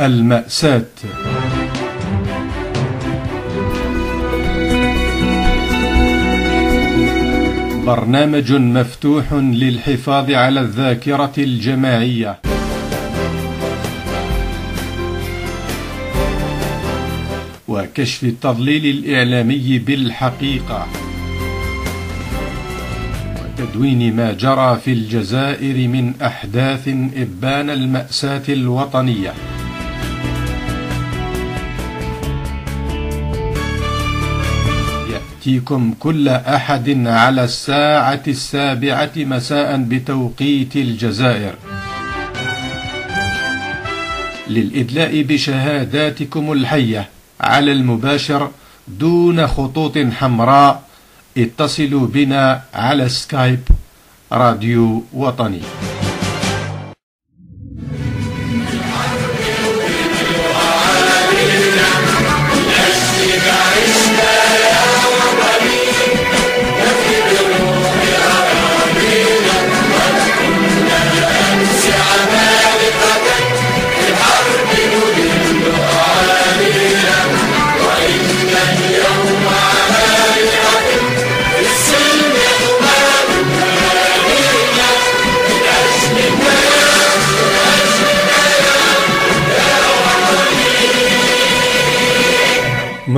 المأساة. برنامج مفتوح للحفاظ على الذاكرة الجماعية. وكشف التضليل الإعلامي بالحقيقة. وتدوين ما جرى في الجزائر من أحداث إبان المأساة الوطنية. يأتيكم كل أحد على الساعة السابعة مساء بتوقيت الجزائر. للإدلاء بشهاداتكم الحية على المباشر دون خطوط حمراء اتصلوا بنا على سكايب راديو وطني.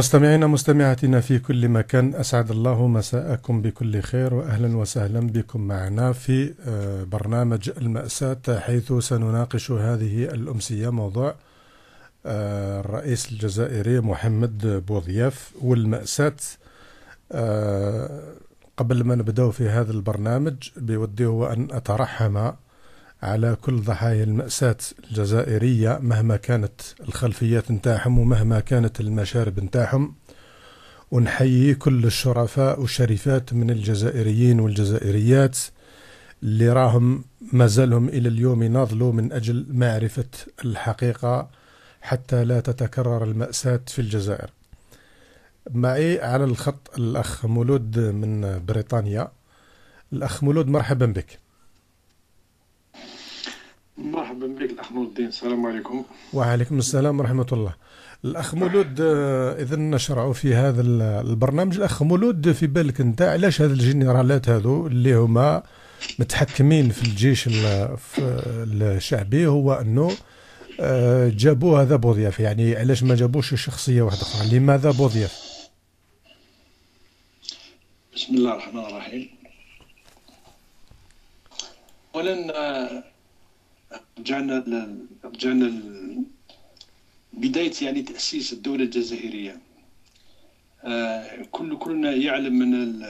مستمعينا مستمعاتنا في كل مكان أسعد الله مساءكم بكل خير وأهلا وسهلا بكم معنا في آه، برنامج المأساة حيث سنناقش هذه الأمسية موضوع آه، الرئيس الجزائري محمد بوضياف والمأساة آه، قبل ما نبدأ في هذا البرنامج بودي هو أن أترحم على كل ضحايا المأساة الجزائرية مهما كانت الخلفيات نتاعهم ومهما كانت المشارب نتاعهم. ونحيي كل الشرفاء والشريفات من الجزائريين والجزائريات اللي راهم مازالهم إلى اليوم يناضلوا من أجل معرفة الحقيقة حتى لا تتكرر المأساة في الجزائر. معي على الخط الأخ مولود من بريطانيا. الأخ مولود مرحبا بك. مرحبا بك الأخ نور الدين السلام عليكم. وعليكم السلام ورحمة الله. الأخ مولود آه، إذا نشرعوا في هذا البرنامج. الأخ مولود في بالك أنت علاش هذه الجنرالات هذو اللي هما متحكمين في الجيش الشعبي؟ هو أنه آه، جابوا هذا بوضياف. يعني علاش ما جابوش شخصية واحدة أخرى؟ لماذا بوضياف؟ بسم الله الرحمن الرحيم. اولا آه، رجعنا رجعنا بداية يعني تأسيس الدولة الجزائرية. آه، كل كلنا يعلم أن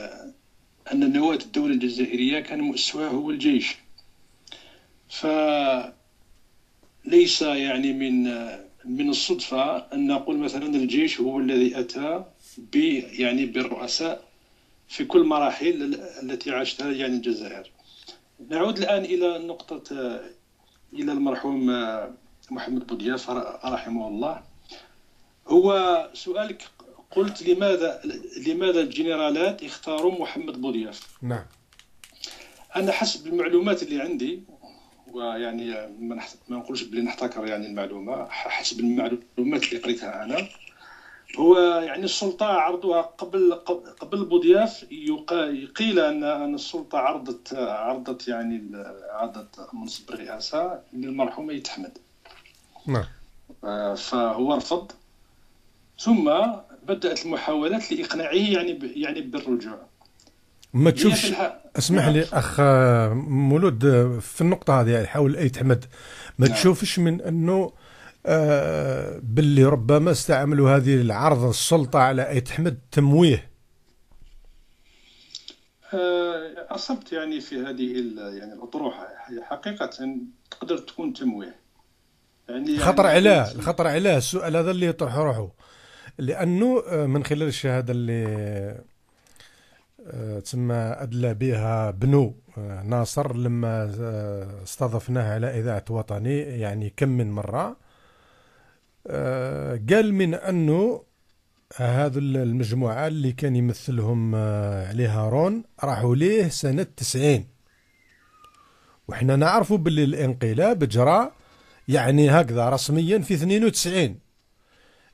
أن نواة الدولة الجزائرية كان مؤسسها هو الجيش. فليس يعني من من الصدفة أن نقول مثلا الجيش هو الذي أتى ب يعني بالرؤساء في كل مراحل التي عاشتها يعني الجزائر. نعود الآن إلى نقطة إلى المرحوم آه، محمد بودياف رحمه الله. هو سؤالك قلت لماذا لماذا الجنرالات اختاروا محمد بودياف نعم. أنا حسب المعلومات اللي عندي ويعني ما نقولش بلي نحتكر يعني المعلومة حسب المعلومات اللي قريتها أنا هو يعني السلطة عرضوها قبل قبل بوضياف قيل أن أن السلطة عرضت عرضت يعني عرضت منصب الرئاسة للمرحوم أيت أحمد نعم. آه، فهو رفض. ثم بدأت المحاولات لإقناعه يعني يعني بالرجوع. ما تشوفش اسمح لي نعم. أخ مولود في النقطة هذه حول ايت احمد ما نعم. تشوفش من أنه باللي ربما استعملوا هذه العرض السلطة على أيت حمد تمويه. آه، أصبت يعني في هذه يعني الأطروحة. حقيقة تقدر تكون تمويه. يعني خطر يعني علاه الخطر علاه. السؤال هذا اللي يطرح روحه. لأنه آه، من خلال الشهادة اللي تسمى أدلى بها بنو ناصر لما استضفناه على إذاعة وطني يعني كم من مرة. آه، قال من أنه هذا المجموعة اللي كان يمثلهم آه، علي هارون راحوا ليه سنة تسعين. وحنا نعرفوا باللي الانقلاب جرى يعني هكذا رسميا في 92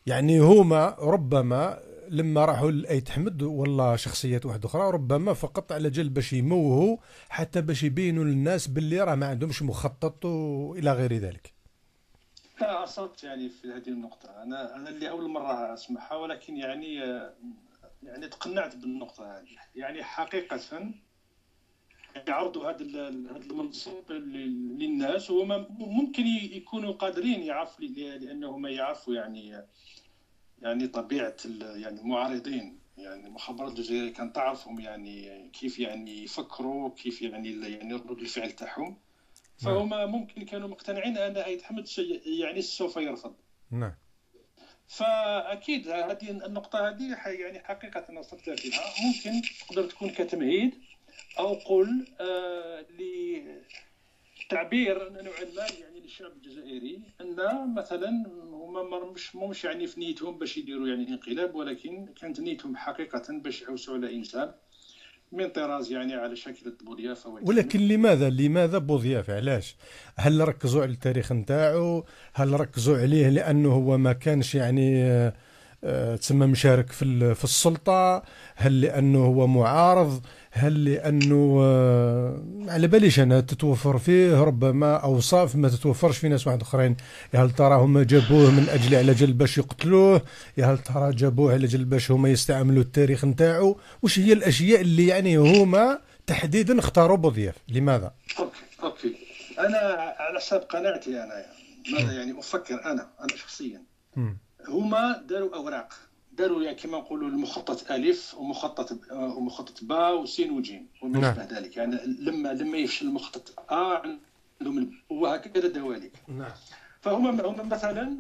يعني هما ربما لما راحوا لايت حمد ولا شخصيات واحدة أخرى ربما فقط على جال باش يموهوا حتى باش يبينوا للناس باللي راه ما عندهمش مخطط والى غير ذلك. لا اصبت يعني في هذه النقطة. أنا أنا اللي أول مرة أسمعها ولكن يعني يعني تقنعت بالنقطة هذه. يعني حقيقة يعرضوا هذا هذا المنصب للناس وهما ممكن يكونوا قادرين يعرفوا لانهم يعرفوا يعني يعني طبيعة يعني المعارضين يعني المخابرات الجزائرية كان تعرفهم يعني كيف يعني يفكروا كيف يعني يعني ردود الفعل تاعهم. فهما نعم. ممكن كانوا مقتنعين أن ايد حمد يعني سوف يرفض. نعم. فأكيد هذه النقطة هذه يعني حقيقة نصرت فيها ممكن تقدر تكون كتمهيد أو قل آه لتعبير نوعا ما يعني للشعب الجزائري أن مثلا هما مش مش يعني في نيتهم باش يديروا يعني انقلاب ولكن كانت نيتهم حقيقة باش يعوسوا على إنسان. من طراز يعني على شكل بوضيافه ولكن لماذا لماذا بوضيافه علاش؟ هل ركزوا على التاريخ نتاعو؟ هل ركزوا عليه لأنه هو ما كانش يعني آه، تسمى مشارك في في السلطة؟ هل لأنه هو معارض؟ هل لأنه آه، على باليش أنا تتوفر فيه؟ ربما اوصاف ما تتوفرش في ناس واحد آخرين. يا هل ترى هما جابوه من أجل على جل باش يقتلوه؟ يا هل ترى جابوه على جل باش هما يستعملوا التاريخ نتاعو؟ وش هي الأشياء اللي يعني هما تحديدا اختاروا بوضياف لماذا؟ OK OK. أنا على حسب قناعتي أنا ماذا يعني أفكر أنا أنا شخصيا. هما داروا أوراق. داروا يعني كما نقولوا المخطط ألف ومخطط ومخطط باء وسين وجيم وما نعم. ذلك. يعني لما لما يفشل المخطط آ عندهم وهكذا دواليك. نعم. فهم هم مثلا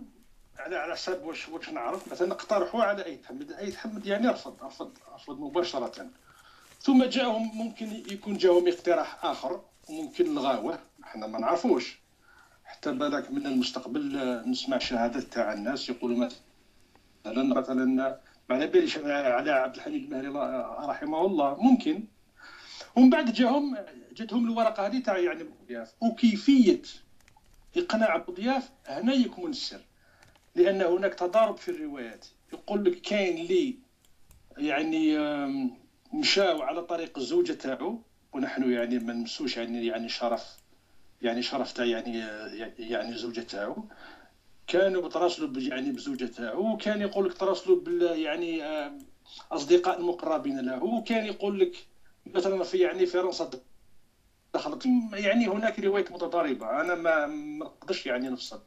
على على حسب واش واش نعرف. مثلا اقترحوا على اي تحمد اي تحمد يعني رفض رفض رفض مباشرة. ثم جاءهم ممكن يكون جاهم اقتراح آخر وممكن نلغاوه إحنا ما نعرفوش. حتى بالك من المستقبل نسمع شهادات تاع الناس يقولوا مثلا مثلا مثلا ما على باليش على عبد الحميد المهري رحمه الله ممكن. ومن بعد جاهم جاتهم الورقة هذه تاع يعني بوضياف وكيفية إقناع بوضياف هنا يكمن السر. لأن هناك تضارب في الروايات. يقول لك كاين لي يعني مشاو على طريق الزوجة تاعو. ونحن يعني ما نمسوش يعني يعني شرف يعني شرف تاع يعني يعني الزوجه تاعو. كانوا تراسلوا يعني بزوجة تاعو وكان يقول لك تراسلوا بال يعني آه، أصدقاء المقربين له وكان يقول لك مثلا في يعني فرنسا دخلت يعني هناك روايات متضاربة أنا ما نقدرش يعني نفصل.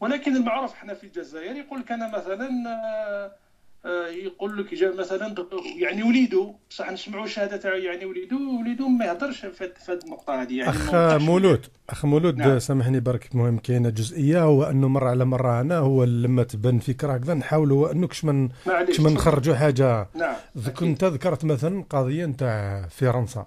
ولكن المعروف إحنا في الجزائر يقول لك أنا مثلا آه، يقول لك جا مثلا يعني وليدو بصح نسمعوا شهاده تاع يعني وليدو وليدو ما يهضرش في هذه النقطة هذه يعني أخ مولود أخ مولود نعم. سامحني برك المهم كاينة جزئية هو أنه مرة على مرة هنا هو لما تبان فكرة هكذا نحاولوا أنه كش من كش من نخرجوا حاجة. نعم. كنت ذكرت مثلا قضية نتاع فرنسا.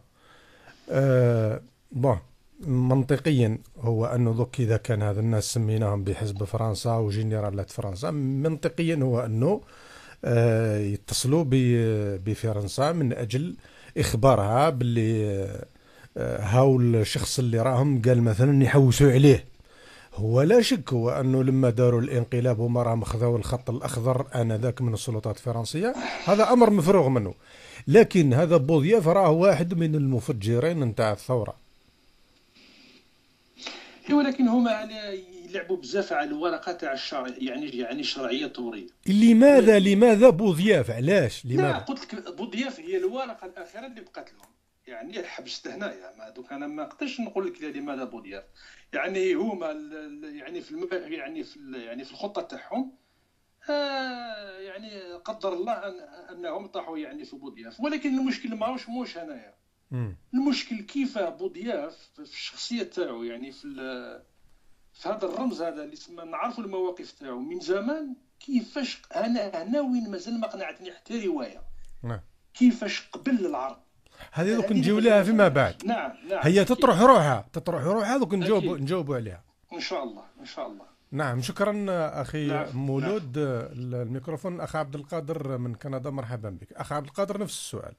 أه بون منطقيا هو أنه دوك إذا كان هذا الناس سميناهم بحزب فرنسا وجنرالات فرنسا منطقيا هو أنه آه، يتصلوا بفرنسا من أجل إخبارها باللي آه، هاو الشخص اللي راهم قال مثلا يحوسوا عليه. هو لا شك هو أنه لما داروا الانقلاب وما راهم خذوا الخط الأخضر آنذاك من السلطات الفرنسية هذا أمر مفروغ منه. لكن هذا بوضياف راه واحد من المفجرين نتاع الثورة. ولكن هما لعبوا بزاف على الورقة تاع الشرع يعني يعني الشرعيه الطوريه لماذا لماذا بوضياف؟ علاش؟ لماذا؟ لا قلت لك بوضياف هي الورقة الأخيرة اللي بقات لهم. يعني حبست هنايا ما دوك أنا ما نقدرش نقول لك لماذا بوضياف. يعني هما يعني في المب... يعني في يعني في الخطة تاعهم آه يعني قدر الله أن أنهم طاحوا يعني في بوضياف. ولكن المشكل ماهوش موش هنايا. المشكل كيف بوضياف في الشخصية تاعو؟ يعني في في هذا الرمز هذا اللي تسمى نعرفوا المواقف تاعو. من زمان كيفاش أنا هنا وين مازال ما قنعتني حتى رواية. نعم. كيفاش قبل العرب. هذه دوك نجيو لها فيما بعد. نعم نعم. هي تطرح روحها تطرح روحها دوك نجاوبوا نجاوبوا عليها. إن شاء الله إن شاء الله. نعم شكرا أخي نعم. مولود. نعم. الميكروفون أخ عبد القادر من كندا مرحبا بك. أخ عبد القادر نفس السؤال.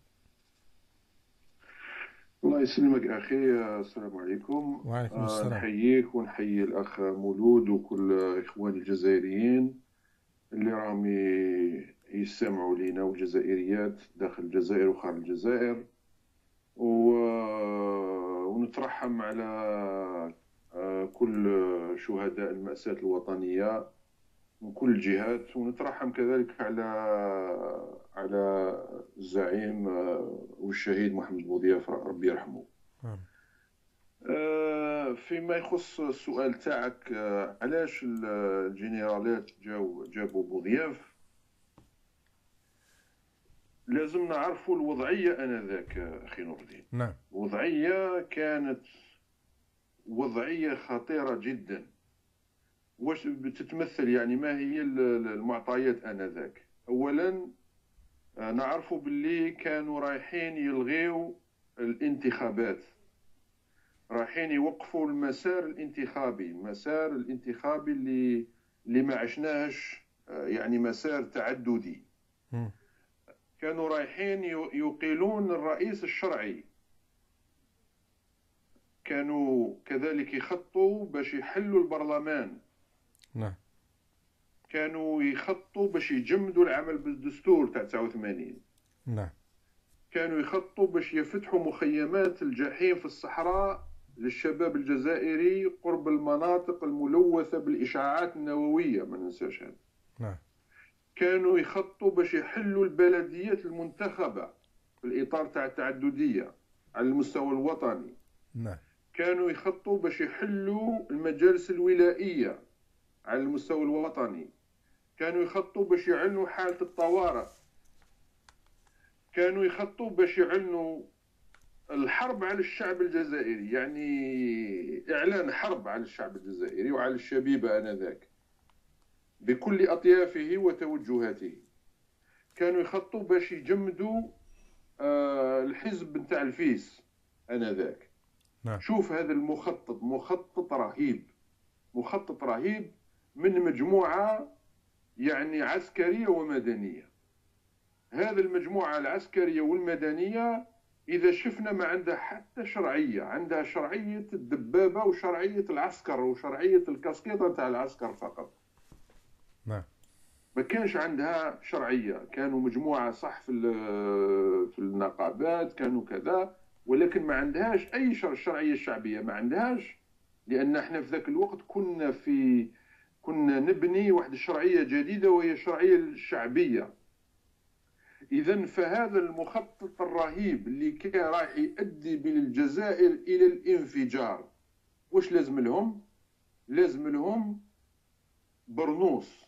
الله يسلمك أخي السلام عليكم. وعليكم آه، السلام. نحييك ونحيي الأخ مولود وكل إخواني الجزائريين اللي راهم يستمعوا لينا والجزائريات داخل الجزائر وخارج الجزائر. و... ونترحم على آه، كل شهداء المأساة الوطنية من كل الجهات ونترحم كذلك على على الزعيم آه، والشهيد محمد بوضياف ربي يرحمه. نعم. آه، فيما يخص السؤال تاعك آه، علاش ال- الجنرالات جاو جابوا بوضياف؟ لازم نعرفوا الوضعية آنذاك آه، أخي نور الدين. نعم. وضعية كانت وضعية خطيرة جدا. واش بتتمثل يعني؟ ما هي ال- ال- المعطيات آنذاك؟ أولا آه، نعرفوا باللي كانوا رايحين يلغيو الانتخابات. رايحين يوقفوا المسار الانتخابي المسار الانتخابي اللي اللي ما عشناهش آه، يعني مسار تعددي. كانوا رايحين يقيلون الرئيس الشرعي. كانوا كذلك يخطوا باش يحلوا البرلمان. نعم. كانوا يخطوا باش يجمدوا العمل بالدستور تاع 89 نعم. كانوا يخطوا باش يفتحوا مخيمات الجحيم في الصحراء للشباب الجزائري قرب المناطق الملوثة بالإشعاعات النووية ما ننساش هذا. نعم. كانوا يخطوا باش يحلوا البلديات المنتخبة في الإطار تاع التعددية على المستوى الوطني. نعم. كانوا يخطوا باش يحلوا المجالس الولائية على المستوى الوطني. كانوا يخطوا باش يعلنوا حالة الطوارئ. كانوا يخطوا باش يعلنوا الحرب على الشعب الجزائري. يعني إعلان حرب على الشعب الجزائري وعلى الشبيبة آنذاك. بكل أطيافه وتوجهاته. كانوا يخطوا باش يجمدوا آه، الحزب نتاع الفيس آنذاك. نعم. شوف هذا المخطط. مخطط رهيب. مخطط رهيب. من مجموعة يعني عسكرية ومدنية. هذه المجموعة العسكرية والمدنية إذا شفنا ما عندها حتى شرعية عندها شرعية الدبابة وشرعية العسكر وشرعية الكاسكيطة تاع العسكر فقط. نعم. ما كانش عندها شرعية. كانوا مجموعة صح في في النقابات كانوا كذا ولكن ما عندهاش أي شر- شرعية شعبية. ما عندهاش لأن إحنا في ذاك الوقت كنا في كنا نبني واحد الشرعية جديدة وهي الشرعية الشعبية إذا فهذا المخطط الرهيب اللي كان راح يؤدي بالجزائر إلى الانفجار وش لازم لهم؟ لازم لهم برنوس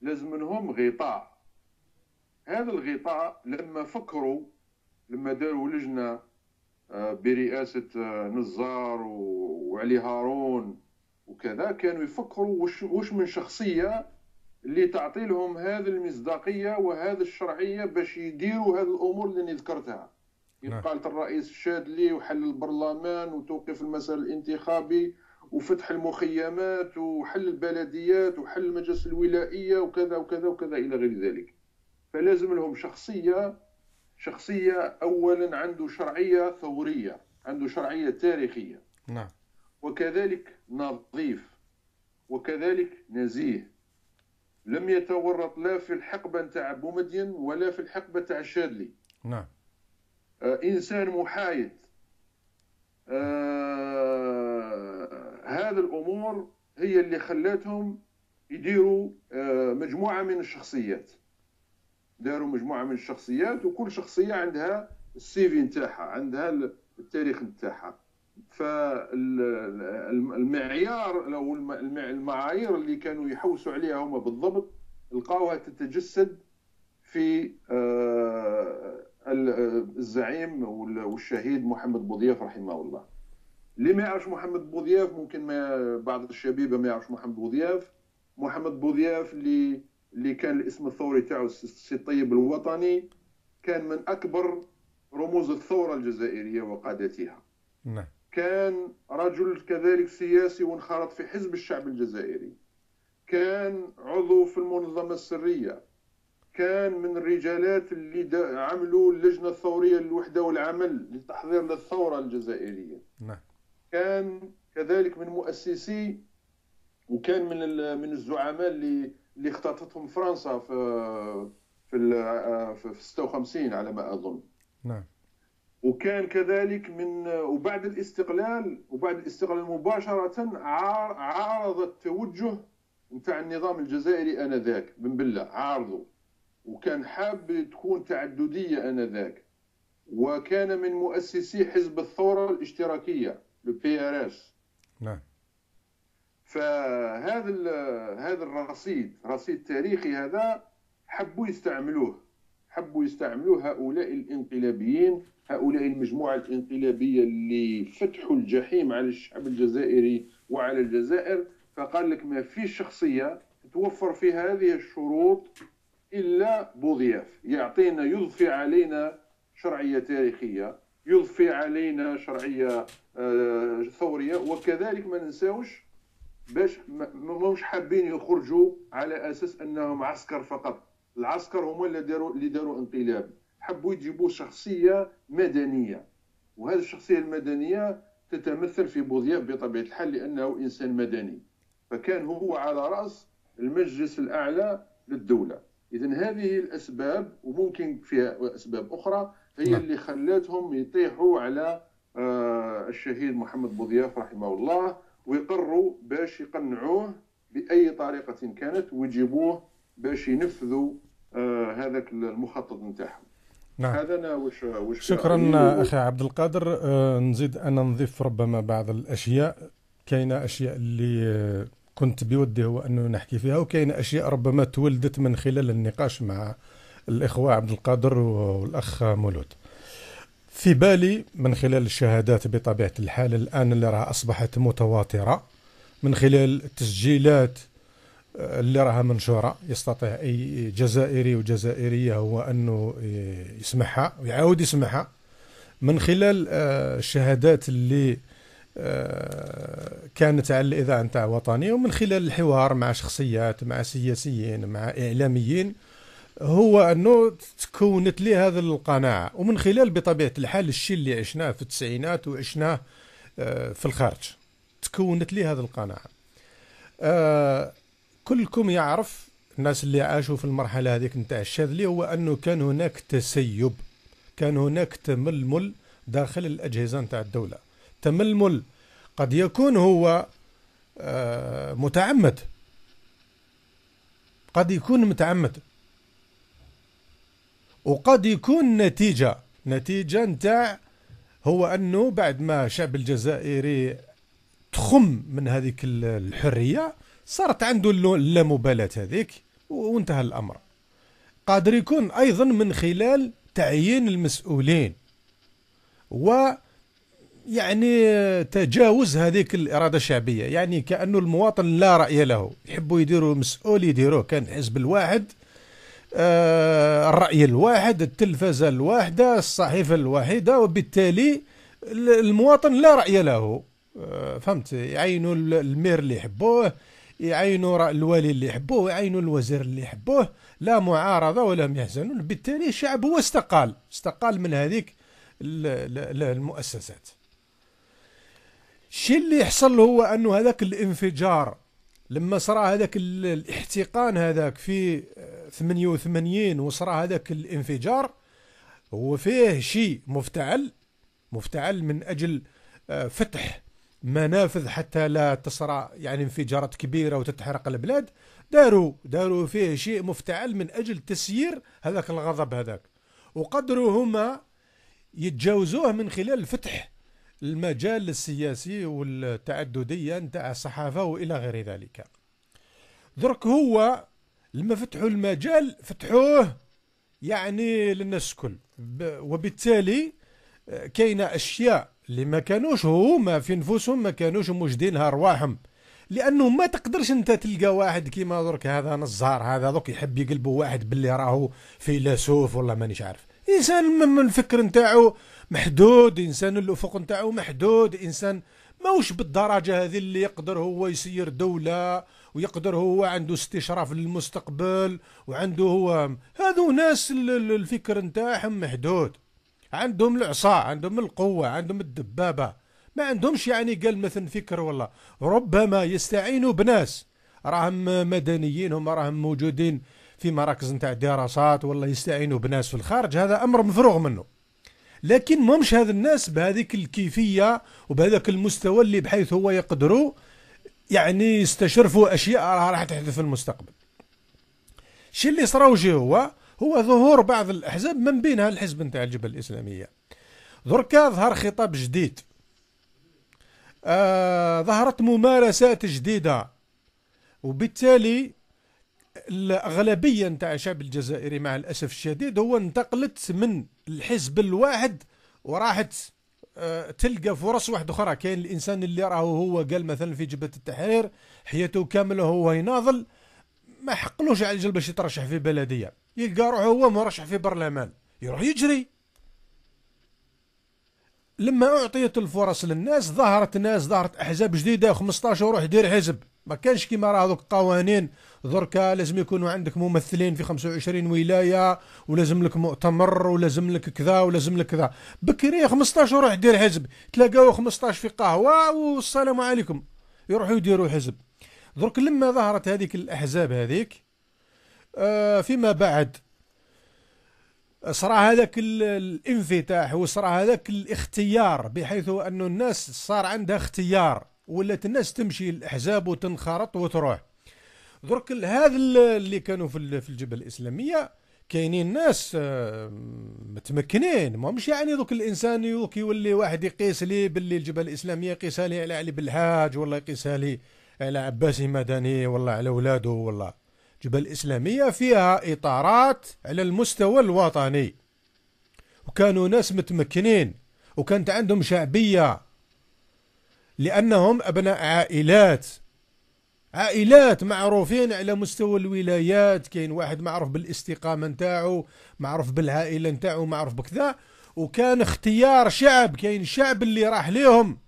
لازم لهم غطاء هذا الغطاء لما فكروا لما داروا لجنة آه، برئاسة آه، نزار وعلي هارون وكذا كانوا يفكروا وش, وش من شخصية اللي تعطي لهم هذه المصداقية وهذه الشرعية باش يديروا هذه الأمور اللي ذكرتها. نعم. إقالة الرئيس الشاذلي وحل البرلمان وتوقيف المسار الانتخابي وفتح المخيمات وحل البلديات وحل المجالس الولائية وكذا وكذا وكذا إلى غير ذلك. فلازم لهم شخصية شخصية أولا عنده شرعية ثورية عنده شرعية تاريخية. نعم. وكذلك نظيف وكذلك نزيه. لم يتورط لا في الحقبة نتاع بومدين ولا في الحقبة تاع الشاذلي نعم. آه، إنسان محايد. آه، هذه الأمور هي اللي خلاتهم يديروا آه، مجموعة من الشخصيات. داروا مجموعة من الشخصيات وكل شخصية عندها السي في نتاعها عندها التاريخ نتاعها. فالمعيار أو الم- الم- المعايير اللي كانوا يحوسوا عليها هم بالضبط لقاوها تتجسد في آه، ال- الزعيم وال- والشهيد محمد بوضياف رحمه الله. اللي ما يعرفش محمد بوضياف؟ ممكن ما بعض الشبيبة ما يعرفش محمد بوضياف. محمد بوضياف اللي اللي كان الاسم الثوري تاعو السي الطيب الوطني كان من أكبر رموز الثورة الجزائرية وقادتها. نعم. كان رجل كذلك سياسي وانخرط في حزب الشعب الجزائري. كان عضو في المنظمة السرية. كان من الرجالات اللي عملوا اللجنة الثورية للوحدة والعمل للتحضير للثورة الجزائرية. نعم. كان كذلك من مؤسسي وكان من من الزعماء اللي اللي اختطتهم فرنسا في في في 56 على ما أظن. نعم. وكان كذلك من وبعد الاستقلال وبعد الاستقلال مباشرة عارض التوجه نتاع النظام الجزائري آنذاك بن بله عارضه. وكان حاب تكون تعددية آنذاك. وكان من مؤسسي حزب الثورة الاشتراكية le PRS. نعم. فهذا هذا الرصيد رصيد تاريخي هذا حبوا يستعملوه. حبوا يستعملوه هؤلاء الانقلابيين هؤلاء المجموعة الانقلابية اللي فتحوا الجحيم على الشعب الجزائري وعلى الجزائر فقال لك ما فيش شخصية توفر في هذه الشروط إلا بوضياف. يعطينا يضفي علينا شرعية تاريخية يضفي علينا شرعية آه، ثورية وكذلك ما ننساوش باش مش حابين يخرجوا على أساس أنهم عسكر فقط. العسكر هما اللي داروا اللي داروا انقلاب. حبوا يجيبوا شخصية مدنية. وهذه الشخصية المدنية تتمثل في بوذياف بطبيعة الحال لأنه إنسان مدني. فكان هو على رأس المجلس الأعلى للدولة. اذا هذه الأسباب وممكن فيها أسباب أخرى هي نعم. اللي خلاتهم يطيحوا على آه، الشهيد محمد بوذياف رحمه الله ويقروا باش يقنعوه بأي طريقة كانت ويجيبوه باش ينفذوا آه هذاك المخطط نتاعهم. نعم. هذا أنا وش وش شكرا أخي عبد القادر. آه نزيد أنا نضيف ربما بعض الأشياء. كاينة أشياء اللي آه كنت بودي هو أنه نحكي فيها وكاينه أشياء ربما تولدت من خلال النقاش مع الإخوة عبد القادر والأخ مولود. في بالي من خلال الشهادات بطبيعة الحال الآن اللي راها أصبحت متواترة من خلال التسجيلات اللي راها منشورة يستطيع أي جزائري وجزائرية هو أنه يسمعها ويعاود يسمعها. من خلال آه، الشهادات اللي آه، كانت على الإذاعة نتاع وطنية ومن خلال الحوار مع شخصيات مع سياسيين مع إعلاميين هو أنه تكونت لي هذه القناعة. ومن خلال بطبيعة الحال الشيء اللي عشناه في التسعينات وعشناه آه، في الخارج تكونت لي هذه القناعة. كلكم يعرف الناس اللي عاشوا في المرحلة هذيك نتاع الشاذلي هو أنه كان هناك تسيب كان هناك تململ داخل الأجهزة نتاع الدولة. تململ قد يكون هو آه، متعمد. قد يكون متعمد. وقد يكون نتيجة. نتيجة نتاع هو أنه بعد ما الشعب الجزائري تخم من هذيك الحرية صارت عنده اللامبالاة هذيك وانتهى الأمر. قادر يكون أيضا من خلال تعيين المسؤولين و يعني تجاوز هذيك الإرادة الشعبية. يعني كأنه المواطن لا رأي له. يحبوا يديروا مسؤول يديروه. كان الحزب الواحد آه، الرأي الواحد التلفزة الواحدة الصحيفة الواحدة وبالتالي المواطن لا رأي له. آه، فهمت؟ يعينوا المير اللي يحبوه يعينوا الوالي اللي يحبوه يعينوا الوزير اللي يحبوه. لا معارضة ولا يحزنون. بالتالي الشعب هو استقال استقال من هذيك المؤسسات. الشيء اللي يحصل هو أنه هذاك الانفجار لما صرا هذاك الاحتقان هذاك في 88 وصرا هذاك الانفجار هو فيه شيء مفتعل مفتعل من أجل آه، فتح منافذ حتى لا تصرى يعني انفجارات كبيرة وتتحرق البلاد. داروا داروا فيه شيء مفتعل من أجل تسيير هذاك الغضب هذاك. وقدروا هما يتجاوزوه من خلال فتح المجال السياسي والتعددية نتاع الصحافة وإلى غير ذلك. درك هو لما فتحوا المجال فتحوه يعني للناس الكل. وبالتالي آه، كاينة أشياء اللي ما كانوش هما في نفوسهم ما كانوش موجدينها ارواحهم لأنه ما تقدرش أنت تلقى واحد كيما درك هذا نزار هذا دوك يحب يقلبوا واحد باللي راهو فيلسوف ولا مانيش عارف. إنسان من الفكر نتاعو محدود إنسان الأفق نتاعو محدود إنسان ماوش بالدرجة هذه اللي يقدر هو يسير دولة ويقدر هو عنده استشراف للمستقبل وعنده هو هذو ناس الفكر نتاعهم محدود. عندهم العصا عندهم القوة عندهم الدبابة. ما عندهمش يعني قال مثلا فكر والله. ربما يستعينوا بناس. راهم مدنيين هم راهم موجودين في مراكز نتاع دراسات والله يستعينوا بناس في الخارج. هذا أمر مفروغ منه. لكن مهمش هذا الناس بهذيك الكيفية وبهذاك المستوى اللي بحيث هو يقدروا يعني يستشرفوا أشياء راح تحدث في المستقبل. الشيء اللي صرا وجه هو؟ هو ظهور بعض الأحزاب من بينها الحزب نتاع الجبهة الإسلامية. دركا ظهر خطاب جديد. آه ظهرت ممارسات جديدة. وبالتالي الأغلبية نتاع الشعب الجزائري مع الأسف الشديد هو انتقلت من الحزب الواحد وراحت آه، تلقى فرص واحدة أخرى. كاين الإنسان اللي راه هو قال مثلا في جبهة التحرير حياته كاملة هو يناضل. ما حقلوش على الجل باش يترشح في بلدية. يلقى روحه هو مرشح في برلمان. يروح يجري. لما أعطيت الفرص للناس ظهرت ناس ظهرت أحزاب جديدة 15 روح دير حزب. ما كانش كيما راه هذوك القوانين دركا لازم يكونوا عندك ممثلين في 25 ولاية ولازم لك مؤتمر ولازم لك كذا ولازم لك كذا. بكري 15 روح دير حزب. تلاقاو 15 في قهوة والسلام عليكم. يروحوا يديروا حزب. درك لما ظهرت هذيك الأحزاب هذيك آه فيما بعد صرا هذاك الانفتاح وصرا هذاك الاختيار بحيث أن الناس صار عندها اختيار ولات الناس تمشي الاحزاب وتنخرط وتروح. درك هذا اللي كانوا في الجبهة الإسلامية كاينين ناس آه، متمكنين. مش يعني دوك الإنسان يولي واحد يقيس لي باللي الجبهة الإسلامية يقيسها لي على علي بالحاج ولا يقيسها لي على عباسي مدني ولا على اولاده ولا الجبهه الاسلاميه فيها إطارات على المستوى الوطني. وكانوا ناس متمكنين وكانت عندهم شعبية. لأنهم أبناء عائلات. عائلات معروفين على مستوى الولايات. كاين واحد معروف بالاستقامة نتاعو معروف بالعائلة نتاعو معروف بكذا. وكان اختيار شعب كاين شعب اللي راح ليهم.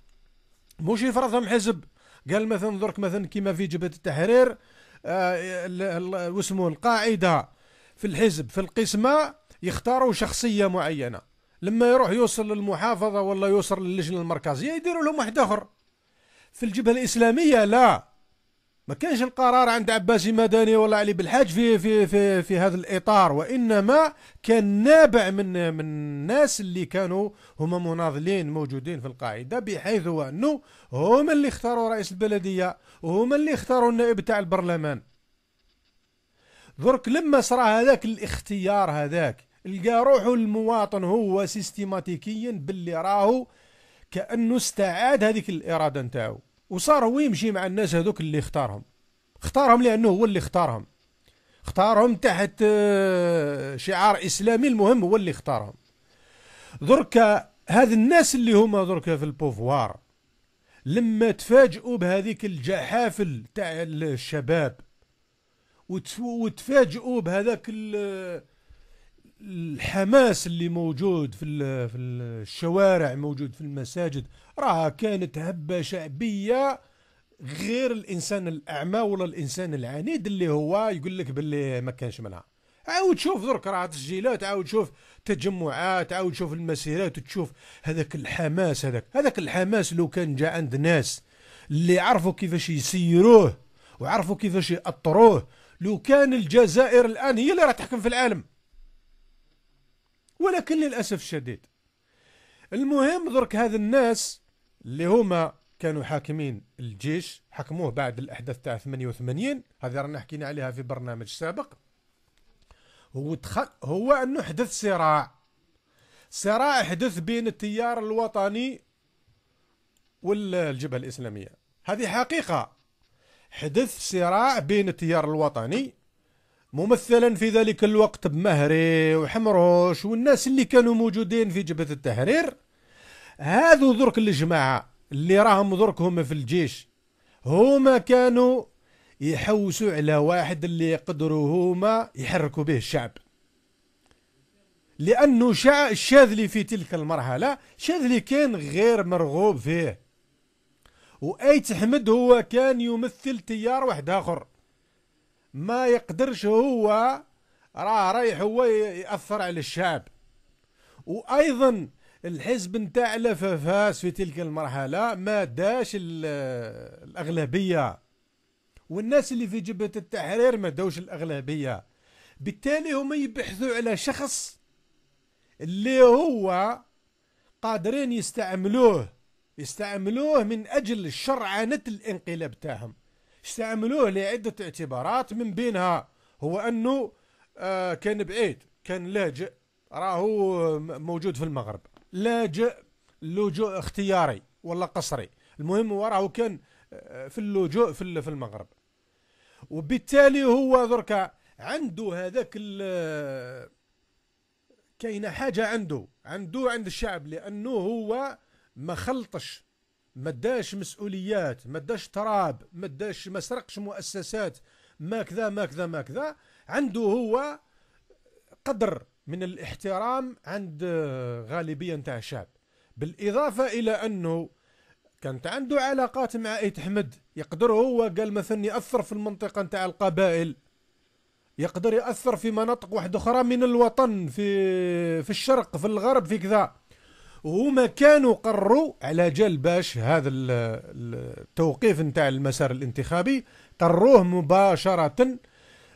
مش يفرضهم حزب. قال مثلا درك مثلا كيما في جبهة التحرير آه واسمه القاعدة في الحزب في القسمة يختاروا شخصية معينة. لما يروح يوصل للمحافظة ولا يوصل للجنة المركزية يديروا لهم واحد آخر. في الجبهة الإسلامية لا. ما كانش القرار عند عباسي مدني ولا علي بالحاج في في في في هذا الإطار وإنما كان نابع من من الناس اللي كانوا هما مناضلين موجودين في القاعدة بحيث أنه هما اللي اختاروا رئيس البلدية وهما اللي اختاروا النائب تاع البرلمان. درك لما صرا هذاك الاختيار هذاك لقى روحه المواطن هو systématiquement باللي راهو كأنه استعاد هذيك الإرادة نتاعو. وصار هو يمشي مع الناس هذوك اللي اختارهم. اختارهم لأنه هو اللي اختارهم. اختارهم تحت آه، شعار إسلامي المهم هو اللي اختارهم. درك هذ الناس اللي هما درك في ال pouvoir لما تفاجئوا بهذيك الجحافل تاع الشباب وتفاجئوا بهذاك الحماس اللي موجود في الشوارع موجود في المساجد راه كانت هبه شعبيه غير الإنسان الأعمى ولا الإنسان العنيد اللي هو يقول لك باللي ما كانش منها. عاود شوف درك راه تسجيلات عاود شوف تجمعات عاود شوف المسيرات وتشوف هذاك الحماس هذاك. هذاك الحماس لو كان جاء عند ناس اللي عرفوا كيفاش يسيروه وعرفوا كيفاش يأطروه لو كان الجزائر الآن هي اللي راح تحكم في العالم. ولكن للأسف الشديد. المهم درك هذا الناس اللي هما كانوا حاكمين الجيش حكموه بعد الأحداث تاع 88 هذه رانا حكينا عليها في برنامج سابق. هو تخ... هو أنه حدث صراع. صراع حدث بين التيار الوطني والجبهة الإسلامية. هذه حقيقة. حدث صراع بين التيار الوطني ممثلا في ذلك الوقت بمهري وحمروش والناس اللي كانوا موجودين في جبهة التحرير هذو درك الجماعة اللي راهم درك هما في الجيش. هما كانوا يحوسوا على واحد اللي يقدروا هما يحركوا به الشعب. لأنه شع... الشاذلي في تلك المرحلة شاذلي كان غير مرغوب فيه. وأيت حمد هو كان يمثل تيار واحد آخر. ما يقدرش هو راه رايح هو يأثر على الشعب. وأيضا الحزب نتاع لفافاس في تلك المرحلة ما داش الأغلبية. والناس اللي في جبهة التحرير ما داوش الأغلبية. بالتالي هم يبحثوا على شخص اللي هو قادرين يستعملوه. يستعملوه من أجل شرعنة الانقلاب تاعهم. استعملوه لعدة اعتبارات من بينها هو أنه آه كان بعيد كان لاجئ راهو موجود في المغرب. لاجئ لجوء اختياري ولا قصري. المهم هو راهو كان آه، في اللجوء في في المغرب. وبالتالي هو دركا عنده هذاك كاينة حاجة عنده عنده عند الشعب لأنه هو ما خلطش ما داش مسؤوليات ما داش تراب ما داش ما سرقش مؤسسات ما كذا ما كذا ما كذا. عنده هو قدر من الاحترام عند غالبية نتاع الشعب. بالإضافة إلى أنه كانت عنده علاقات مع إيت حمد. يقدر هو قال مثلا يأثر في المنطقة نتاع القبائل. يقدر يأثر في مناطق واحدة أخرى من الوطن في في الشرق في الغرب في كذا. وهما كانوا قرروا على جال باش هذا التوقيف نتاع المسار الانتخابي قروه مباشرة.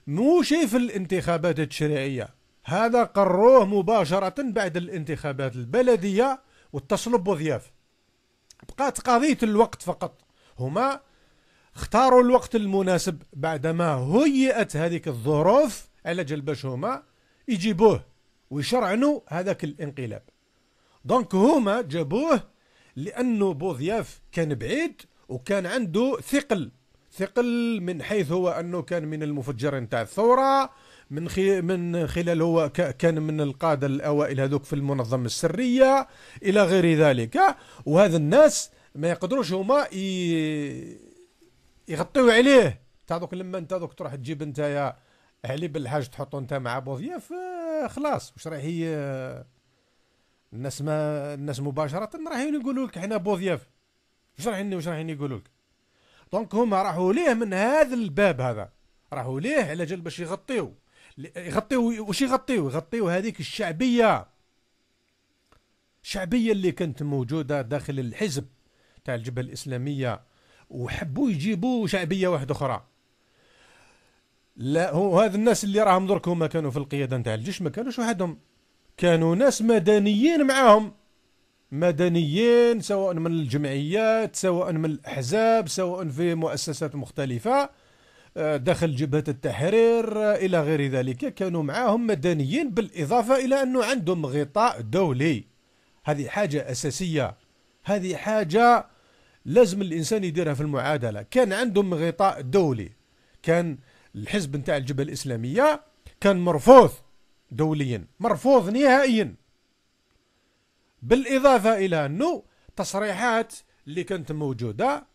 مو شيء في الانتخابات التشريعية. هذا قروه مباشرة بعد الانتخابات البلدية واتصلوا بوظياف بقات قضية الوقت فقط. هما اختاروا الوقت المناسب بعدما هيئت هذيك الظروف على جال باش هما يجيبوه ويشرعنوا هذاك الانقلاب. دونك هما جابوه لأنه بوضياف كان بعيد وكان عنده ثقل. ثقل من حيث هو أنه كان من المفجرين تاع الثورة من خي من خلال هو كان من القادة الأوائل هذوك في المنظمة السرية إلى غير ذلك. وهذا الناس ما يقدروش هما يغطيو عليه. تاع دوك لما انت دوك تروح تجيب انت يا علي بالحاج تحطو انت مع بوضياف خلاص. واش راح هي الناس ما الناس مباشرة رايحين يقولوا لك حنا بوضياف واش رايحين واش رايحين يقولوا لك؟ donc هما راحوا ليه من هذا الباب هذا؟ راحوا ليه على جال باش يغطيو؟ يغطيو واش يغطيو؟ يغطيو هذيك الشعبية الشعبية اللي كانت موجودة داخل الحزب تاع الجبهة الإسلامية وحبوا يجيبوا شعبية واحدة أخرى. لا هو هذا الناس اللي راهم درك هما كانوا في القيادة نتاع الجيش ما كانوش وحدهم. كانوا ناس مدنيين معاهم. مدنيين سواء من الجمعيات سواء من الأحزاب سواء في مؤسسات مختلفة. آه، داخل جبهة التحرير إلى غير ذلك كانوا معاهم مدنيين بالإضافة إلى أنه عندهم غطاء دولي. هذه حاجة أساسية. هذه حاجة لازم الإنسان يديرها في المعادلة. كان عندهم غطاء دولي. كان الحزب نتاع الجبهة الإسلامية كان مرفوض دوليا مرفوض نهائيا. بالإضافة إلى أنه تصريحات اللي كانت موجودة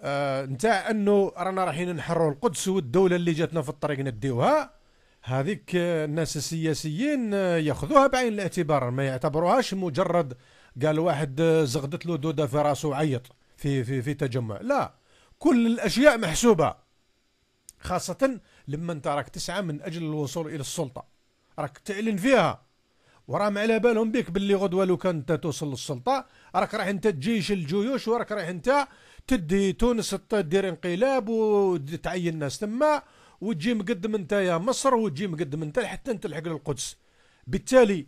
آه نتاع أنه رانا رايحين نحرروا القدس والدولة اللي جاتنا في الطريق نديوها. هذيك الناس السياسيين ياخذوها بعين الاعتبار ما يعتبروهاش مجرد قال واحد زغدت له دودة في راسه وعيط في في في تجمع. لا كل الأشياء محسوبة خاصة لما انت راك تسعى من أجل الوصول إلى السلطة. راك تعلن فيها. وراهم على بالهم بك باللي غدوة لو كان انت توصل للسلطة. راك رايح انت تجيش الجيوش وراك رايح انت تدي تونس تدير انقلاب وتعين الناس تما وتجي مقدم انت يا مصر وتجي مقدم انت حتى تلحق للقدس بالتالي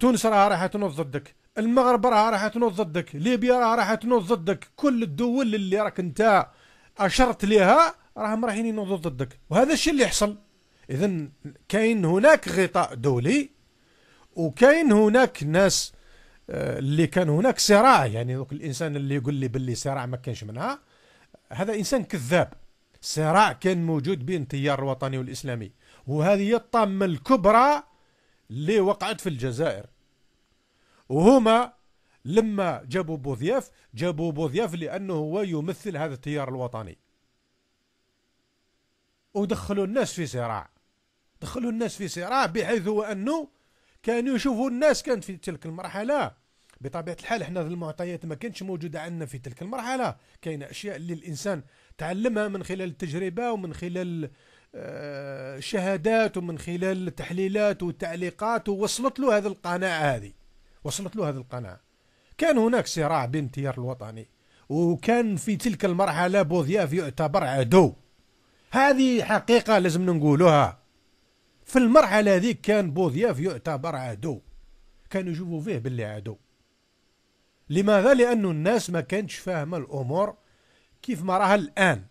تونس راها راح تنوض ضدك. المغرب راها راح تنوض ضدك. ليبيا راها راح تنوض ضدك. كل الدول اللي راك انت أشرت لها راهم رايحين ينوضوا ضدك. وهذا الشيء اللي يحصل. اذا كاين هناك غطاء دولي وكاين هناك ناس اللي كان هناك صراع يعني الإنسان اللي يقول لي باللي صراع ما كانش منها هذا إنسان كذاب. صراع كان موجود بين التيار الوطني والإسلامي وهذه هي الطامة الكبرى اللي وقعت في الجزائر. وهما لما جابوا بوذياف جابوا بوذياف لأنه هو يمثل هذا التيار الوطني. ودخلوا الناس في صراع. دخلوا الناس في صراع بحيث هو أنه كانوا يشوفوا الناس كانت في تلك المرحلة بطبيعة الحال إحنا المعطيات ما كانتش موجودة عندنا في تلك المرحلة. كاين أشياء اللي الإنسان تعلمها من خلال التجربة ومن خلال آه، ومن خلال التحليلات والتعليقات ووصلت له هذه القناعة هذه. وصلت له هذه القناعة. كان هناك صراع بين التيار الوطني وكان في تلك المرحلة بوذياف يعتبر عدو. هذه حقيقة لازم نقولوها. في المرحلة هذيك كان بوذياف يعتبر عدو. كانوا يشوفوا فيه باللي عدو. لماذا؟ لأن الناس ما كانتش فاهمة الأمور كيف ما راها الآن.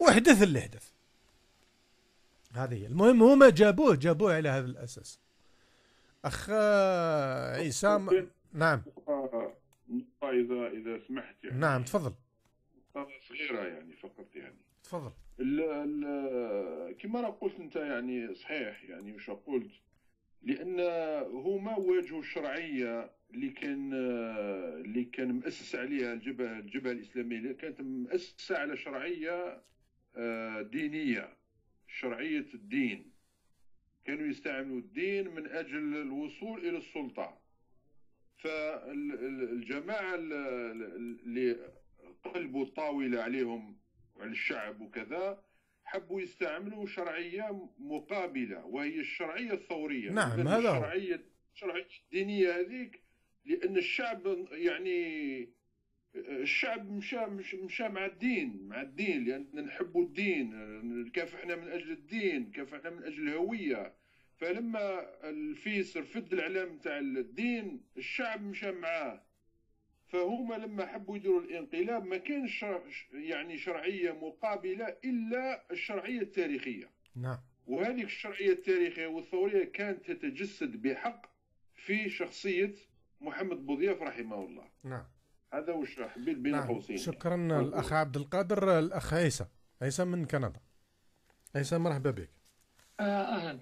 وحدث اللي حدث هذه المهم هما جابوه جابوه على هذا الأساس. أخ عيسى نعم. إذا إذا سمحت يعني. نعم تفضل. صغيرة يعني فقط يعني. تفضل. كما قلت أنت يعني صحيح يعني وش قلت لأن هما واجهوا الشرعية اللي كان اللي كان مؤسس عليها الجبهة الجبهة الإسلامية اللي كانت مؤسسه على شرعية آه، دينية شرعية الدين. كانوا يستعملوا الدين من أجل الوصول إلى السلطة. فالجماعة اللي قلبوا الطاولة عليهم وعلى الشعب وكذا حبوا يستعملوا شرعية مقابلة وهي الشرعية الثورية. نعم هذا الشرعيه الشرعية الدينية هذيك لأن الشعب يعني الشعب مشى مشى مع الدين مع الدين لأن نحبوا الدين كافحنا من أجل الدين كافحنا من أجل الهوية. فلما الفيس رفد العلام تاع الدين الشعب مشى معاه. فهما لما حبوا يديروا الانقلاب ما كانش يعني شرعية مقابلة إلا الشرعية التاريخية. نعم. وهذه الشرعية التاريخية والثورية كانت تتجسد بحق في شخصية محمد بوضياف رحمه الله. نعم. هذا وش حبيت بين نعم. قوسين شكرا الاخ عبد القادر. الأخ عيسى. عيسى من كندا. عيسى مرحبا بك. آه أهلا.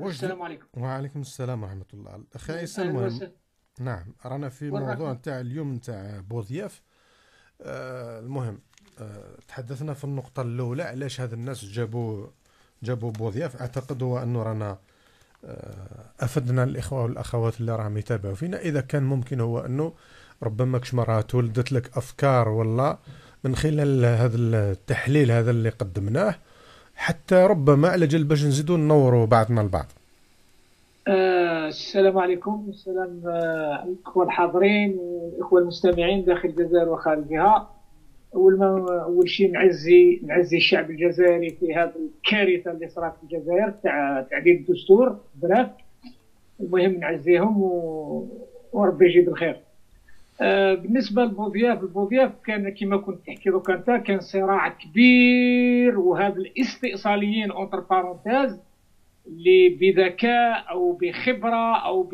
السلام عليكم. وعليكم السلام ورحمة الله. الأخ عيسى المهم. نعم رانا في الموضوع نتاع اليوم نتاع بوضياف. آه المهم آه تحدثنا في النقطة الأولى علاش هاد الناس جابوا جابوا بوضياف؟ أعتقد هو أنه رانا آه، أفدنا الإخوة والأخوات اللي راهم يتابعوا فينا. إذا كان ممكن هو أنه ربما كش مرات ولدت لك أفكار ولا من خلال هذا التحليل هذا اللي قدمناه حتى ربما على جل باش نزيدوا ننوروا بعضنا البعض. السلام عليكم. السلام آه الإخوة الحاضرين والإخوة المستمعين داخل الجزائر وخارجها. أول ما أول شيء نعزي نعزي الشعب الجزائري في هذه الكارثة اللي صارت في الجزائر تاع تعديل الدستور بلاف المهم نعزيهم و... وربي يجيب الخير. آه بالنسبة لبوضياف البوضياف كان كما كنت تحكي دوكا أنت كان صراع كبير. وهذا الاستئصاليين entre parenthèses بذكاء أو بخبرة أو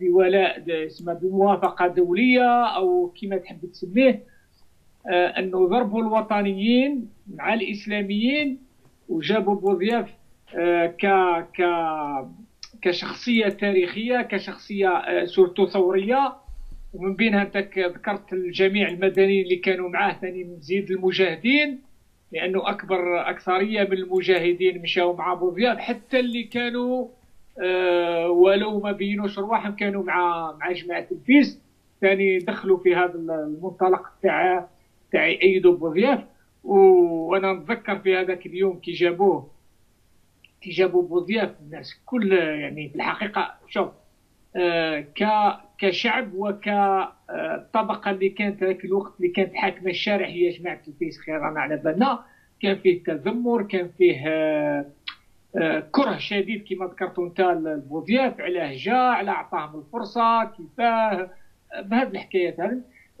بولاء اسمها بموافقة دولية أو كما تحب تسميه آه، أنه ضربوا الوطنيين مع الإسلاميين وجابوا بوضياف آه، ك ك كشخصية تاريخية كشخصية آه، سورتو ثورية. ومن بينها ذكرت الجميع المدنيين اللي كانوا معاه ثاني نزيد المجاهدين. لأنه أكبر أكثرية من المجاهدين مشاو مع بوضياف حتى اللي كانوا ولو ما بينوش رواحهم كانوا مع مع جماعة الفيس ثاني دخلوا في هذا المنطلق تاع تاع يأيدوا بوضياف وأنا نتذكر في هذاك اليوم كي جابوه كي جابوا بوضياف الناس كل يعني في الحقيقة شوف آه ك كشعب وكالطبقه اللي كانت ذاك الوقت اللي كانت حاكمة الشارع هي جماعة الفيس خيرانا على بالنا. كان فيه تذمر كان فيه آه آه كره شديد كما ذكرتوا انت البوضياف علاه جا على اعطاهم الفرصة كيفاه بهذه الحكايات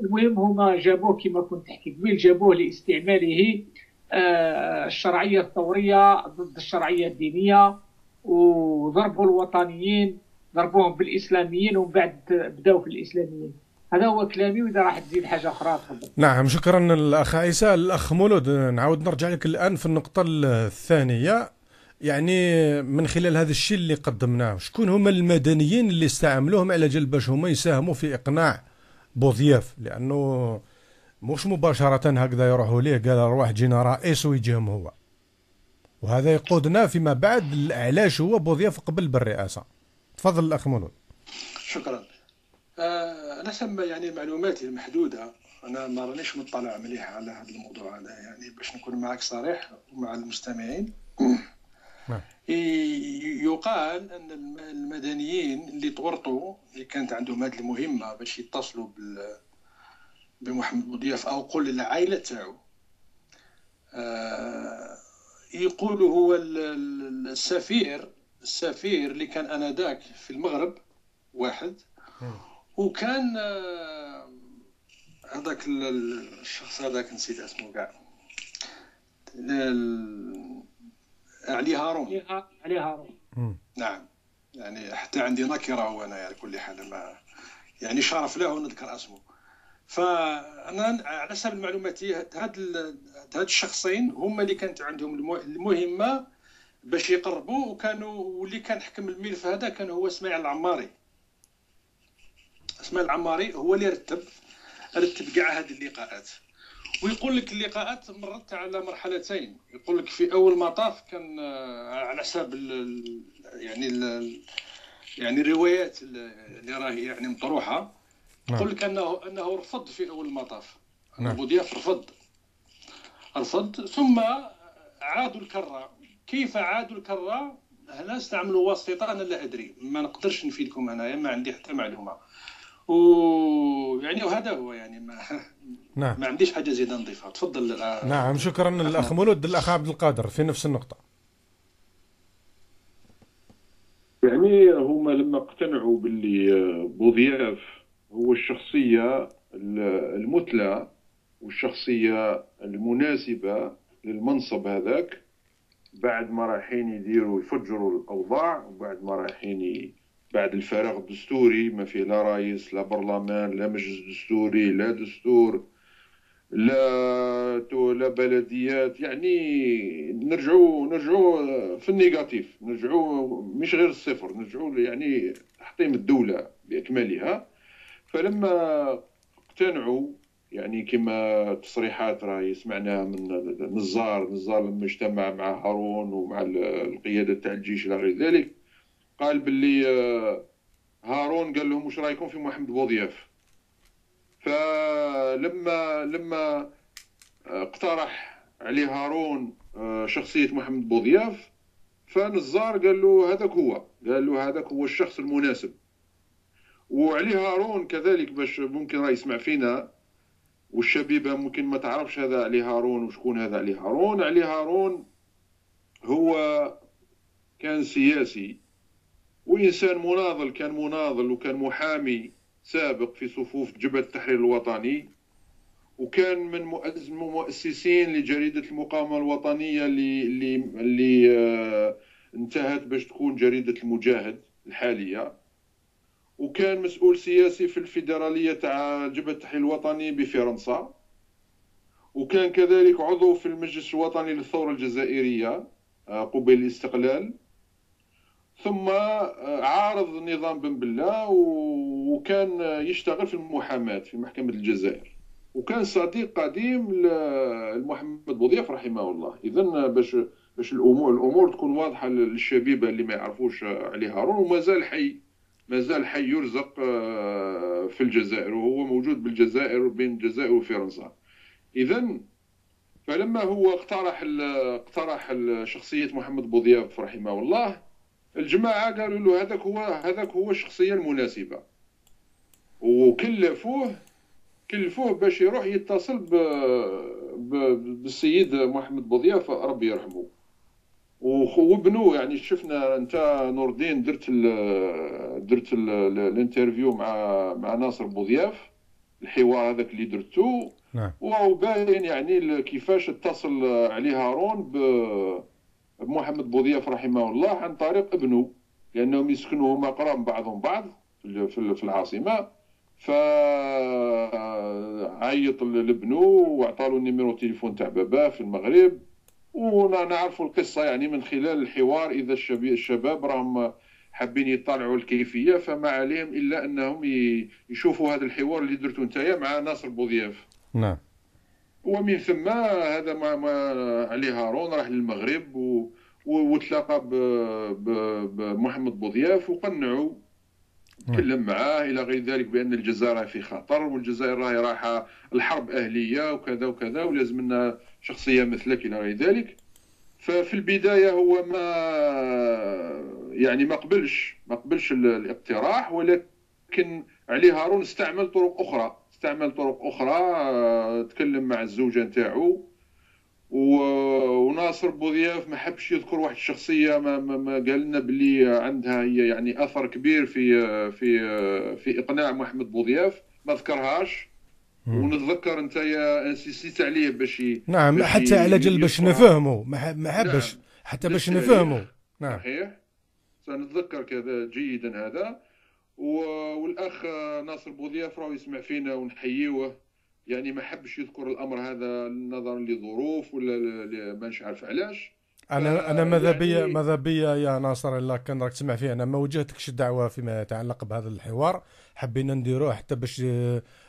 المهم هما جابوه كما كنت تحكي قبيل جابوه لاستعماله آه، الشرعية الثورية ضد الشرعية الدينية وضربوا الوطنيين ضربوهم بالإسلاميين ومن بعد بداوا في الإسلاميين. هذا هو كلامي وإذا راح تزيد حاجة أخرى تفضل. نعم شكرا الأخ عيسى. الأخ مولود نعاود نرجع لك الآن في النقطة الثانية. يعني من خلال هذا الشيء اللي قدمناه شكون هما المدنيين اللي استعملوهم على جل باش هما يساهموا في إقناع بوضياف؟ لأنه مش مباشرة هكذا يروحوا ليه قال روح جينا رئيس ويجيهم هو. وهذا يقودنا فيما بعد علاش هو بوضياف قبل بالرئاسة. تفضل الأخ مولود شكرا. آه، أنا سمى يعني معلوماتي المحدودة. أنا ما رانيش مطلع مليح على هذا الموضوع هذا يعني باش نكون معك صريح ومع المستمعين. نعم. يقال أن المدنيين اللي تورطوا اللي كانت عندهم هذه المهمة باش يتصلوا بال بمحمد بوضياف أو قول العائلة تاعو. آه، يقولوا هو السفير السفير اللي كان آنذاك في المغرب واحد. وكان آه، هذاك الشخص هذاك نسيت اسمه كاع. علي هارون. علي هارون. نعم. يعني حتى عندي نكره هو أنا على كل حال ما يعني شرف له نذكر اسمه. فأنا على حسب المعلومات هاد هاد الشخصين هما اللي كانت عندهم المهمة باش يقربوا وكانوا واللي كان حكم الملف هذا كان هو إسماعيل العماري. إسماعيل العماري هو اللي رتب رتب كاع هذه اللقاءات. ويقول لك اللقاءات مرت على مرحلتين. يقول لك في أول مطاف كان آه، على حساب ال يعني ال يعني الروايات اللي راهي يعني مطروحة. نعم. يقول لك انه أنه رفض في أول المطاف نعم. بوضياف رفض. رفض ثم عادوا الكره كيف عادوا الكره هنا استعملوا واسطه أنا لا أدري. ما نقدرش نفيدكم انايا ما عندي حتى معلومة. ويعني وهذا هو يعني ما نعم. ما عنديش حاجة زيادة نضيفها. تفضل. نعم شكرا الاخ مولود. الأخ عبد القادر في نفس النقطة. يعني هما لما اقتنعوا باللي بوضياف هو الشخصية المثلى والشخصية المناسبة للمنصب هذاك بعد ما رايحين يديروا يفجروا الأوضاع وبعد ما رايحين بعد الفراغ الدستوري ما فيه لا رئيس لا برلمان لا مجلس دستوري لا دستور لا لا بلديات. يعني نرجعوا نرجعوا في النيجاتيف. نرجعوا مش غير الصفر. نرجعوا يعني تحطيم الدولة بأكملها فلما اقتنعوا يعني كما تصريحات راهي سمعناها من نزار نزار لما اجتمع مع هارون ومع القيادة تاع الجيش إلى غير ذلك. قال باللي آه، هارون قال لهم وش رايكم في محمد بوضياف؟ فلما لما آه، اقترح عليه هارون آه، شخصية محمد بوضياف فنزار قال له هذاك هو قال له هذاك هو الشخص المناسب. وعلي هارون كذلك باش ممكن راه يسمع فينا والشبيبة ممكن ما تعرفش هذا علي هارون وشكون هذا علي هارون. علي هارون هو كان سياسي وإنسان مناضل كان مناضل وكان محامي سابق في صفوف جبهة التحرير الوطني وكان من مؤسسين لجريدة المقاومة الوطنية اللي اللي اللي آه، انتهت باش تكون جريدة المجاهد الحالية. وكان مسؤول سياسي في الفيدرالية تاع جبهة التحرير الوطني بفرنسا. وكان كذلك عضو في المجلس الوطني للثورة الجزائرية آه، قبيل الاستقلال. ثم آه، عارض نظام بن بلة وكان يشتغل في المحاماة في محكمة الجزائر. وكان صديق قديم لمحمد بوضياف رحمه الله. اذا باش باش الأمور الأمور تكون واضحة للشبيبة اللي ما يعرفوش علي هارون وما زال حي. ما زال حي يرزق آه، في الجزائر وهو موجود بالجزائر بين الجزائر وفرنسا. اذا فلما هو اقترح اقترح شخصية محمد بوضياف رحمه الله الجماعة قالوا له هذاك هو هذاك هو الشخصية المناسبة. وكلفوه كلفوه باش يروح يتصل ب... ب... بالسيد محمد بوضياف ربي يرحمه. وابنه يعني شفنا انت نور الدين درت ال... درت ال... ال interview مع مع ناصر بوضياف الحوار هذاك اللي درتو. نعم. وباين يعني كيفاش اتصل عليه هارون ب محمد بوضياف رحمه الله عن طريق ابنه لأنهم يسكنوا هما قراب بعضهم بعض في العاصمة. فعيط لابنه وعطى له النيميرو تليفون تاع باباه في المغرب. ونعرفوا القصة يعني من خلال الحوار إذا الشباب راهم حابين يطالعوا الكيفية فما عليهم إلا أنهم يشوفوا هذا الحوار اللي درتو نتايا مع ناصر بوضياف. نعم. ومن ثم هذا ما, ما علي هارون راح للمغرب و... وتلاقى بمحمد بوضياف وقنعوا تكلم معاه إلى غير ذلك بأن الجزائر في خطر والجزائر راهي رايحة الحرب أهلية وكذا وكذا ولازم لنا شخصية مثلك إلى غير ذلك. ففي البداية هو ما يعني ما قبلش ما قبلش الاقتراح ولكن علي هارون استعمل طرق أخرى استعمل طرق أخرى تكلم مع الزوجة نتاعو. وناصر بوضياف ما حبش يذكر واحد الشخصيه ما, ما, ما قال لنا باللي عندها هي يعني أثر كبير في في في إقناع محمد بوضياف ما ذكرهاش. ونتذكر أنت يا insisté ت عليه باش نعم باش حتى على جل باش نفهموا ما حبش. نعم. حتى باش نفهموا نعم. صحيح. سنتذكر كذا جيدا هذا. والأخ ناصر بوضياف راهو يسمع فينا ونحييوه يعني ما حبش يذكر الأمر هذا نظرا لظروف ولا ما عارف علاش؟ أنا أنا ماذا بيا يعني ماذا بيا يا ناصر؟ إلا كان راك تسمع فيه أنا ما وجهتكش دعوه فيما يتعلق بهذا الحوار. حبينا نديروه حتى باش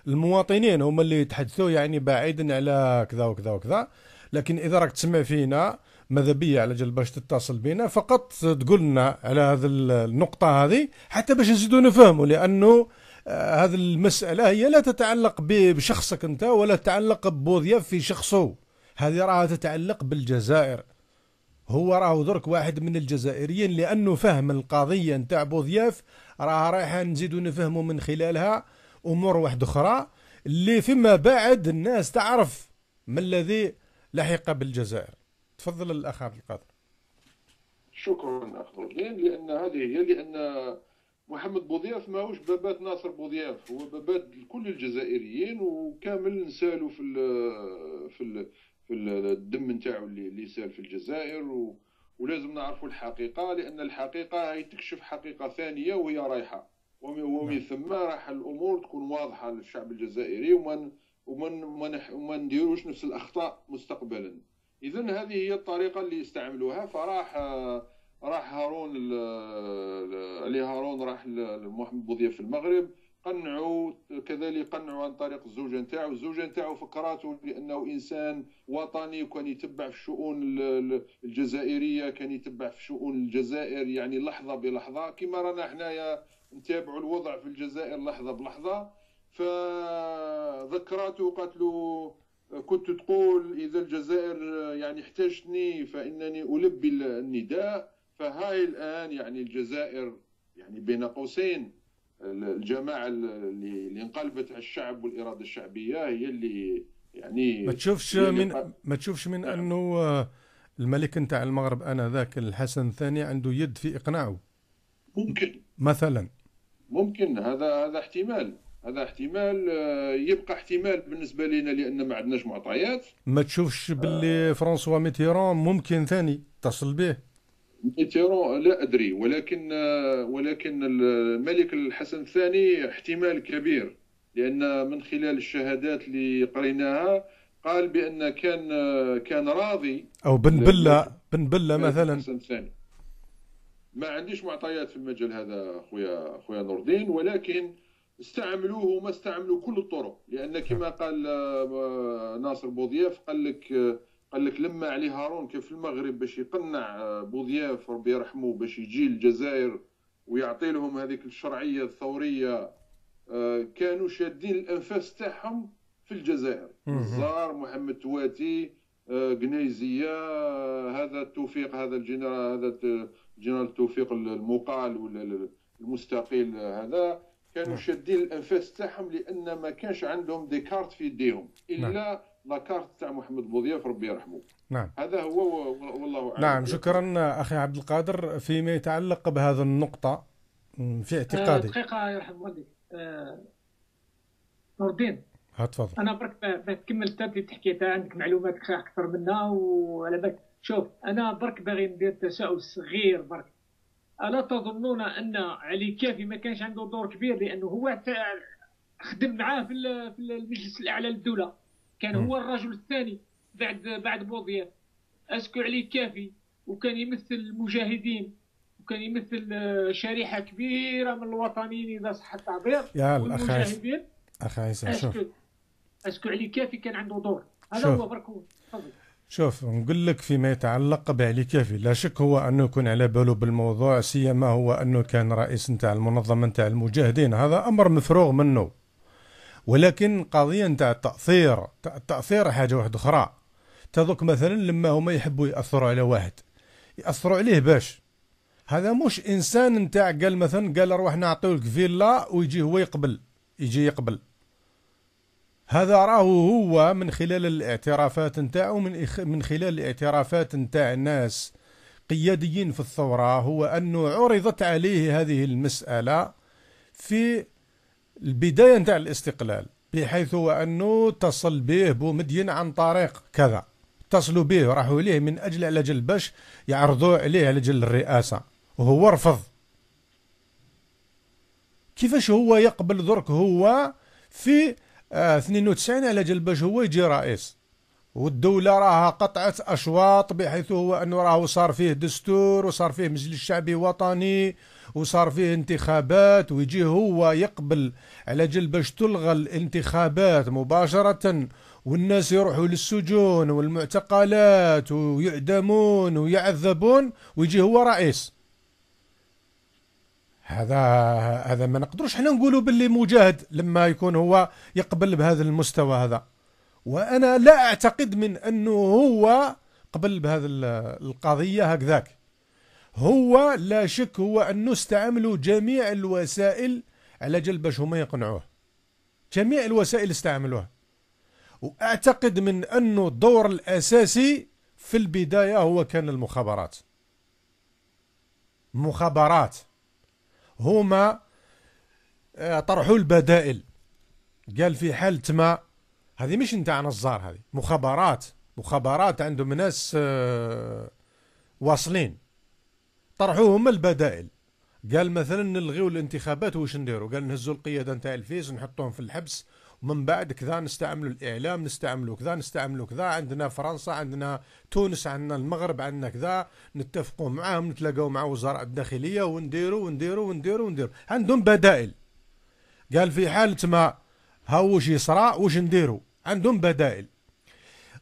المواطنين هما اللي يتحدثوا يعني بعيدا على كذا وكذا وكذا. لكن إذا راك تسمع فينا ماذا بيا على جال باش تتصل بنا فقط تقول لنا على هذه النقطة هذه حتى باش نزيدوا نفهموا لأنه آه، هذه المسألة هي لا تتعلق بشخصك أنت ولا تتعلق ببوذياف في شخصه. هذه راها تتعلق بالجزائر. هو راه درك واحد من الجزائريين لأنه فهم القضية نتاع بوذياف راها رايحة نزيدو نفهموا من خلالها أمور واحدة أخرى اللي فيما بعد الناس تعرف ما الذي لحق بالجزائر. تفضل الأخ عبد القادر. شكرا أخ لأن هذه هي لأن محمد بوضياف ماهوش بابات ناصر بوضياف هو بابات كل الجزائريين وكامل نسالوا في ال في ال في الدم نتاعو اللي اللي سال في الجزائر و ولازم نعرفوا الحقيقة لأن الحقيقة هي تكشف حقيقة ثانية وهي رايحة ومن نعم. ثم راح الأمور تكون واضحة للشعب الجزائري وما وما وما نديروش نفس الأخطاء مستقبلا اذا هذه هي الطريقة اللي استعملوها فراح راح هارون علي هارون راح لمحمد بوذيا في المغرب. قنعوا كذلك قنعوا عن طريق الزوجه نتاعو الزوجه نتاعو فكراته لأنه إنسان وطني وكان يتبع في الشؤون الجزائرية كان يتبع في شؤون الجزائر يعني لحظة بلحظة. كما رانا حنايا نتابعوا الوضع في الجزائر لحظة بلحظة. فذكراته قالت له كنت تقول إذا الجزائر يعني احتاجتني فإنني ألبي النداء. فهاي الآن يعني الجزائر يعني بين قوسين الجماعة اللي انقلبت على الشعب والإرادة الشعبية هي اللي يعني ما تشوفش من ما تشوفش من نعم. أنه آه، الملك نتاع المغرب أنا ذاك الحسن الثاني عنده يد في إقناعه؟ ممكن. مثلا. ممكن. هذا هذا احتمال. هذا احتمال آه، يبقى احتمال بالنسبة لنا لأن ما عندناش معطيات. ما تشوفش باللي آه. فرانسوا ميتيران ممكن ثاني تصل به؟ ميتيرون لا أدري. ولكن ولكن الملك الحسن الثاني احتمال كبير لأن من خلال الشهادات اللي قريناها قال بأن كان كان راضي أو بن بلة بن بلة مثلا. الحسن الثاني. ما عنديش معطيات في المجال هذا خويا خويا نور الدين ولكن استعملوه وما استعملوا كل الطرق. لأن كما قال ناصر بوضياف قال لك قال لك لما علي هارون كيف في المغرب باش يقنع آه، بوضياف ربي يرحمه باش يجي الجزائر ويعطي لهم هذيك الشرعية الثورية آه، كانوا شادين الأنفاس تاعهم في الجزائر. الزار محمد تواتي آه، قنيزيه هذا التوفيق هذا الجنرال هذا الجنرال التوفيق المقال ولا المستقيل هذا كانوا شادين الأنفاس تاعهم لأن ما كانش عندهم ديكارت في يديهم إلا نعم. لاكارت تاع محمد بوضياف ربي يرحمه. نعم. هذا هو والله أعلم نعم شكرا أخي عبد القادر. فيما يتعلق بهذه النقطة في اعتقادي. آه دقيقة يرحم والديك آه نور الدين تفضل. أنا برك تكمل انت تحكي عندك معلومات أكثر منا وعلى بالك. شوف أنا برك باغي ندير تساؤل صغير برك. ألا تظنون أن علي كافي ما كانش عنده دور كبير؟ لأنه هو خدم معاه في المجلس الأعلى للدولة. كان هو الرجل الثاني بعد بعد بوضياف est-ce que علي كافي وكان يمثل المجاهدين وكان يمثل آه، شريحة كبيرة من الوطنيين إذا صح التعبير. يا الاخ اخ عيسى شوف. est-ce que علي كافي كان عنده دور. هذا هو برك تفضل. شوف نقول لك فيما يتعلق بعلي كافي. لا شك هو أنه يكون على باله بالموضوع سيما هو أنه كان رئيس نتاع المنظمة نتاع المجاهدين. هذا أمر مفروغ منه. ولكن قضية نتاع التأثير التأثير حاجة واحدة أخرى. تذوك مثلا لما هما يحبوا يأثروا على واحد. يأثروا عليه باش. هذا مش إنسان نتاع قال مثلا قال روح نعطيو لك فيلا ويجي هو يقبل. يجي يقبل. هذا راه هو من خلال الاعترافات نتاعو من من خلال الاعترافات نتاع الناس قياديين في الثورة هو أنه عرضت عليه هذه المسألة في البداية نتاع الاستقلال بحيث هو أنه اتصل به بومدين عن طريق كذا. اتصلوا به راحوا إليه من أجل على جل باش يعرضوا عليه على جل الرئاسة وهو رفض. كيفاش هو يقبل درك؟ هو في آه 92 على جل باش هو يجي رئيس. والدولة راها قطعت أشواط بحيث هو أنه راهو صار فيه دستور وصار فيه مجلس شعبي وطني وصار فيه انتخابات ويجي هو يقبل على جل باش تلغى الانتخابات مباشرة والناس يروحوا للسجون والمعتقلات ويعدمون ويعذبون ويجي هو رئيس. هذا هذا ما نقدروش إحنا نقولوا باللي مجاهد لما يكون هو يقبل بهذا المستوى هذا. وأنا لا أعتقد من أنه هو قبل بهذا القضية هكذاك. هو لا شك هو انه استعملوا جميع الوسائل على جل باش هما يقنعوه. جميع الوسائل استعملوها. وأعتقد من انه الدور الأساسي في البداية هو كان المخابرات. مخابرات. هما آه، طرحوا البدائل. قال في حالة ما هذه مش نتاع نزار هذه. مخابرات. مخابرات عندهم ناس آه، واصلين. طرحوا هما البدائل. قال مثلا نلغيو الانتخابات واش نديروا قال نهزوا القيادة نتاع الفيس نحطوهم في الحبس. ومن بعد كذا نستعملوا الإعلام نستعملوا كذا نستعملوا كذا. عندنا فرنسا عندنا تونس عندنا المغرب عندنا كذا. نتفقوا معاهم نتلاقاو مع وزراء الداخلية ونديروا ونديروا ونديروا ونديروا عندهم بدائل. قال في حالة ما ها وش يصرى وش نديروا عندهم بدائل.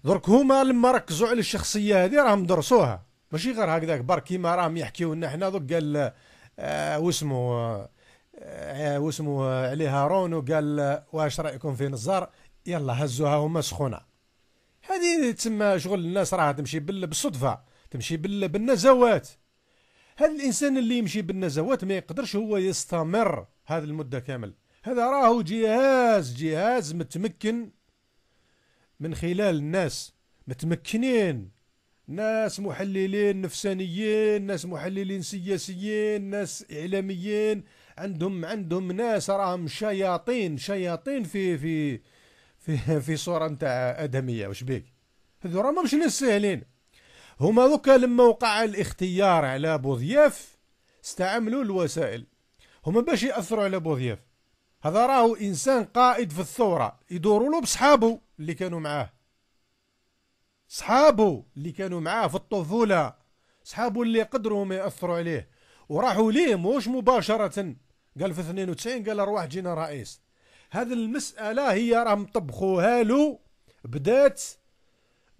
درك هما لما ركزوا على الشخصية هذه راهم درسوها. ماشي غير هكذاك برك كيما راهم يحكيو لنا حنا دوك قال آه واسمو آه واسمه علي هارون وقال واش رأيكم في نزار؟ يلا هزوها هما سخونة. هذه تسمى شغل الناس راها تمشي بالصدفة تمشي بالنزوات. هذا الإنسان اللي يمشي بالنزوات ما يقدرش هو يستمر هذه المدة كامل. هذا راهو جهاز جهاز متمكن من خلال الناس متمكنين ناس محللين نفسانيين ناس محللين سياسيين ناس إعلاميين. عندهم عندهم ناس راهم شياطين شياطين في في في في صورة نتاع آدمية. واش بيك؟ هذو راهم مش ناس ساهلين. هما دوكا لما وقع الاختيار على بوضياف استعملوا الوسائل. هما باش يأثروا على بوضياف. هذا راهو إنسان قائد في الثورة يدوروا له بصحابه اللي كانوا معاه. صحابه اللي كانوا معاه في الطفولة صحابه اللي قدروا ما يأثروا عليه. وراحوا ليه؟ موش مباشرة. قال في 92 قال أرواح جينا رئيس. هذه المسألة هي راهم طبخوها له. بدأت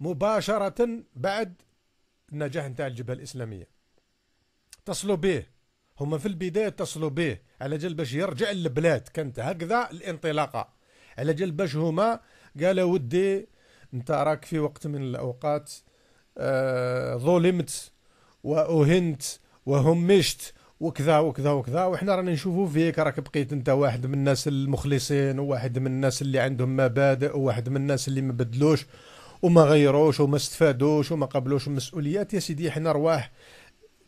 مباشرة بعد النجاح نتاع الجبهة الإسلامية. اتصلوا به. هما في البداية اتصلوا به. على جل باش يرجع للبلاد. كانت هكذا الانطلاقة. على جل باش هما قالوا ودي انت راك في وقت من الأوقات آه ظلمت وأهنت وهمشت وكذا وكذا وكذا وحنا رانا نشوفوا فيك راك بقيت انت واحد من الناس المخلصين وواحد من الناس اللي عندهم مبادئ وواحد من الناس اللي ما بدلوش وما غيروش وما استفادوش وما قبلوش المسؤوليات يا سيدي حنا رواح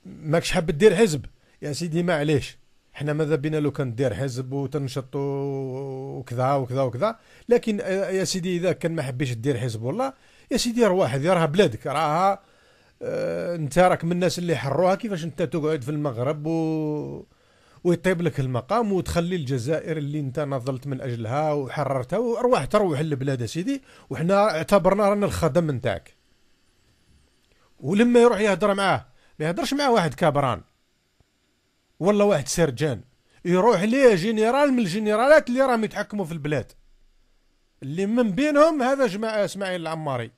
ماكش حاب دير حزب. يا سيدي معليش. حنا ماذا بينا لو كان دير حزب وتنشط وكذا وكذا وكذا. لكن يا سيدي إذا كان ما حبيش دير حزب والله يا سيدي رواح هذه راها بلادك راها آه، انت راك من الناس اللي حروها كيفاش انت تقعد في المغرب و... ويطيب لك المقام وتخلي الجزائر اللي انت نضلت من أجلها وحررتها وأرواح تروح للبلاد سيدي. وحنا اعتبرنا رانا الخدم نتاعك. ولما يروح يهضر معاه ما يهضرش مع واحد كابران. ولا واحد سرجان. يروح ليه جنرال من الجنرالات اللي راهم يتحكموا في البلاد. اللي من بينهم هذا جماعة إسماعيل العماري.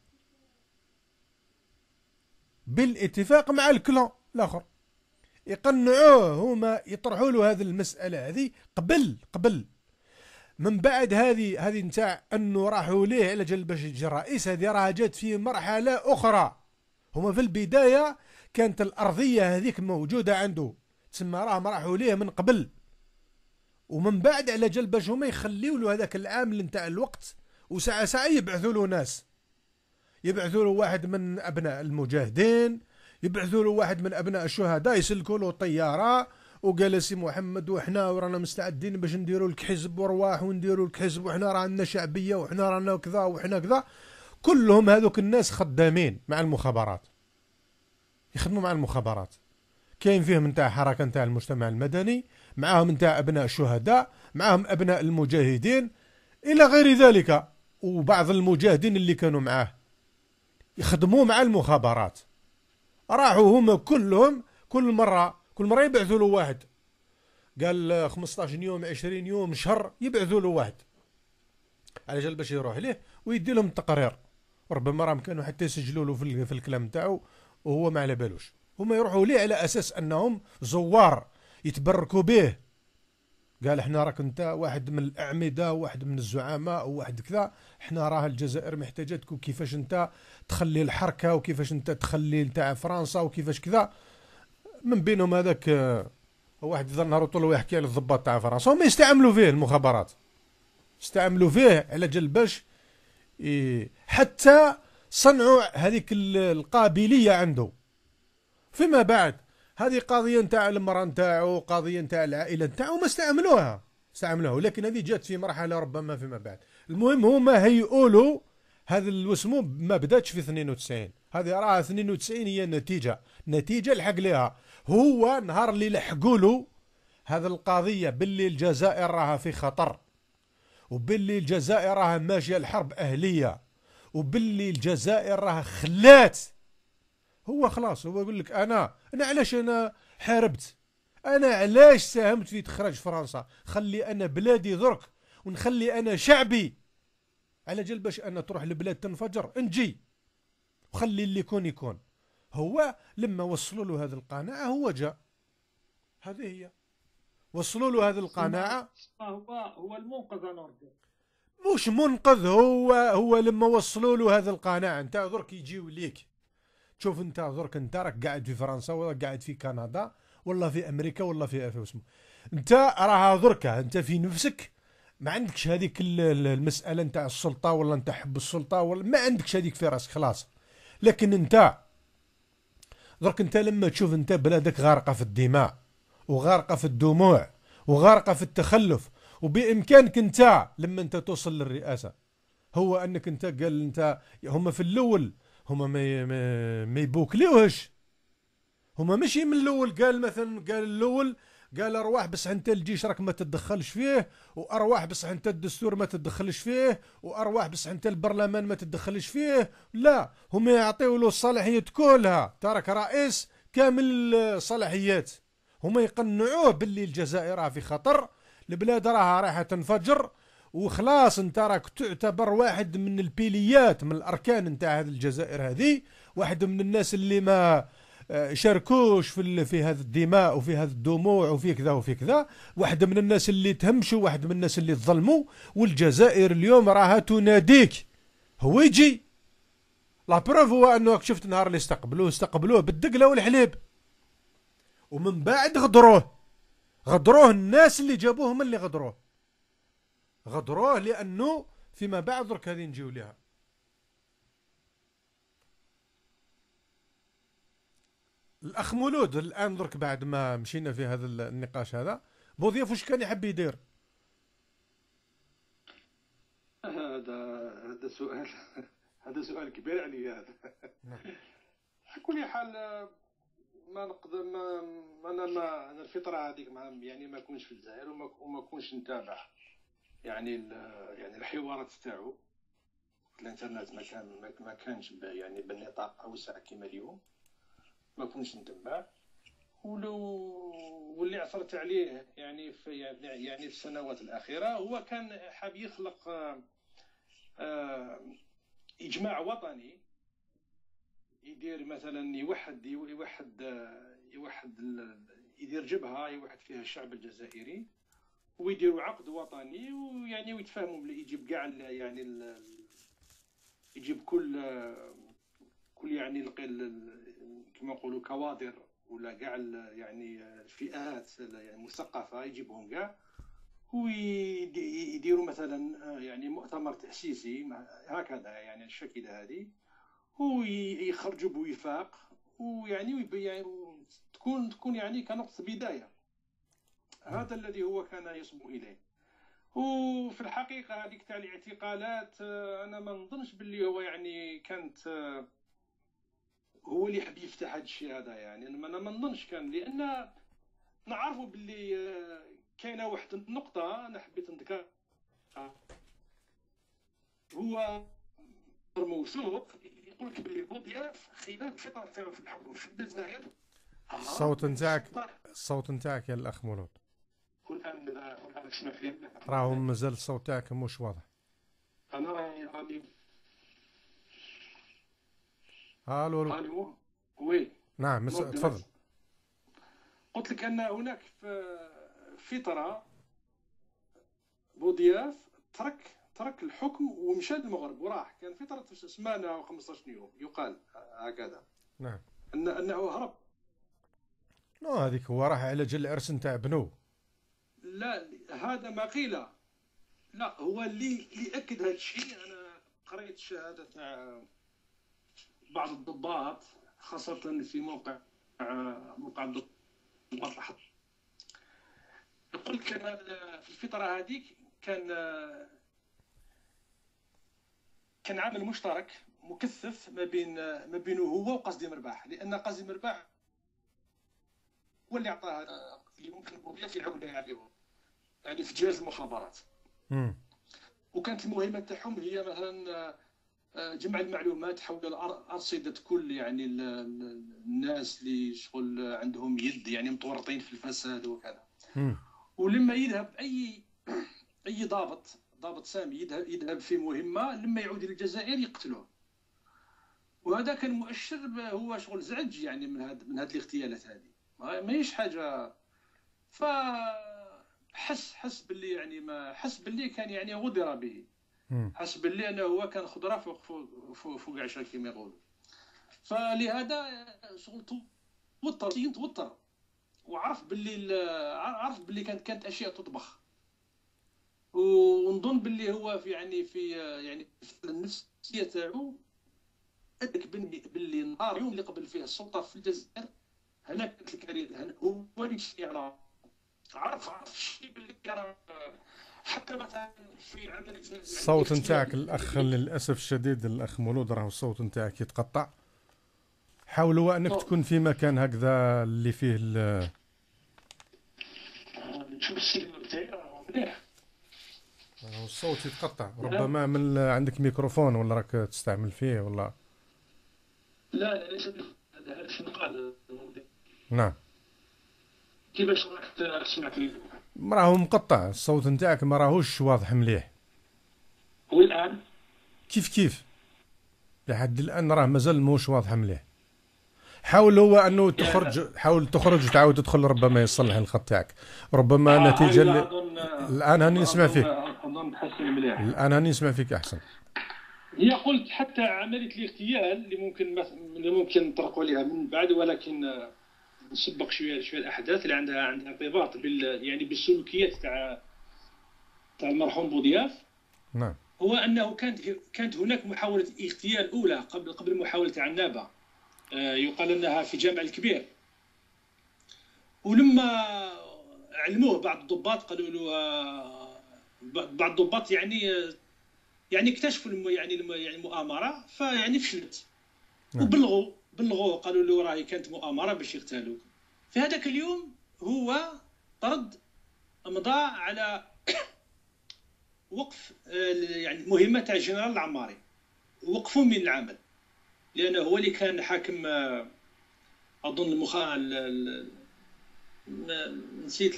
بالاتفاق مع الكلان الآخر. يقنعوه هما يطرحوا له هذه المسألة هذه قبل قبل. من بعد هذه هذه نتاع أنه راحوا ليه على جال باش يجي الرئيس هذه راه جات في مرحلة أخرى. هما في البداية كانت الأرضية هذيك موجودة عنده. تسمى راهم راحوا ليه من قبل. ومن بعد على جال باش هما يخليوا له هذاك العامل نتاع الوقت وساعة ساعة يبعثوا له ناس. يبعثوا له واحد من أبناء المجاهدين يبعثوا له واحد من أبناء الشهداء يسلكوا له طيارة وقال سي محمد وحنا ورانا مستعدين باش نديروا لك حزب ورواح ونديروا لك حزب وحنا رانا شعبية وحنا رانا كذا وحنا كذا. كلهم هذوك الناس خدامين مع المخابرات. يخدموا مع المخابرات. كاين فيهم نتاع حركة نتاع المجتمع المدني معاهم نتاع أبناء الشهداء معاهم أبناء المجاهدين إلى غير ذلك. وبعض المجاهدين اللي كانوا معاه يخدموا مع المخابرات. راحوا هما كلهم كل مرة كل مرة يبعثوا له واحد. قال 15 يوم 20 يوم شهر يبعثوا له واحد. على جال باش يروح ليه؟ ويدي لهم التقرير. وربما راهم كانوا حتى يسجلوا له في, الكلام تاعو وهو ما على بالوش. هما يروحوا ليه على أساس أنهم زوار يتبركوا به. قال إحنا راك أنت واحد من الأعمدة واحد من الزعماء وواحد كذا. إحنا راه الجزائر محتاجتك وكيفاش أنت تخلي الحركة وكيفاش أنت تخلي نتاع فرنسا وكيفاش كذا. من بينهم هذاك آه، واحد ظل نهار طول يحكي على الضباط تاع فرنسا. هم يستعملوا فيه المخابرات. استعملوا فيه على جل باش حتى صنعوا هذيك القابلية عنده. فيما بعد؟ هذه قضية نتاع المرأة نتاعو قضية نتاع العائلة نتاعو ما استعملوها. استعملوها ولكن هذه جات في مرحلة ربما فيما بعد. المهم هما هيقولوا هذا الوسمو ما بداتش في 92 هذه راه 92 هي النتيجة. نتيجة لحق لها. هو نهار اللي لحقوا له هذا القضية باللي الجزائر راها في خطر وباللي الجزائر راها ماشية الحرب أهلية وباللي الجزائر راها خلات هو خلاص هو يقول لك أنا أنا علاش أنا حاربت؟ أنا علاش ساهمت في تخرج فرنسا؟ خلي أنا بلادي درك ونخلي أنا شعبي. على جال باش أنا تروح البلاد تنفجر نجي. وخلي اللي يكون يكون. هو لما وصلوا له هذه القناعة هو جاء. هذه هي. وصلوا له هذه القناعة. هو هو المنقذ أنا مش منقذ هو هو لما وصلوا له هذه القناعة أنت درك يجيو ليك شوف انت درك انت راك قاعد في فرنسا ولا قاعد في كندا ولا في أمريكا ولا في اسمه. انت راه درك انت في نفسك ما عندكش هذيك المسألة نتاع السلطة ولا انت حب السلطة ولا ما عندكش هذيك في راسك خلاص. لكن انت درك انت لما تشوف انت بلادك غارقة في الدماء وغارقة في الدموع وغارقة في التخلف وبإمكانك انت لما انت توصل للرئاسة هو أنك انت قال انت هم في الأول هما ما ما, ما يبوكليوهش. هما ماشي من الأول قال مثلا قال الأول قال أرواح بس أنت الجيش راك ما تتدخلش فيه وأرواح بس أنت الدستور ما تتدخلش فيه وأرواح بس أنت البرلمان ما تتدخلش فيه. لا هما يعطيو له الصلاحيات كلها. ترك رئيس كامل الصلاحيات. هما يقنعوه باللي الجزائر في خطر البلاد راها رايحة تنفجر. وخلاص انت راك تعتبر واحد من البيليات من الأركان نتاع هذه الجزائر هذه واحد من الناس اللي ما آه، شاركوش في في هذا الدماء وفي هذا الدموع وفي كذا وفي كذا. واحد من الناس اللي تهمشوا واحد من الناس اللي تظلموا والجزائر اليوم راها تناديك. هو يجي. لا بروف هو انه شفت نهار اللي استقبلوه استقبلوه بالدقلة والحليب. ومن بعد غدروه. غدروه الناس اللي جابوه هم اللي غدروه. غدروه لأنه فيما بعد درك هذه نجيو لها الأخ مولود الآن درك بعد ما مشينا في هذا النقاش هذا. بوظيف واش كان يحب يدير؟ هذا هذا سؤال هذا سؤال كبير عليا هذا. نعم. على كل حال ما نقدر ما أنا ما أنا الفطرة هذيك يعني ما كنتش في الجزائر وما كنتش نتابع. يعني يعني الحوارات تاعو الانترنت ما كان ما كانش يعني بالنطاق أوسع كما اليوم. ما كنتش نتبع. ولو واللي عثرت عليه يعني في يعني في السنوات الأخيرة هو كان حاب يخلق آه، إجماع وطني. يدير مثلا يوحد يوحد يوحد يدير جبهه يوحد فيها الشعب الجزائري. ويديروا عقد وطني ويعني ويتفاهموا بلي يجيب كاع يعني يجيب كل كل يعني كما نقولوا كوادر ولا كاع يعني الفئات المثقفه يجيبهم كاع ويديروا مثلا يعني مؤتمر تأسيسي هكذا يعني الشكل هذه ويخرجوا بوفاق ويعني تكون تكون يعني كنقطه بداية. هذا الذي هو كان يصبو إليه. وفي الحقيقة هذيك تاع الاعتقالات أنا ما نظنش باللي هو يعني كانت هو اللي يحب يفتح هذا الشيء هذا يعني. أنا ما نظنش كان لأن نعرفوا باللي كاينة واحد النقطة أنا حبيت نذكر هو موثوق يقول لك بلي بوضياف خلال فتره في الحكم في الجزائر الصوت نتاعك الصوت نتاعك يا الأخ مولود. والان راهو مازال الصوت تاعك مش واضح. أنا راني ألو ألو وي. نعم تفضل. قلت لك أن هناك في فتره بوضياف ترك ترك الحكم ومشى للمغرب وراح. كان فتره سمانه أو 15 يوم يقال هكذا. نعم. ان أنه هرب. نو هذيك هو راح على جل العرس نتاع بنو. لا هذا ما قيل. لا هو اللي اللي اكد هذا الشيء. أنا قريت شهادة تاع بعض الضباط خاصة في موقع موقع الضباط يقول كان في الفترة هذيك كان كان عامل مشترك مكثف ما بين ما بينه هو وقصدي مرباح. لأن قصدي مرباح هو اللي عطاه اللي ممكن بوبيا يعاود عليهم يعني في جهاز المخابرات. وكانت المهمة تاعهم هي مثلا جمع المعلومات حول أرصدة كل يعني الناس اللي شغل عندهم يد يعني متورطين في الفساد وكذا. ولما يذهب أي أي ضابط ضابط سامي يذهب يذهب في مهمة لما يعود إلى الجزائر يقتلوه. وهذا كان مؤشر هو شغل زعج يعني من هذا من هذه الاغتيالات هذه. ماهيش حاجة. ف حس حس باللي يعني ما حس باللي كان يعني غدر به. حس باللي أنه هو كان خضرة فوق فوق فوق, عشرة كما يقولوا. فلهذا شغل توتر توتر. وعرف باللي عرف باللي كانت كانت أشياء تطبخ. ونظن باللي هو في يعني في يعني في النفسية تاعو. أدرك باللي نهار يوم اللي قبل فيه السلطة في الجزائر هناك كانت الكارثه هو اللي يعني عرف عرف الشيء باللي كان حتى مثلا في عمليه الصوت نتاعك الأخ للأسف الشديد الأخ مولود راه الصوت نتاعك يتقطع. حاولوا أنك تكون في مكان هكذا اللي فيه ال نشوف السيجنال مليح. الصوت يتقطع. ربما من عندك ميكروفون ولا راك تستعمل فيه ولا؟ لا ليس هذا نعم. كيفاش راك فيه راهو مقطع الصوت نتاعك ما راهوش واضح مليح. والان كيف كيف؟ لحد الآن راه مازال موش واضح مليح. حاول هو أنه تخرج حاول تخرج وتعاود تدخل ربما يصلح الخط تاعك. ربما آه نتيجة. أظن الآن هاني نسمع فيك. أظن تحسن مليح. الآن هاني نسمع فيك أحسن. هي قلت حتى عملية الاغتيال اللي ممكن اللي ممكن نطرقوا عليها من بعد ولكن نسبق شوية شوية الأحداث اللي عندها عندها ارتباط بال يعني بالسلوكيات تاع تاع المرحوم بوضياف. نعم. هو أنه كانت كانت هناك محاولة اغتيال اولى قبل قبل محاولة عنابة. آه، يقال أنها في جامع الكبير. ولما علموه بعض الضباط قالوا له آه، بعض الضباط يعني آه، يعني اكتشفوا يعني يعني المؤامرة فيعني فشلت. نعم. وبلغوا بلغوه قالوا له راهي كانت مؤامرة باش يغتالوك في هذاك اليوم هو طرد مضى على وقف آه، يعني مهمة تاع الجنرال العماري. وقفوا من العمل. لأنه هو اللي كان حاكم آه، أظن المخا ال- ال- ال- نسيت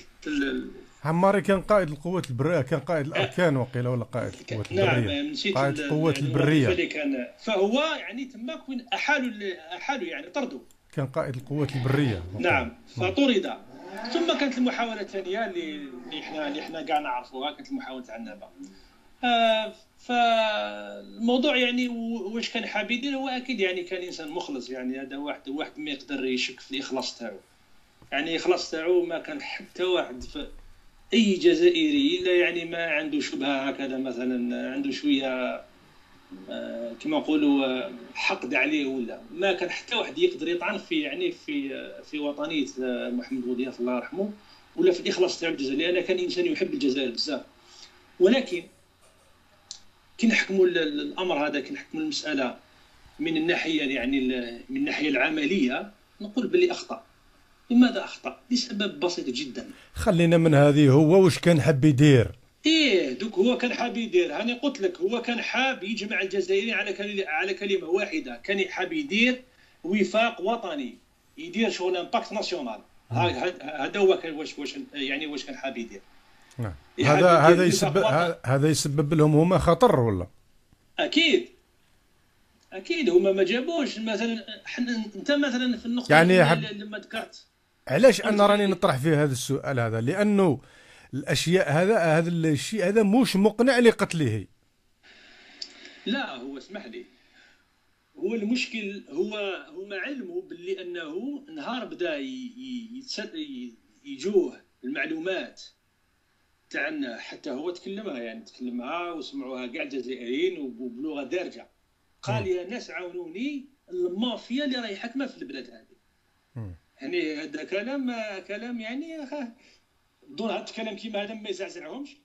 عماري كان قائد القوات البرية كان قائد الأركان وقيل ولا قائد القوات نعم البرية. نسيت قائد ال- القوات يعني البرية. كان فهو يعني تماك وين احالوا احالوا يعني طردوا كان قائد القوات البرية. وقيل. نعم فطرد. ثم كانت المحاولة الثانية اللي اللي إحنا اللي إحنا كاع نعرفوها كانت المحاولة تاع النابا آه فالموضوع يعني واش كان حاب يدير هو أكيد يعني كان إنسان مخلص يعني هذا واحد واحد ما يقدر يشك في الاخلاص تاعو. يعني الاخلاص تاعو ما كان حتى واحد أي جزائري إلا يعني ما عنده شبهة هكذا مثلا عنده شوية آه، كما نقولوا آه، حقد عليه ولا. ما كان حتى واحد يقدر يطعن في يعني في آه، في وطنية محمد بوضياف الله يرحمه ولا في الإخلاص تاع الجزائر لأن كان إنسان يحب الجزائر بزاف. ولكن كي نحكموا ال- ال- الأمر هذا كي نحكموا المسألة من الناحية يعني من الناحية العملية نقول باللي أخطأ. لماذا أخطأ؟ لسبب بسيط جدا. خلينا من هذه هو واش كان حاب يدير؟ إيه دوك هو كان حاب يدير. هاني قلت لك هو كان حاب يجمع الجزائريين على كلمه على كلمة واحدة. كان حاب يدير وفاق وطني. يدير شغل امباكت ناسيونال هذا هو كان واش واش يعني واش كان حاب يدير. نعم. يحب هذا هذا يسبب هذا يسبب لهم هما خطر ولا؟ أكيد. أكيد. هما ما جابوش. مثلا حنا أنت مثلا في النقطة يعني اللي- حب- اللي لما ذكرت علاش أنا راني نطرح فيه هذا السؤال هذا؟ لأنه الأشياء هذا هذا الشيء هذا مش مقنع لقتله. لا هو اسمح لي. هو المشكل هو هما علموا باللي أنه نهار بدأ يجوه المعلومات. تاعنا حتى هو تكلمها يعني تكلمها وسمعوها كاع الجزائريين وبلغة دارجة. قال يا ناس عاونوني المافيا اللي راهي حاكمة في البلاد هذه. يعني هذا كلام كلام يعني دون هذا الكلام كيما هذا ما يزعزعهمش.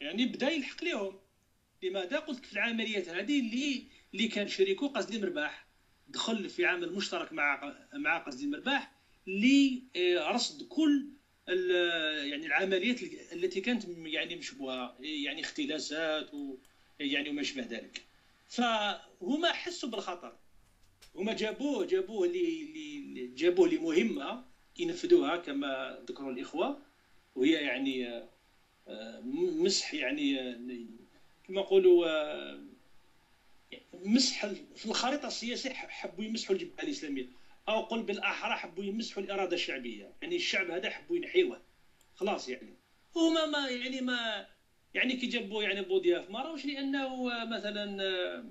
يعني بدا يلحق لهم. لماذا؟ قلت في العمليات هذه اللي اللي كان شريكه قصدي مرباح. دخل في عمل مشترك مع مع قصدي مرباح لرصد كل ال- يعني العمليات التي كانت التي مشبوهة. يعني اختلاسات و يعني وما شبه ذلك. فهما حسوا بالخطر. هما جابوه جابوه لي لي جابوه لمهمه ينفذوها كما ذكروا الإخوة. وهي يعني آه، آه، مسح يعني آه، كما نقولوا آه، مسح في الخريطة السياسية حبوا يمسحوا الجبهة الإسلامية. أو قل بالأحرى حبوا يمسحوا الإرادة الشعبية. يعني الشعب هذا حبوا ينحيوه. خلاص يعني. هما ما يعني ما يعني كي جابوا يعني بوضياف ما راوش لأنه آه، مثلا آه،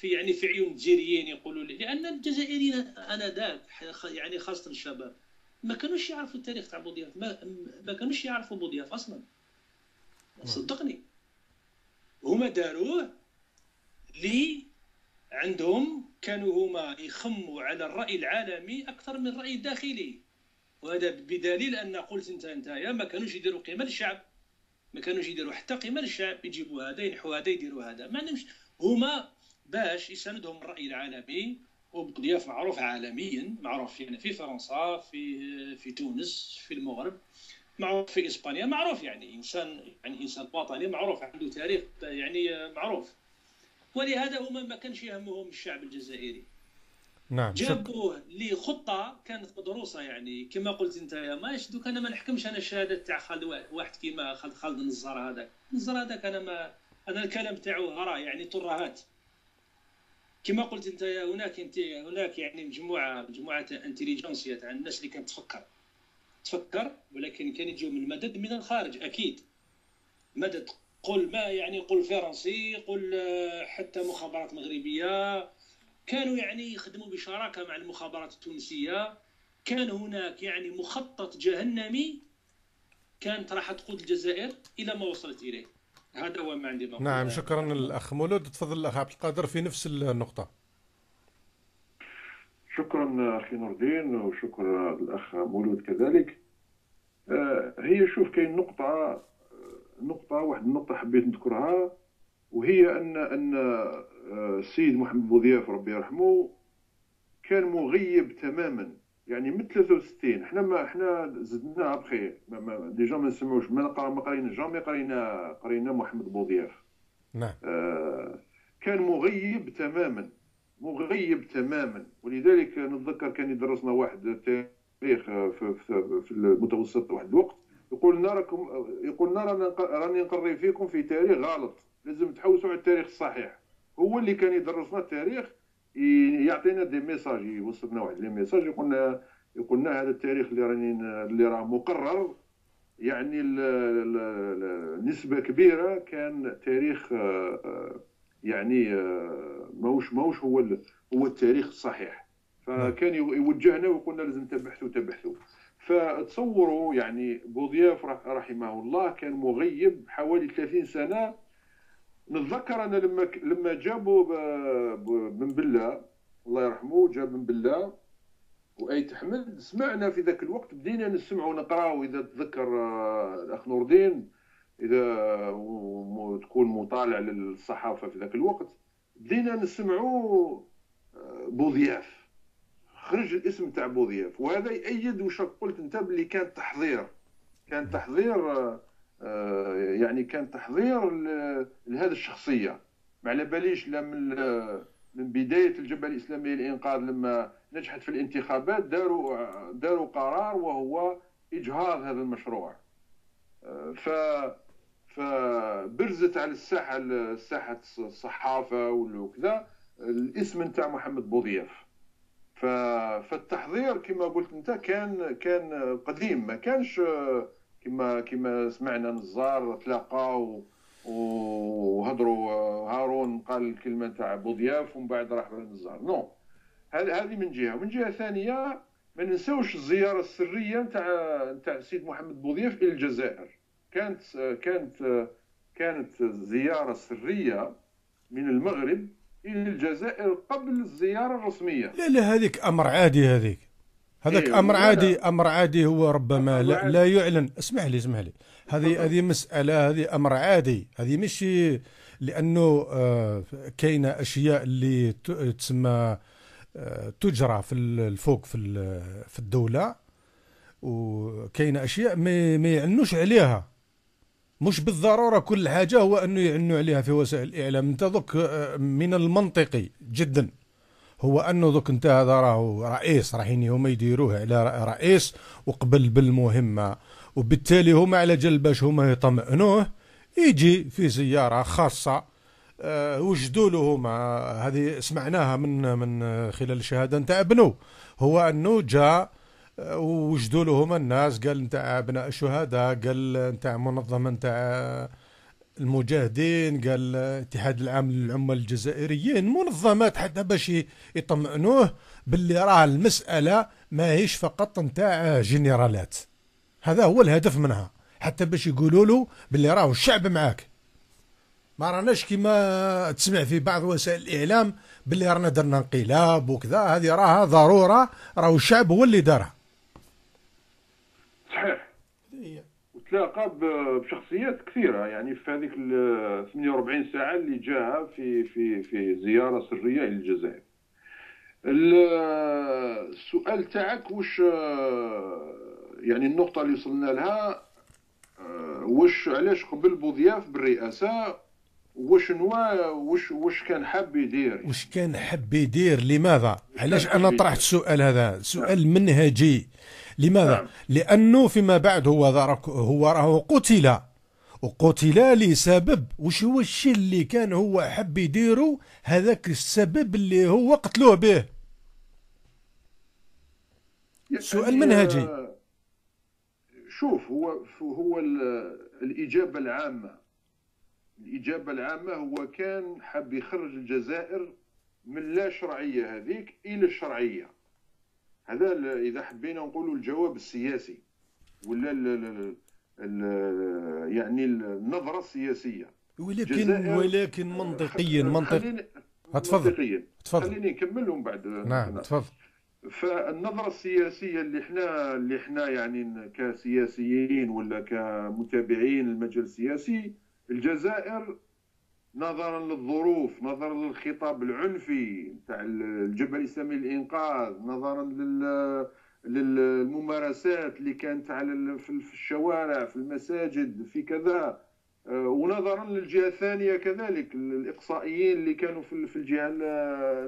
في يعني في عيون الجزائريين يقولوا لي لأن الجزائريين انذاك يعني خاصة الشباب ما كانوش يعرفوا التاريخ تاع بوضياف ما, ما كانوش يعرفوا بوضياف أصلا. صدقني. هما داروه لي عندهم كانوا هما يخموا على الرأي العالمي أكثر من الرأي الداخلي. وهذا بدليل أن قلت انت انت ما كانوش يديروا قيمة للشعب. ما كانوش يديروا حتى قيمة للشعب. يجيبوا هذا ينحوا هذا يديروا هذا. ما عندهمش هما باش يساندهم الرأي العالمي وبضياف معروف عالميا معروف يعني في فرنسا في في تونس في المغرب معروف في إسبانيا معروف يعني إنسان يعني إنسان وطني معروف عنده تاريخ يعني معروف. ولهذا هما ما كانش يهمهم الشعب الجزائري. نعم جابوه لخطة كانت مدروسة يعني. كما قلت أنت يا ماش دوك أنا ما نحكمش أنا الشهاده تاع خالد وا- واحد كيما خالد خالد النزار هذاك النزار هذاك أنا ما أنا الكلام تاعو هرا يعني ترهات كما قلت انت هناك انت هناك يعني مجموعة مجموعة انتليجنسيا تاع الناس اللي كانت تفكر تفكر ولكن كان يجيو من المدد من الخارج أكيد. مدد قل ما يعني قل فرنسي قل آه، حتى مخابرات مغربية. كانوا يعني يخدموا بشراكة مع المخابرات التونسية. كان هناك يعني مخطط جهنمي كانت راح تقود الجزائر إلى ما وصلت إليه. هذا هو ما عندي نعم شكرا الاخ مولود. تفضل الأخ عبد القادر في نفس النقطة. شكرا أخي نور الدين وشكرا الأخ مولود كذلك. آه، هي شوف كاين نقطة نقطة واحد النقطة حبيت نذكرها وهي أن أن آه، السيد محمد بوضياف ربي يرحمه كان مغيب تماما يعني من 63 إحنا ما بخير. ما ما ديجا ما نسمعوش ما نقرا ما قرينا جامي قرينا قرينا محمد بوضياف نعم. آه، كان مغيب تماما مغيب تماما. ولذلك نتذكر كان يدرسنا واحد التاريخ في, في, في المتوسط واحد الوقت يقول لنا راكم يقول لنا راني نقري فيكم في تاريخ غلط لازم تحوسوا على التاريخ الصحيح. هو اللي كان يدرسنا التاريخ يعطينا des messages يوصلنا واحد les messages يقولنا يقولنا هذا التاريخ اللي راني اللي راه مقرر. يعني نسبة كبيرة كان تاريخ آه، يعني ماهوش ماهوش هو هو التاريخ الصحيح. فكان يوجهنا ويقولنا لازم تبحثوا تبحثوا. فتصوروا يعني بوضياف رحمه الله كان مغيب حوالي 30 سنة نتذكر أنا لما لما جابوا بن بله الله يرحمه جاب بن بله وأيت أحمد سمعنا في ذاك الوقت بدينا نسمعوا نقراو إذا تذكر آه، الأخ نور الدين اذا تكون مطالع للصحافة في ذاك الوقت بدينا نسمعوا آه، بوضياف. خرج الاسم تاع بوضياف وهذا يأيد وش قلت أنت باللي كان تحضير. كان تحضير آه، يعني كان تحضير لهذه الشخصية. ما على باليش لا من من بداية الجبهة الإسلامية للانقاذ لما نجحت في الانتخابات داروا داروا قرار وهو إجهاض هذا المشروع. آه، ف فبرزت على الساحة الساحه الصحافة وكذا الاسم نتاع محمد بوضياف. فالتحضير كما قلت أنت كان كان قديم. ما كانش كما كما سمعنا نزار تلاقاو وهضروا هارون قال الكلمة تاع بوضياف ومن بعد راح لنزار نو. هذه من جهة. ومن جهة ثانية ما ننساوش الزيارة السرية نتاع نتاع السيد محمد بوضياف إلى الجزائر. كانت كانت كانت زياره سريه من المغرب إلى الجزائر قبل الزيارة الرسمية. لا لا هذيك أمر عادي هذيك. هذاك إيه أمر عادي أمر عادي هو ربما لا, لا يعلن. اسمح لي اسمح لي. هذه هذه مسألة هذه أمر عادي. هذه مش لأنه آه كاينة أشياء اللي تسمى آه تجرى في الفوق في في الدولة وكاينه أشياء ما, ما يعنوش عليها. مش بالضرورة كل حاجة هو أنه يعنوا عليها في وسائل الإعلام. أنت آه، من المنطقي جدا. هو أنه دوك انت هذا راهو رئيس رايحين هما يديروه على رئيس وقبل بالمهمة. وبالتالي هما على جل باش هما يطمئنوه يجي في زيارة خاصة. أه وجدوا له هما هذه سمعناها من من خلال الشهاده نتاع ابنه. هو أنه جاء أه وجدوا له هما الناس قال نتاع أبناء الشهداء قال نتاع منظمة نتاع المجاهدين قال الاتحاد العام للعمال الجزائريين منظمات حتى باش يطمئنوه باللي راه المسألة ماهيش فقط نتاع جنرالات. هذا هو الهدف منها حتى باش يقولوا له باللي راهو الشعب معاك. ما راناش كيما تسمع في بعض وسائل الإعلام باللي رانا درنا انقلاب وكذا هذه راها ضرورة راهو الشعب هو اللي دارها. تلاقى بشخصيات كثيرة. يعني في هذيك ال 48 ساعة اللي جاها في في في زيارة سرية إلى الجزائر. السؤال تاعك واش يعني النقطة اللي وصلنا لها واش علاش قبل بوضياف بالرئاسة واش نوا واش واش كان حاب يدير؟ واش كان حاب يدير؟ لماذا؟ علاش أنا طرحت السؤال هذا؟ سؤال منهجي. لماذا؟ نعم. لأنه فيما بعد هو هو راه قتل. وقتل لسبب وش هو الشيء اللي كان هو حب يديرو؟ هذاك السبب اللي هو قتلوه به. سؤال منهجي. شوف هو هو الإجابة العامة. الإجابة العامة هو كان حب يخرج الجزائر من لا شرعية هذيك إلى الشرعية. هذا إذا حبينا نقولوا الجواب السياسي ولا ال ال ال يعني النظرة السياسية. ولكن ولكن منطقيا منطق تفضل. تفضل. خليني نكمل ومن بعد. نعم تفضل. فالنظرة السياسية اللي إحنا اللي إحنا يعني كسياسيين ولا كمتابعين المجال السياسي الجزائر نظرا للظروف نظرا للخطاب العنفي تاع الجبهة الإسلامية للإنقاذ نظرا لل للممارسات اللي كانت على في الشوارع في المساجد في كذا. آه، ونظرا للجهة الثانية كذلك الإقصائيين اللي كانوا في الجهة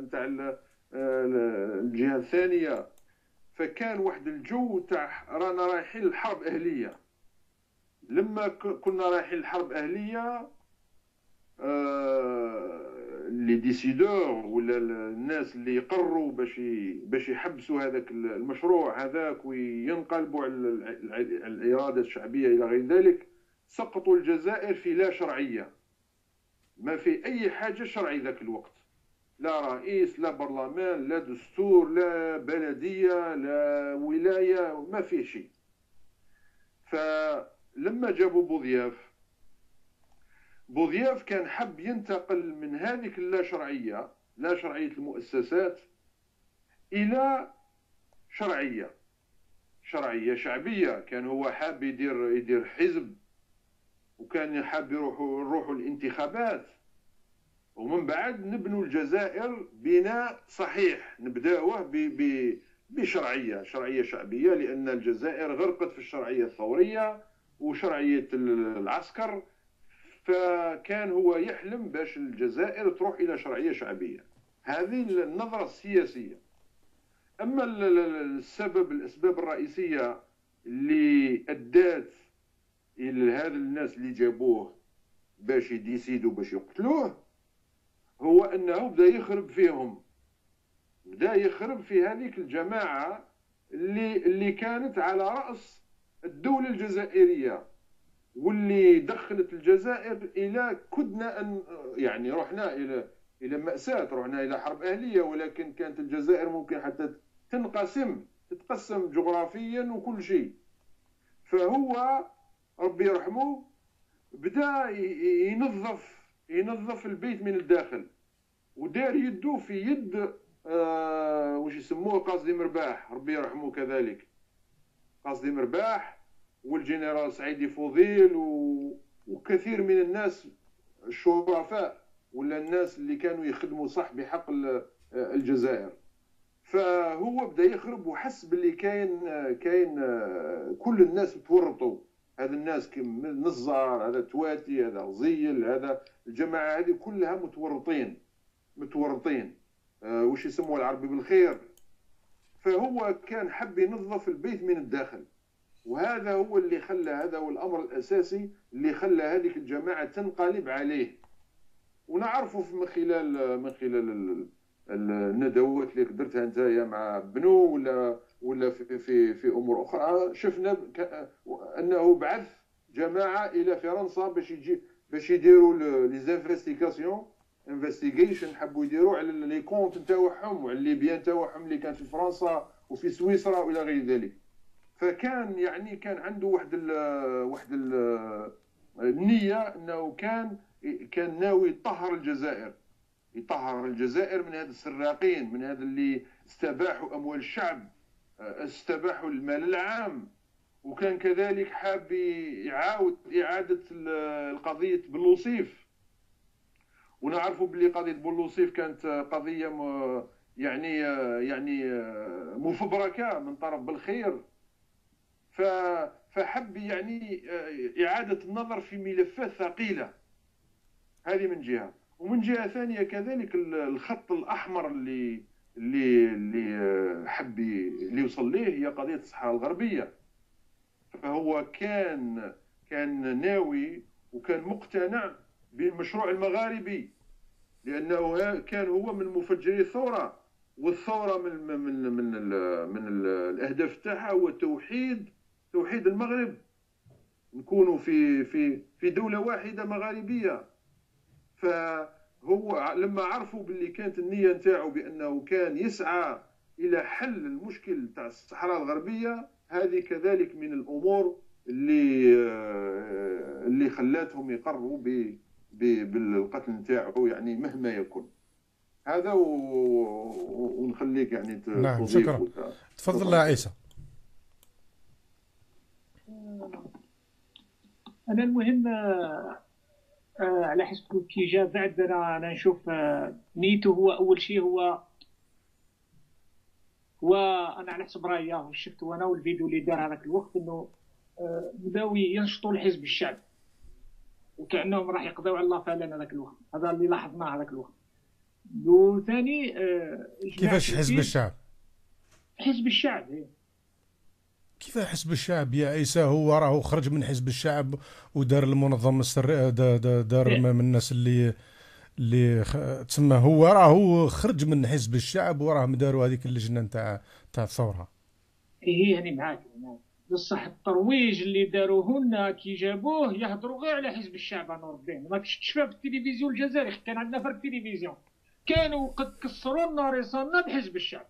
نتاع الجهة الثانية. فكان واحد الجو تاع رانا رايحين لحرب أهلية. لما كنا رايحين الحرب أهلية لي ديسيدور ولا الناس اللي يقروا باش باش يحبسوا هذاك المشروع هذاك وينقلبوا على الإرادة الشعبية إلى غير ذلك سقطوا الجزائر في لا شرعية. ما في أي حاجة شرعي ذاك الوقت. لا رئيس لا برلمان لا دستور لا بلدية لا ولاية ما في شيء. فلما جابوا بوضياف بوضياف كان حب ينتقل من هذيك اللا شرعية لا شرعية المؤسسات إلى شرعية. شرعية شعبية. كان هو حاب يدير يدير حزب وكان حاب يروحوا نروحوا الانتخابات. ومن بعد نبنوا الجزائر بناء صحيح. نبداوه بشرعية شرعية شعبية لأن الجزائر غرقت في الشرعية الثورية وشرعية العسكر. فكان هو يحلم باش الجزائر تروح إلى شرعية شعبية. هذه النظرة السياسية. أما السبب الأسباب الرئيسية اللي ادت إلى هذا الناس اللي جابوه باش يديسيدوا باش يقتلوه هو أنه بدا يخرب فيهم. بدا يخرب في هذيك الجماعة اللي اللي كانت على رأس الدولة الجزائرية. واللي دخلت الجزائر إلى كدنا أن يعني رحنا إلى إلى مأساة رحنا إلى حرب أهلية ولكن كانت الجزائر ممكن حتى تنقسم تتقسم جغرافيا وكل شيء. فهو ربي يرحمه بدأ ينظف ينظف البيت من الداخل ودار يدو في يد آه وش يسموه؟ قاصدي مرباح. ربي يرحمه كذلك. قاصدي مرباح. والجنرال سعيدي فوضيل و... وكثير من الناس الشرفاء ولا الناس اللي كانوا يخدموا صح بحق الجزائر. فهو بدا يخرب وحس باللي كاين كاين كل الناس تورطوا. هذا الناس كم نزار هذا تواتي هذا غزيل هذا الجماعة هذه كلها متورطين متورطين. آه وش يسموه العربي بالخير. فهو كان حب ينظف البيت من الداخل. وهذا هو اللي خلى هذا هو الأمر الأساسي اللي خلى هذه الجماعة تنقلب عليه. ونعرفه من خلال من خلال الندوات اللي درتها انت مع بنو ولا ولا في في, في أمور أخرى. شفنا أنه بعث جماعة إلى فرنسا باش يجي باش يديروا les investigations investigation حبوا يديروا على les comptes نتاعهم وعلى les نتاعهم اللي كانت في فرنسا وفي سويسرا وإلى غير ذلك. فكان يعني كان عنده واحد ال واحد ال النية إنه كان كان ناوي يطهر الجزائر. يطهر الجزائر من هذا السراقين من هذا اللي استباحوا أموال الشعب استباحوا المال العام. وكان كذلك حاب يعاود إعادة القضية بلوصيف. ونعرفوا بلي قضية بلوصيف كانت قضية يعني يعني مفبركة من طرف بالخير. فحب يعني إعادة النظر في ملفات ثقيلة. هذه من جهة. ومن جهة ثانية كذلك الخط الأحمر اللي اللي اللي حب اللي يوصل ليه هي قضية الصحراء الغربية. فهو كان كان ناوي وكان مقتنع بالمشروع المغاربي لأنه كان هو من مفجري الثورة. والثورة من من من من, من الأهداف تاعها هو توحيد توحيد المغرب. نكونوا في في في دولة واحدة مغاربية. فهو لما عرفوا باللي كانت النية نتاعو بأنه كان يسعى إلى حل المشكل تاع الصحراء الغربية هذه كذلك من الأمور اللي اللي خلاتهم يقروا بالقتل نتاعو يعني مهما يكن. هذا ونخليك يعني نعم شكرا. تفضل عيسى. أنا المهم آه، آه، على حسب كي جا بعد أنا أنا نشوف آه، نيته هو أول شيء هو هو أنا على حسب رأيي شفت أنا والفيديو اللي دار هذاك الوقت إنه بداو ينشطوا الحزب الشعب وكأنهم راح يقضوا على الله فعلا هذاك الوقت. هذا اللي لاحظناه هذاك الوقت. وثاني كيفاش حزب الشعب؟ حزب الشعب إيه. كيف حزب الشعب يا عيسى؟ هو راه خرج من حزب الشعب ودار المنظمة السريه دار إيه. من الناس اللي اللي تسمى هو راه خرج من حزب الشعب وراه مداروا هذيك اللجنة نتاع تاع الثورة. هي يعني معاك. بصح الترويج اللي داروه لنا كي جابوه يهضروا غير على حزب الشعب نور الدين. ما كنتش في التلفزيون الجزائري كان عندنا فرق تلفزيون كانوا قد كسروا لنا بحزب الشعب.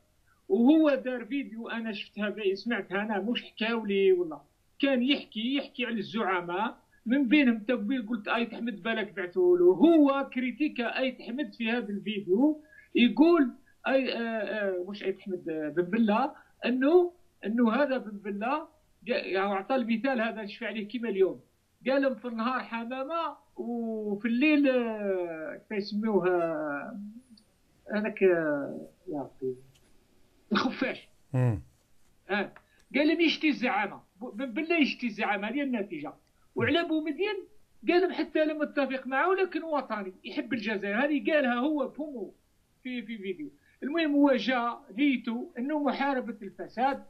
وهو دار فيديو أنا شفتها سمعتها أنا مش حكاولي ولا. كان يحكي يحكي على الزعماء. من بينهم تقبيل قلت ايت حمد بالك بعثوا له. هو كريتيكا ايت حمد في هذا الفيديو. يقول اي آه آه مش ايت حمد بن بله انه أنه هذا بن بله يعني أعطى المثال هذا نشفي عليه كيما اليوم. قال في النهار حمامة وفي الليل آه، كيف يسموها؟ هذاك آه، يا ربي الخفاش آه قال لهم يشتي الزعامة. بالله يشتي الزعامة هذه النتيجة. وعلى بومدين قال لهم حتى أنا متفق معه ولكن وطني يحب الجزائر. هذه قالها هو بومو في في فيديو. المهم هو جاء ليتو أنه محاربة الفساد.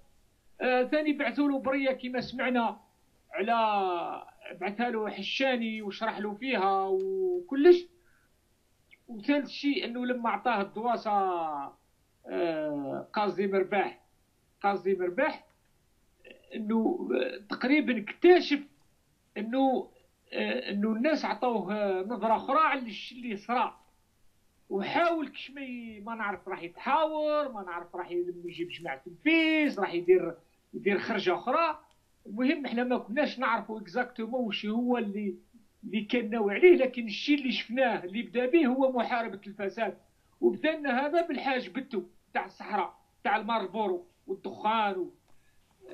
آه ثاني بعثوا له برية كما سمعنا على بعثها له حشاني وشرح له فيها وكلش. وثالث شيء أنه لما أعطاه الدواسه آه قاصدي مرباح. قاصدي مرباح إنه تقريبا اكتشف إنه آه إنه الناس عطوه نظرة أخرى على اللي صرا. وحاول كش ما نعرف راح يتحاور ما نعرف راح يجيب جماعة الفيس راح يدير يدير خرجة أخرى. المهم إحنا ما كناش نعرفوا exactement وش هو اللي اللي كان ناوي عليه لكن الشيء اللي شفناه اللي بدا به هو محاربة الفساد. وبدأنا هذا بالحاج بتو. تاع الصحراء تاع الماربورو والدخان.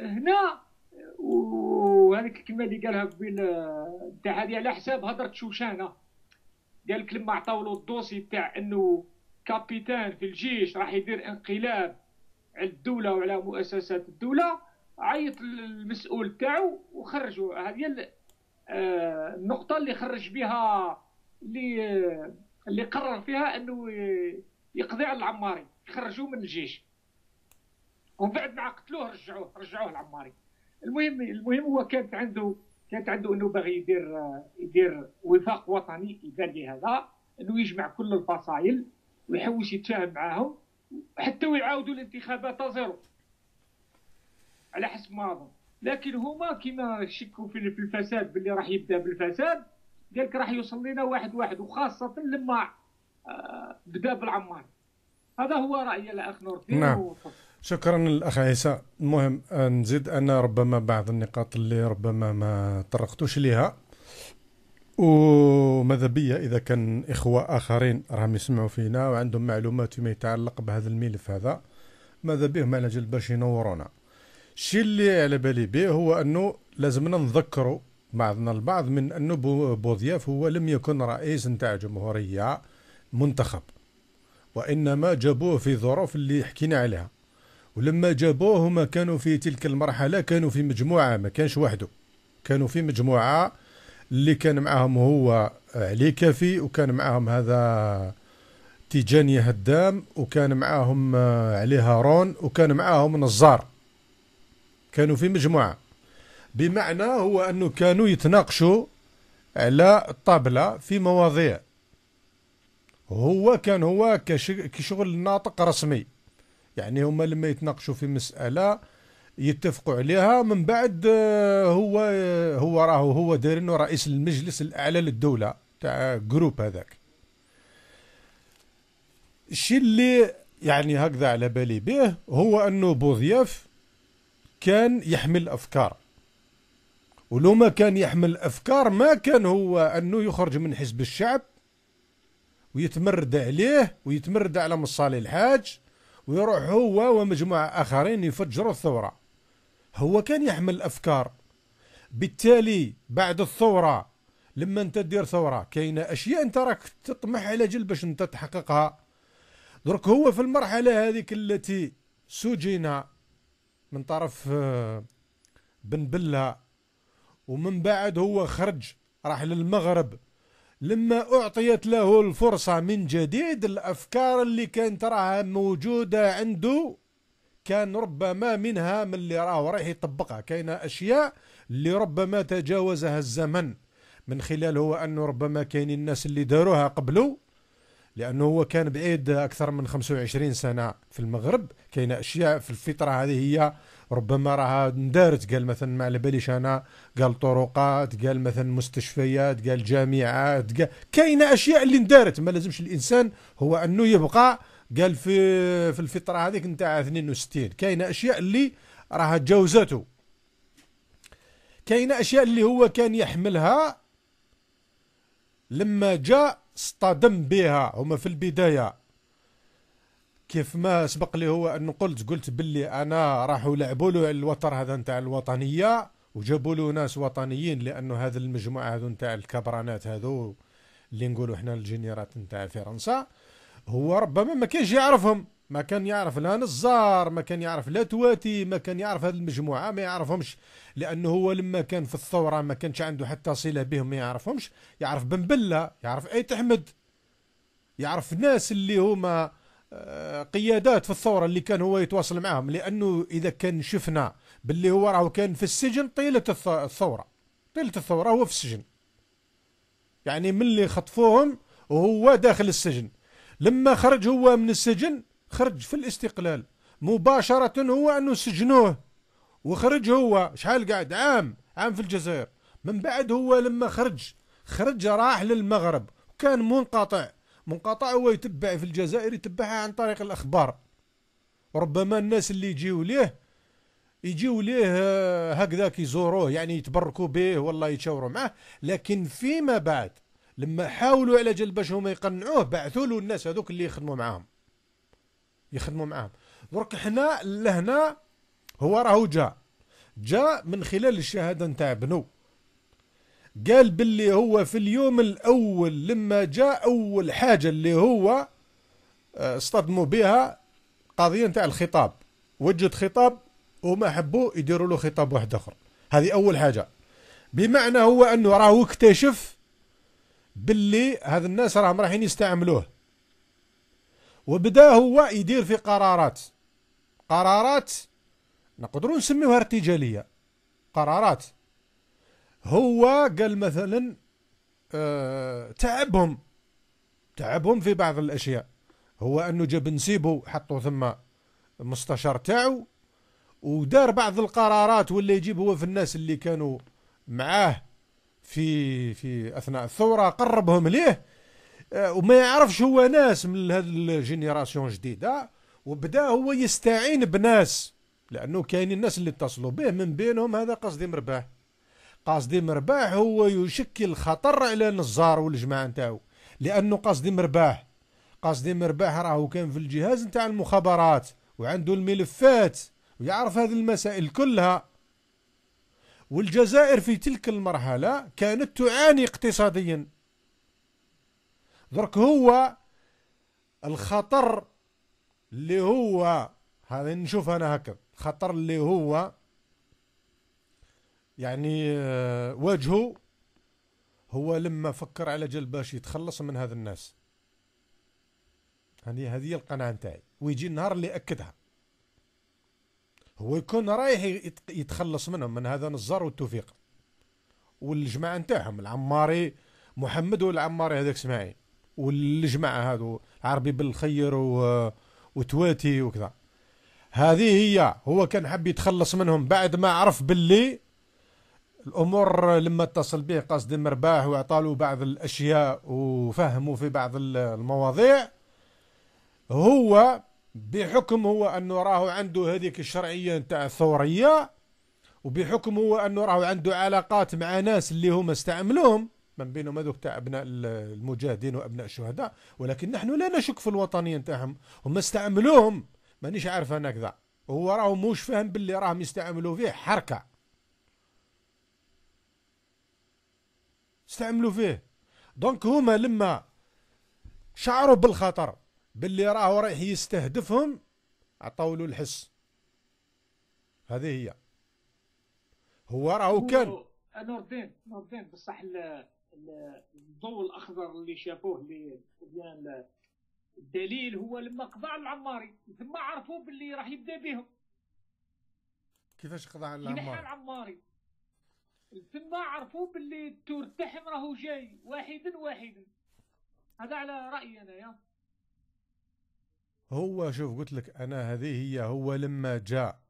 هنا وهذيك الكلمة اللي قالها قبيل تاع هذه على حساب هضرة شوشانة قال لك لما عطاو له الدوسي تاع إنه كابيتان في الجيش راح يدير انقلاب على الدولة وعلى مؤسسات الدولة عيط المسؤول تاعو وخرجوا هذه آه، النقطة اللي خرج بها اللي اللي قرر فيها إنه يقضي على العماري يخرجوه من الجيش. ومن بعد ما قتلوه رجعوه رجعوه العماري. المهم المهم هو كانت عنده كانت عنده إنه باغي يدير يدير وفاق وطني يبان لي هذا إنه يجمع كل الفصائل ويحوس يتفاهم معاهم حتى ويعاودوا الانتخابات زيرو على حسب ما أظن. لكن هما كيما شكوا في الفساد باللي راح يبدأ بالفساد قال لك راح يوصل لنا واحد واحد وخاصة لما آه، بدأ بالعمار هذا هو رأيي الأخ نور الدين نعم. شكرا الاخ عيسى. المهم نزيد أنا ربما بعض النقاط اللي ربما ما طرقتوش ليها. وماذا بيا إذا كان إخوة آخرين راهم يسمعوا فينا وعندهم معلومات فيما يتعلق بهذا الملف هذا؟ ماذا بهم على جل باش ينورونا. الشيء اللي على بالي به هو أنه لازمنا نذكروا بعضنا البعض من انه بوضياف هو لم يكن رئيس نتاع جمهورية منتخب. وإنما جابوه في ظروف اللي حكينا عليها. ولما جابوه هما كانوا في تلك المرحلة كانوا في مجموعة ما كانش وحده. كانوا في مجموعة اللي كان معاهم هو علي كافي وكان معاهم هذا تيجاني هدام وكان معاهم علي هارون وكان معاهم نزار. كانوا في مجموعة. بمعنى هو أنه كانوا يتناقشوا على الطابله في مواضيع. هو كان هو كشغل ناطق رسمي. يعني هما لما يتناقشوا في مسألة يتفقوا عليها من بعد آه، هو هو راهو هو داير إنه رئيس المجلس الأعلى للدولة تاع جروب هذاك. الشيء اللي يعني هكذا على بالي به هو إنه بوضياف كان يحمل أفكار. ولو ما كان يحمل أفكار ما كان هو إنه يخرج من حزب الشعب ويتمرد عليه ويتمرد على مصالح الحاج ويروح هو ومجموعة آخرين يفجروا الثورة. هو كان يحمل أفكار. بالتالي بعد الثورة لما أنت دير ثورة كاينة أشياء أنت راك تطمح على جل باش أنت تحققها. درك هو في المرحلة هذيك التي سجن من طرف آه، بن بلة ومن بعد هو خرج راح للمغرب. لما أعطيت له الفرصة من جديد الأفكار اللي كانت راها موجودة عنده كان ربما منها من اللي راه رايح يطبقها. كاينة أشياء اللي ربما تجاوزها الزمن. من خلال هو انه ربما كاينين الناس اللي داروها قبله لأنه هو كان بعيد أكثر من 25 سنة في المغرب. كاينة أشياء في الفترة هذه هي ربما راها اندارت قال مثلا ما على باليش أنا قال طرقات قال مثلا مستشفيات قال جامعات قال كاينة أشياء اللي اندارت. ما لازمش الإنسان هو أنه يبقى قال في في الفترة هذيك نتاع 62 كاينة أشياء اللي راها تجاوزته. كاينة أشياء اللي هو كان يحملها لما جاء اصطدم بها. هما في البداية. كيف ما سبق لي هو انه قلت قلت باللي أنا راحوا لعبوا له الوتر هذا نتاع الوطنية وجابوا له ناس وطنيين لأنه هذه المجموعة هذو نتاع الكبرانات هذو اللي نقولوا إحنا الجنيرات نتاع فرنسا هو ربما ما كانش يعرفهم ما كان يعرف لا نزار ما كان يعرف لا تواتي ما كان يعرف هذه المجموعة ما يعرفهمش لأنه هو لما كان في الثورة ما كانش عنده حتى صلة بهم ما يعرفهمش يعرف بن بلة يعرف أيت أحمد يعرف ناس اللي هما قيادات في الثورة اللي كان هو يتواصل معهم لأنه إذا كان شفنا باللي هو راهو كان في السجن طيلة الثورة. طيلة الثورة هو في السجن. يعني من اللي خطفوهم وهو داخل السجن. لما خرج هو من السجن خرج في الاستقلال. مباشرة هو أنه سجنوه. وخرج هو شحال قاعد؟ عام. عام في الجزائر. من بعد هو لما خرج خرج راح للمغرب. كان منقطع. منقطع هو يتبع في الجزائر يتبعها عن طريق الأخبار. ربما الناس اللي يجيو ليه يجيو ليه آه، هكذاك يزوروه يعني يتبركوا به والله يتشاوروا معه لكن فيما بعد لما حاولوا على جل باش هما يقنعوه بعثوا له الناس هذوك اللي يخدموا معاهم. يخدموا معاهم. درك حنا لهنا هو راهو جاء. جاء من خلال الشهادة نتاع بنو. قال باللي هو في اليوم الأول لما جاء أول حاجة اللي هو آه، اصطدموا بها قضية نتاع الخطاب. وجد خطاب وما حبوا يديروا له خطاب واحد آخر. هذه أول حاجة. بمعنى هو أنه راهو اكتشف باللي هذا الناس راهم رايحين يستعملوه. وبدأ هو يدير في قرارات. قرارات نقدروا نسميوها ارتجالية. قرارات. هو قال مثلا أه تعبهم. تعبهم في بعض الأشياء. هو أنه جاب نسيبه حطوا ثم مستشار تاعو ودار بعض القرارات ولا يجيب هو في الناس اللي كانوا معاه في في أثناء الثورة قربهم ليه آه، وما يعرفش هو ناس من هذه الجينيراسيون جديدة. وبدأ هو يستعين بناس لأنه كاين الناس اللي اتصلوا به من بينهم هذا قصدي مرباح. قصدي مرباح هو يشكل خطر على نزار والجماعة نتاعو. لأنه قصدي مرباح قصدي مرباح راهو كان في الجهاز نتاع المخابرات وعنده الملفات ويعرف هذه المسائل كلها. والجزائر في تلك المرحلة كانت تعاني اقتصاديا. درك هو الخطر اللي هو هذا نشوف أنا هكذا الخطر اللي هو يعني آه، وجهه هو لما فكر على جل باش يتخلص من هذا الناس. هذه هذه القناعة نتاعي. ويجي النهار اللي أكدها هو يكون رايح يتخلص منهم من هذا نزار والتوفيق. والجماعة نتاعهم العماري محمد والعماري هذاك اسماعيل والجماعة هذو عربي بالخير و... وتواتي وكذا. هذه هي هو كان حب يتخلص منهم بعد ما عرف باللي الأمور لما اتصل به قصد مرباح واعطاله بعض الأشياء وفهموا في بعض المواضيع هو بحكم هو انه راهو عنده هذيك الشرعية نتاع الثورية وبحكم هو انه راهو عنده علاقات مع ناس اللي هم استعملوهم من بينهم هذوك تاع أبناء المجاهدين وأبناء الشهداء ولكن نحن لا نشك في الوطنية نتاعهم هم استعملوهم مانيش عارف أنا كذا هو راهو موش فاهم باللي راهم يستعملوا فيه حركة. استعملوا فيه. دونك هما لما شعروا بالخطر باللي راهو رايح يستهدفهم عطاو له الحس. هذه هي. هو راهو كان. نور الدين نور الدين بصح الضوء الأخضر اللي شافوه اللي الدليل هو لما قضى على العماري. ثم عرفوا باللي راح يبدأ بهم. كيفاش قضى على ينحى العمار العماري. ثم عرفوا باللي التور تاعهم راهو جاي واحدا واحدا. هذا على رأيي أنا يا. هو شوف قلت لك أنا هذه هي هو لما جاء.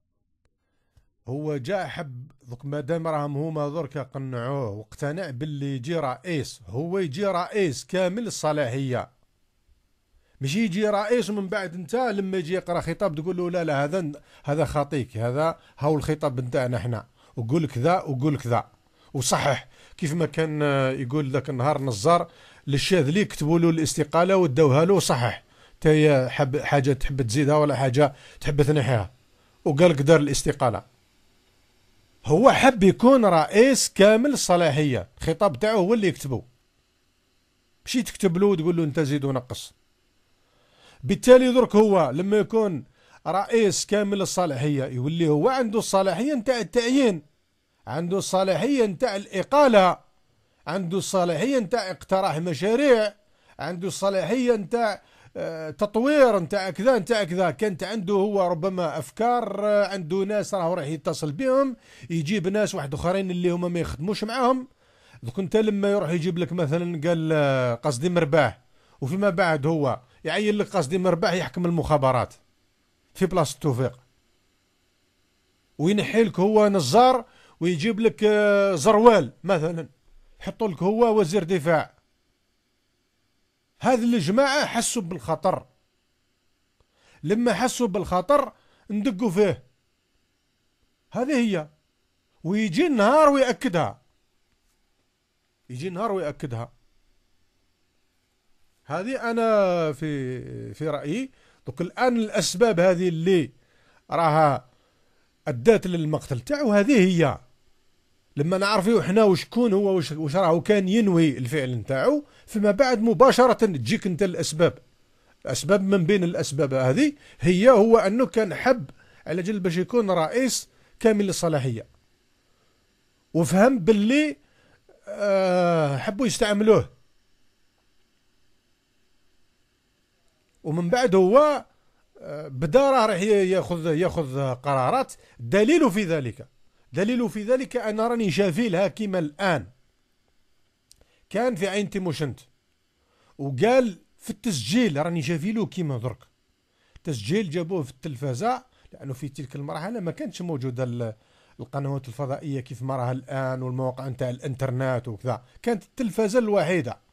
هو جاء حب دوك مادام راهم هما دركا قنعوه واقتنع باللي يجي رئيس. هو يجي رئيس كامل الصلاحيه مش يجي رئيس ومن بعد انت لما يجي يقرأ خطاب تقول له لا لا هذا هذا خطيك هذا هاو الخطاب نتاعنا إحنا. وقول كذا وقول كذا. وصحح كيف ما كان آه، يقول ذاك النهار نزار للشاذلي كتبوا له الاستقالة ودوها له وصحح حب حاجة تحب تزيدها ولا حاجة تحب تنحيها. وقال لك دار الاستقالة. هو حب يكون رئيس كامل الصلاحيه الخطاب تاعو هو اللي يكتبه مشي تكتب له وتقول له أنت زيد ونقص. بالتالي درك هو لما يكون رئيس كامل الصلاحية يولي هو عنده الصلاحية نتاع التعيين عنده الصلاحية نتاع الإقالة عنده الصلاحية نتاع اقتراح مشاريع عنده الصلاحية نتاع آه، تطوير نتاع كذا نتاع كذا. كانت عنده هو ربما أفكار آه، عنده ناس راهو راح يتصل بهم يجيب ناس واحد آخرين اللي هما ما يخدموش معاهم. دوك انت لما يروح يجيب لك مثلا قال آه، قصدي مرباح وفيما بعد هو يعين لك قصدي مرباح يحكم المخابرات. في بلاصة توفيق وينحي لك هو نزار ويجيب لك آه، زروال مثلا. يحط لك هو وزير دفاع. هذه الجماعة حسوا بالخطر. لما حسوا بالخطر ندقوا فيه. هذه هي. ويجي النهار ويأكدها. يجي النهار ويأكدها. هذه أنا في في رأيي. دوك الآن الأسباب هذه اللي راها أدات للمقتل تاعو هذه هي. لما نعرفوا حنا وشكون هو وش, وش راهو كان ينوي الفعل نتاعو فيما بعد مباشرة تجيك أنت الأسباب. الأسباب من بين الأسباب هذه هي هو أنه كان حب على جل باش يكون رئيس كامل الصلاحية. وفهم باللي آه حبوا يستعملوه. ومن بعد هو بدا راح ياخذ ياخذ قرارات. دليل في ذلك دليل في ذلك أن راني شافي الحاكم الآن. كان في عين تيموشنت. وقال في التسجيل راني شافي له كيما درك. تسجيل جابوه في التلفزة لأنه في تلك المرحلة ما كانتش موجودة القنوات الفضائية كيف ما راها الآن والمواقع نتاع الإنترنت وكذا. كانت التلفزة الوحيدة.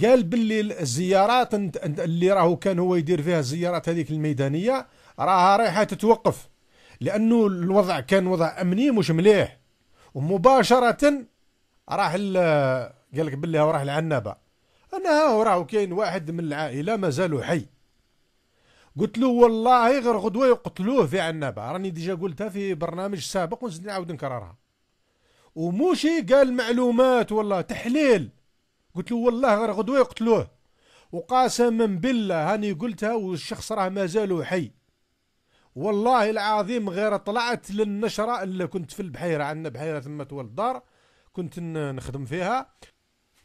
قال باللي الزيارات اللي راهو كان هو يدير فيها الزيارات هذيك الميدانية راها رايحة تتوقف. لأنه الوضع كان وضع أمني مش مليح. ومباشرة راح قال لك بالله راح العنابة. أنا راه كاين واحد من العائلة مازالو حي. قلت له والله غير غدوة يقتلوه في عنابة. راني ديجا قلتها في برنامج سابق ونزيد نعاود نكررها. وموشي قال معلومات والله تحليل. قلت له والله غير غدوة يقتلوه. وقاسما بالله هاني قلتها والشخص راه مازالو حي. والله العظيم غير طلعت للنشرة اللي كنت في البحيرة عندنا بحيرة ثم تولد الدار كنت نخدم فيها.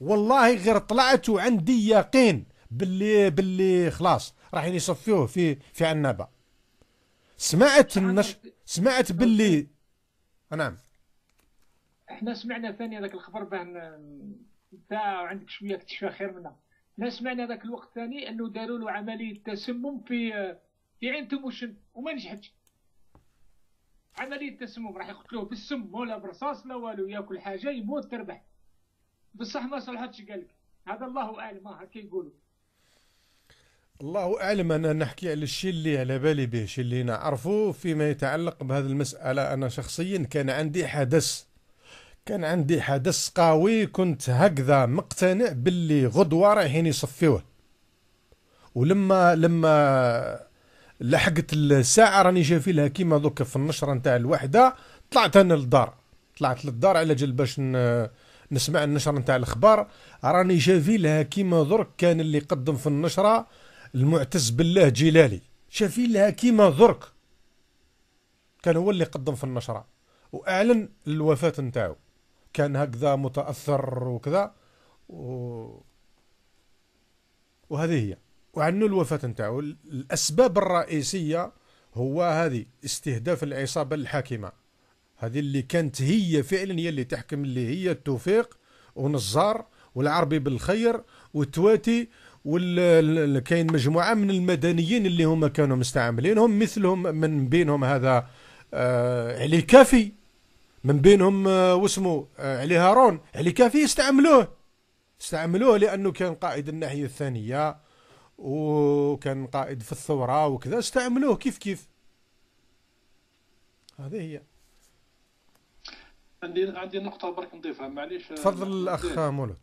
والله غير طلعت وعندي يقين باللي باللي خلاص راح يصفوه في في عنابة. سمعت النش سمعت باللي نعم. إحنا سمعنا ثاني هذاك الخبر بأن انت عندك شوية اكتشاف خير منها. إحنا سمعنا ذاك الوقت ثاني أنه داروا له عملية تسمم في في عين تموشن وما نجحتش. عملية تسمم راح يقتلوه بالسم ولا برصاص لا والو ياكل حاجة يموت تربح. بصح ما صلحتش قالك هذا الله أعلم هكا يقولوا. الله أعلم أنا نحكي على الشيء اللي على بالي به الشيء اللي نعرفه فيما يتعلق بهذه المسألة. أنا شخصيا كان عندي حدث كان عندي حدث قوي كنت هكذا مقتنع باللي غدوة رايحين يصفيوه. ولما لما لحقت الساعة راني شافي لها كيما دوك في النشرة نتاع الوحدة طلعت أنا للدار. طلعت للدار على جل باش نسمع النشرة نتاع الأخبار. راني شافي لها كيما درك كان اللي قدم في النشرة المعتز بالله جلالي شافي لها كيما درك. كان هو اللي قدم في النشرة. وأعلن الوفاة نتاعو. كان هكذا متأثر وكذا و... وهذه هي. وعنه الوفاة نتاعو. الأسباب الرئيسية هو هذه استهداف العصابة الحاكمة. هذه اللي كانت هي فعلا هي اللي تحكم اللي هي التوفيق ونزار والعربي بالخير والتواتي وكاين مجموعة من المدنيين اللي هم كانوا مستعملينهم مثلهم من بينهم هذا آه علي كافي. من بينهم آه واسمه آه علي هارون. علي كافي استعملوه. استعملوه لأنه كان قائد الناحية الثانية وكان قائد في الثورة وكذا. استعملوه. كيف كيف؟ هذه هي. عندي عندي نقطة برك نضيفها. معليش تفضل الأخ مولود.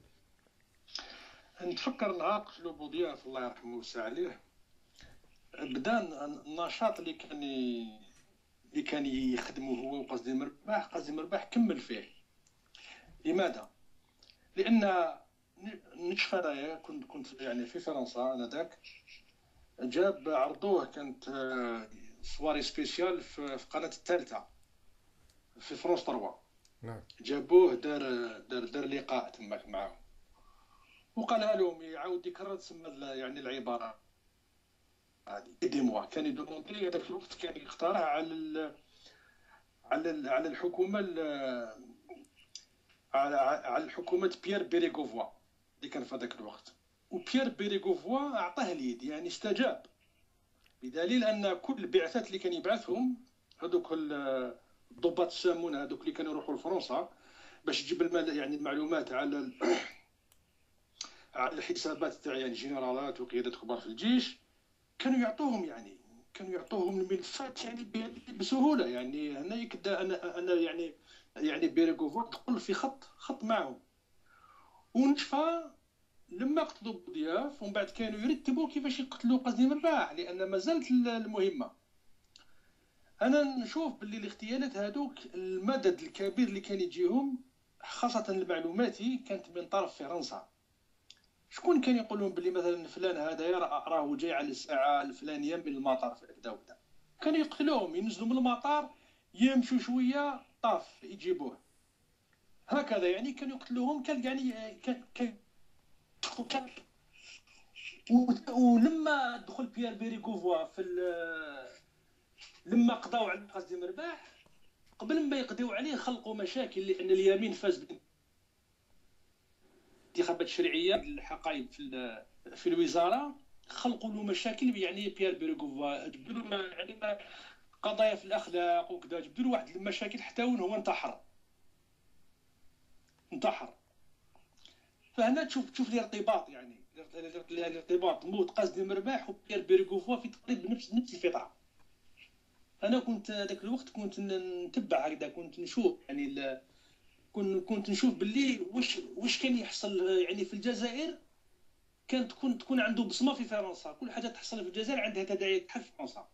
نتفكر نهار قتلوا بوضياف الله يرحمه ويوسع عليه. بدا النشاط اللي كان اللي كان يخدمه هو وقصدي مرباح قصدي مرباح كمل فيه. لماذا؟ لأن نشفى انايا كنت كنت يعني في فرنسا آنذاك جاب عرضوه كانت سواري سبيسيال في قناة الثالثة في فرنسا 3 نعم. جابوه دار دار دار لقاء تماك معاهم. وقالها لهم يعاود يكرر تسمى يعني العبارة. هذه. دي موا كان يدوموندي هذاك الوقت كان يختارها على ال على ال على الحكومة على على الحكومة بيير بيريغوفوا اللي كان في هذاك الوقت. وبيير بيريغوفوا أعطاه اليد يعني استجاب. بدليل أن كل البعثات اللي كان يبعثهم هذوك الضباط السامون هذوك اللي كانوا يروحوا لفرنسا باش المال يعني المعلومات على على الحسابات تاع يعني جنرالات وقيادات كبار في الجيش كانوا يعطوهم يعني كانوا يعطوهم الملفات يعني بسهولة يعني. هنا يكدا أنا أنا يعني يعني بيريغوفو دخل في خط خط معهم. ونشفى لما قتلوا بوضياف ومن بعد كانوا يرتبوا كيفاش يقتلوا قصدي مرباح لأن ما زالت المهمة. أنا نشوف باللي الاغتيالات هذوك المدد الكبير اللي كان يجيهم خاصة المعلوماتي كانت من طرف فرنسا. شكون كان يقول لهم بلي مثلا فلان هذا راه جاي على الساعة الفلانيه من المطار في كذا وكذا كانوا يقتلوهم ينزلوا من المطار يمشوا شوية طاف يجيبوه. هكذا يعني كانوا يقتلوهم كان يعني كان كان ولما دخل بيير بيريغوفوا في لما قضاو على قصدي مرباح قبل ما يقضيو عليه خلقوا مشاكل لأن اليمين فاز الانتخابات الشرعية الحقائب في في الوزارة خلقوا له مشاكل يعني بيير بيرغوفا جبدوا يعني قضايا في الأخلاق وكذا جبدوا له واحد المشاكل حتى وين هو انتحر. انتحر. فهنا تشوف تشوف الارتباط يعني الارتباط موت قصدي مرباح وبيير بيرغوفا في تقريبا نفس نفس الفطرة. أنا كنت ذاك الوقت كنت نتبع هكذا كنت نشوف يعني كنت نشوف باللي واش واش كان يحصل يعني في الجزائر كانت تكون تكون عنده بصمة في فرنسا. كل حاجة تحصل في الجزائر عندها تداعيات تحل في فرنسا.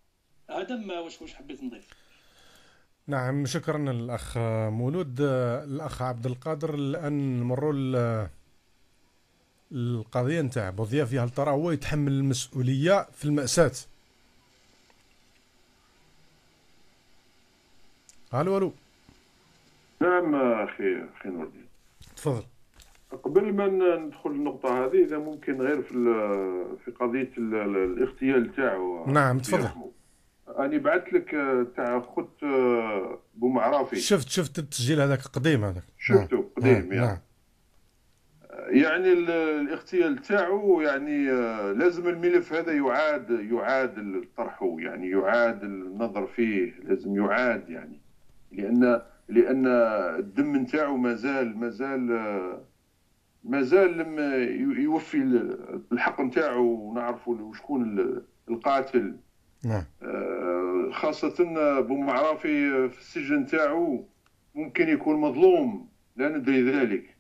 هذا ما واش واش حبيت نضيف. نعم شكرا الاخ مولود. الأخ عبد القادر الان نمروا القضية نتاع بوضيافي هل ترى هو يتحمل المسؤولية في المأساة؟ ألو ألو. نعم أخي أخي نور الدين تفضل. قبل ما ندخل النقطة هذه إذا ممكن غير في في قضية الاغتيال تاعو. نعم تفضل. أنا بعثت لك تاع خت بومعرافي شفت شفت التسجيل هذاك قديم هذاك. شفته نعم. قديم نعم. يعني. نعم. يعني الاغتيال تاعو يعني لازم الملف هذا يعاد يعاد طرحه يعني يعاد النظر فيه لازم يعاد يعني. لأن لأن الدم نتاعو مازال مازال مازال لم يوفي الحق نتاعو ونعرفوا شكون القاتل. نعم. آه، خاصة بومعرافي في السجن نتاعو ممكن يكون مظلوم. لا ندري ذلك.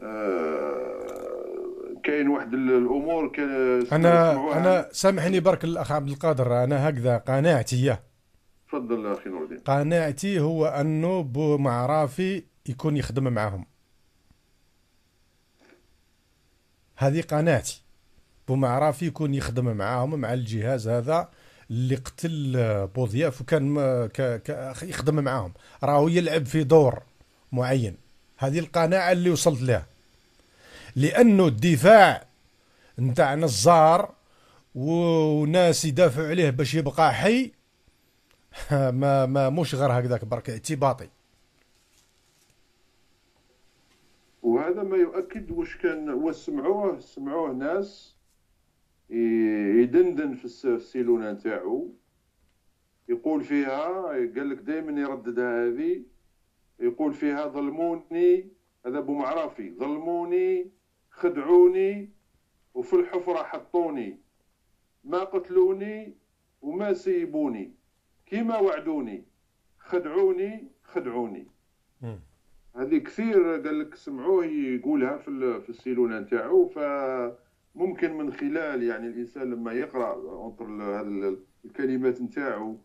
آه، كاين واحد الأمور كان أنا أنا سامحني برك الأخ عبد القادر. أنا هكذا قناعتي تفضل أخي نور الدين قناعتي هو أنه بومعرافي يكون يخدم معاهم هذه قناعتي. بومعرافي يكون يخدم معاهم مع الجهاز هذا اللي قتل بوضياف وكان ك... ك... يخدم معاهم راهو يلعب في دور معين. هذه القناعة اللي وصلت لها. لأنه الدفاع نتاع نزار وناس يدافعوا عليه باش يبقى حي ما ما مش غير هكذاك برك اعتباطي وهذا ما يؤكد واش كان واش سمعوه ناس يدندن في السيلونه نتاعو. يقول فيها قال لك دائما يرددها هذه. يقول فيها ظلموني. هذا أبو معرافي ظلموني خدعوني وفي الحفرة حطوني. ما قتلوني وما سيبوني. كيما وعدوني. خدعوني خدعوني. هذه كثير قال لك سمعوه يقولها في في السيلونة نتاعو فممكن من خلال يعني الإنسان لما يقرأ هذه الكلمات نتاعو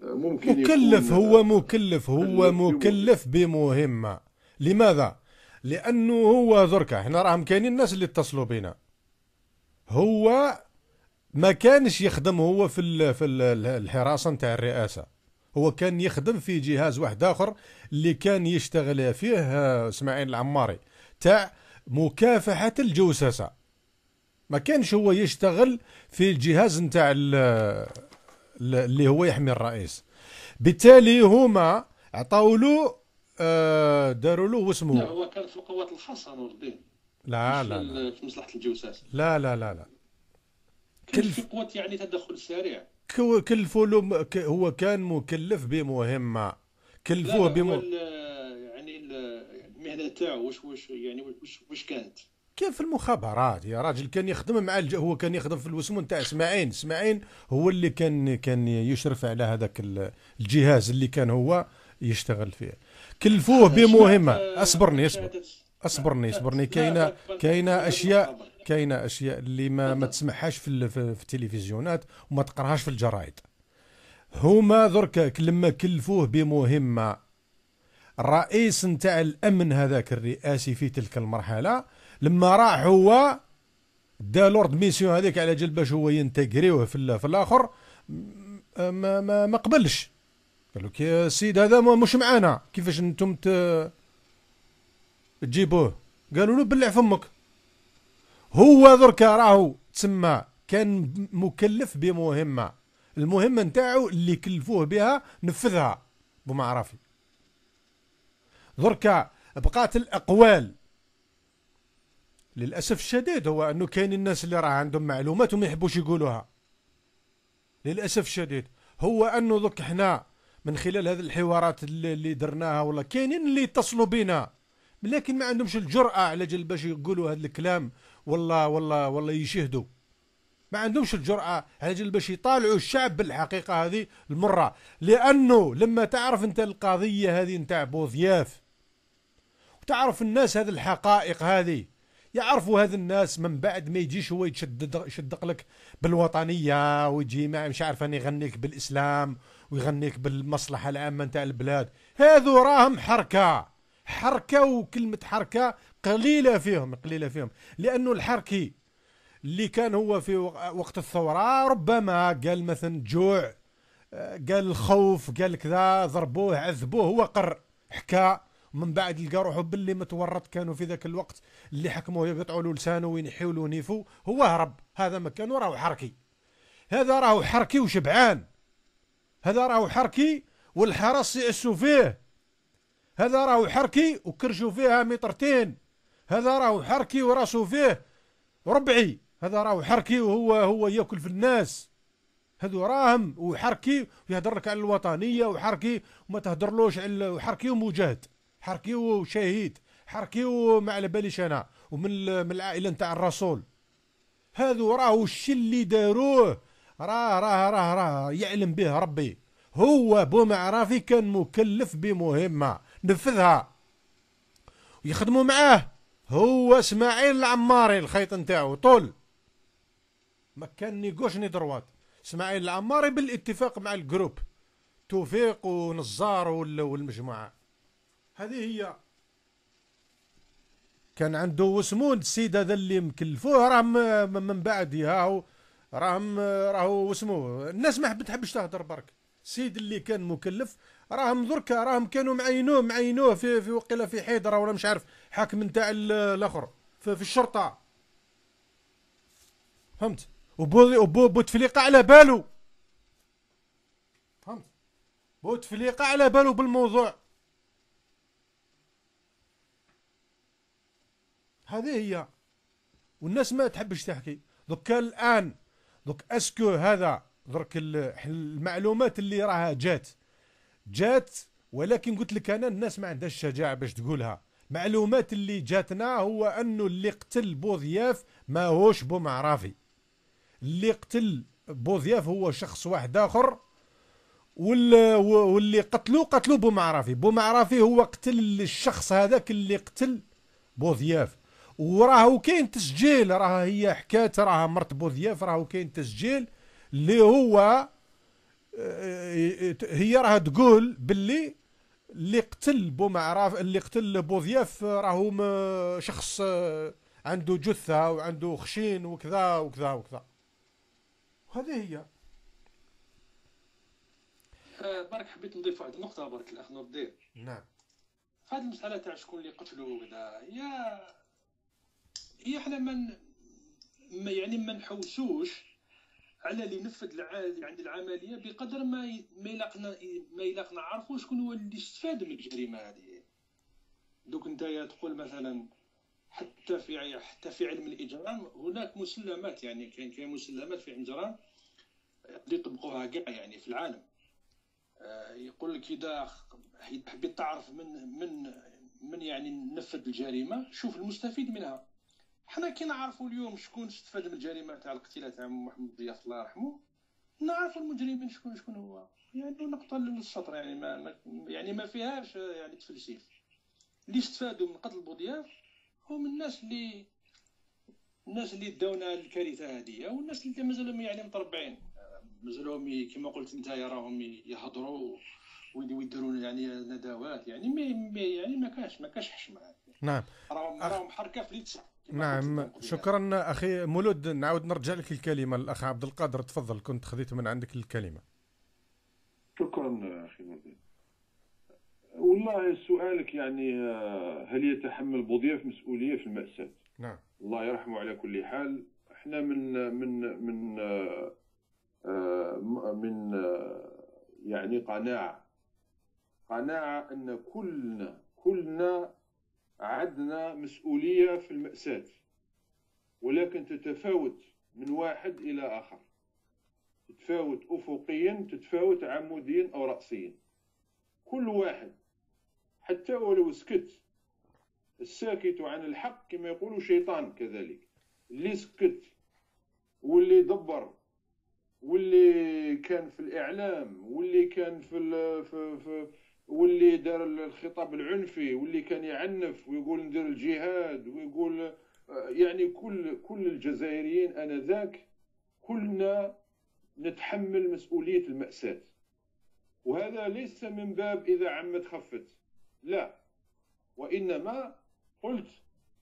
ممكن مكلف هو مكلف هو مكلف بمهمة. لماذا؟ لأنه هو دركا إحنا راهم كاينين الناس اللي اتصلوا بنا هو ما كانش يخدم هو في في الحراسة نتاع الرئاسة. هو كان يخدم في جهاز واحد آخر اللي كان يشتغل فيه آه، إسماعيل العماري تاع مكافحة الجوسسه ما كانش هو يشتغل في الجهاز نتاع اللي هو يحمي الرئيس. بالتالي هما عطاو له آه، داروا له واسمه لا هو كان في القوات الخاصه نور الدين لا لا. لا في مصلحة الجوساس لا لا لا لا. في قوة يعني تدخل سريع كلفوا له هو كان مكلف بمهمة. كلفوه بم يعني المهنة تاعو واش واش يعني واش واش كانت؟ كان في المخابرات؟ يا راجل كان يخدم مع الج... هو كان يخدم في الوسمون تاع إسماعيل. إسماعيل هو اللي كان كان يشرف على هذاك الجهاز اللي كان هو يشتغل فيه. كلفوه بمهمة. أصبرني أصبر. أصبرني أصبرني. كاينة كاينة اشياء كاينة أشياء اللي ما ما تسمعهاش في, في التلفزيونات وما تقراهاش في الجرايد. هما درك لما كلفوه بمهمة الرئيس نتاع الأمن هذاك الرئاسي في تلك المرحلة لما راح هو دا لورد ميسيون هذيك على جل باش هو ينتجريوه في, في الآخر ما ما ما قبلش. قال لك يا سيد هذا مش معانا. كيفاش أنتم تجيبوه؟ قالوا له بلع فمك. هو درك راهو تسمى كان مكلف بمهمة. المهمة نتاعو اللي كلفوه بها نفذها بمعرفي. درك بقات الأقوال. للأسف الشديد هو أنه كاين الناس اللي راه عندهم معلومات وما يحبوش يقولوها. للأسف الشديد. هو أنه دوك حنا من خلال هذه الحوارات اللي, اللي درناها ولا كاينين اللي يتصلوا بنا لكن ما عندهمش الجرأة على جل باش يقولوا هذا الكلام والله والله والله يشهدوا. ما عندهمش الجرأة. على جل باش يطالعوا الشعب بالحقيقة هذه المرة. لأنه لما تعرف أنت القضية هذه نتاع بوضياف وتعرف الناس هذه الحقائق هذه يعرفوا هذا الناس من بعد ما يجيش هو يشدد يشدق لك بالوطنية ويجي ما مش عارف اني يغنيك بالإسلام ويغنيك بالمصلحة العامة نتاع البلاد. هذو راهم حركة. حركة وكلمة حركة قليلة فيهم قليلة فيهم. لأنه الحركي اللي كان هو في وقت الثورة ربما قال مثلا جوع قال الخوف قال كذا ضربوه عذبوه هو قر حكى من بعد لقى روحه باللي متورط كانوا في ذاك الوقت اللي حكموه يقطعوا له لسانه وينحيوا له نيفو. هو هرب هذا مكانه راهو حركي. هذا راهو حركي وشبعان. هذا راهو حركي والحرس يأسوا فيه. هذا راهو حركي وكرشوا فيها مترتين هذا راهو حركي وراسه فيه. ربعي هذا راهو حركي وهو هو يأكل في الناس. هذو راهم وحركي ويهدر لك على الوطنية وحركي وما تهدرلوش على وحركي ومجاهد. حركي وشهيد. حركي وما على باليش أنا ومن من العائلة نتاع الرسول. هذو راهو الشي اللي داروه. راه راه راه راه يعلم به ربي. هو بومعرافي كان مكلف بمهمة. نفذها. ويخدموا معاه. هو إسماعيل العماري الخيط نتاعو طول. ما كان نيقوش ني دروات إسماعيل العماري بالاتفاق مع الجروب. توفيق ونزار والمجموعة. هذه هي. كان عنده وسمون السيد هذا اللي مكلفوه راه من بعد هاو راهم راهو وسموه الناس ما تحبش تهدر برك. السيد اللي كان مكلف راهم دركا راهم كانوا معينوه معينوه في في وقيله في حيدره ولا مش عارف. حاكم نتاع الآخر. في, في الشرطة. فهمت؟ وبوتفليقه على بالو. فهمت؟ بوتفليقه على بالو بالموضوع. هذه هي. والناس ما تحبش تحكي. دوك الآن دوك أسكو هذا درك المعلومات اللي راها جات. جات ولكن قلت لك أنا الناس ما عندهاش الشجاعه باش تقولها. معلومات اللي جاتنا هو انه اللي قتل بوضياف ما هوش بومعرافي. اللي قتل بوضياف هو شخص واحد آخر واللي قتلوه قتلوه بومعرافي. بومعرافي هو قتل الشخص هذاك اللي قتل بوضياف. وراه كاين تسجيل راه هي حكات راه مرت بوضياف راه كاين تسجيل اللي هو آه، هي راه تقول باللي اللي قتل بومعراف اللي قتل بوضياف راهو شخص آه، عنده جثة وعنده خشين وكذا وكذا وكذا. وهذه هي. آه، برك حبيت نضيف واحد النقطه برك الأخ نور الدين. نعم. هذه المسألة تاع شكون اللي قتلوا وكذا هي هي إحنا من ما يعني ما نحوسوش على اللي نفذ يعني العملية بقدر ما ما يلاقنا ما يلاقنا عرفوا شكون هو اللي استفاد من الجريمة هذه. دوك انت تقول مثلا حتى في حتى في علم الإجرام هناك مسلمات يعني كاين كاين مسلمات في علم الإجرام اللي يطبقوها كاع يعني في العالم. آه، يقول لك إذا حبيت تعرف من من من يعني نفذ الجريمة شوف المستفيد منها. حنا كي نعرفوا اليوم شكون استفاد من الجريمة تاع القتيلة تاع محمد ضياف الله يرحمه. نعرفوا المجرمين شكون شكون هو. يعني نقطة للسطر يعني ما, ما يعني ما فيهاش يعني تفلسيف اللي استفادوا من قتل بوضياف هم الناس اللي الناس اللي داونا الكارثة هذه والناس اللي مازالهم يعني متربعين. مازالهم كما قلت انت راهم يهضروا ويديروا يعني ندوات يعني ما يعني ما كاش ما كاش حشمة. نعم. راهم راهم حركة في نعم. شكرا أخي مولود. نعاود نرجع لك الكلمة الأخ عبد القادر. تفضل كنت خذيت من عندك الكلمة. شكرا أخي مولود. والله سؤالك يعني آه، هل يتحمل بوضياف مسؤولية في المأساة؟ نعم. الله يرحمه على كل حال. إحنا من من من آه، آه، من يعني قناعة. قناعة أن كلنا كلنا عندنا مسؤولية في المأساة ولكن تتفاوت من واحد إلى آخر. تتفاوت أفقيا تتفاوت عموديا أو رأسيا. كل واحد حتى ولو سكت الساكت عن الحق كما يقول شيطان كذلك. اللي سكت واللي دبر واللي كان في الإعلام واللي كان في, في, في واللي دار الخطاب العنفي واللي كان يعنف ويقول ندير الجهاد ويقول يعني كل كل الجزائريين آنذاك كلنا نتحمل مسؤولية المأساة. وهذا ليس من باب إذا عمت خفت. لا. وإنما قلت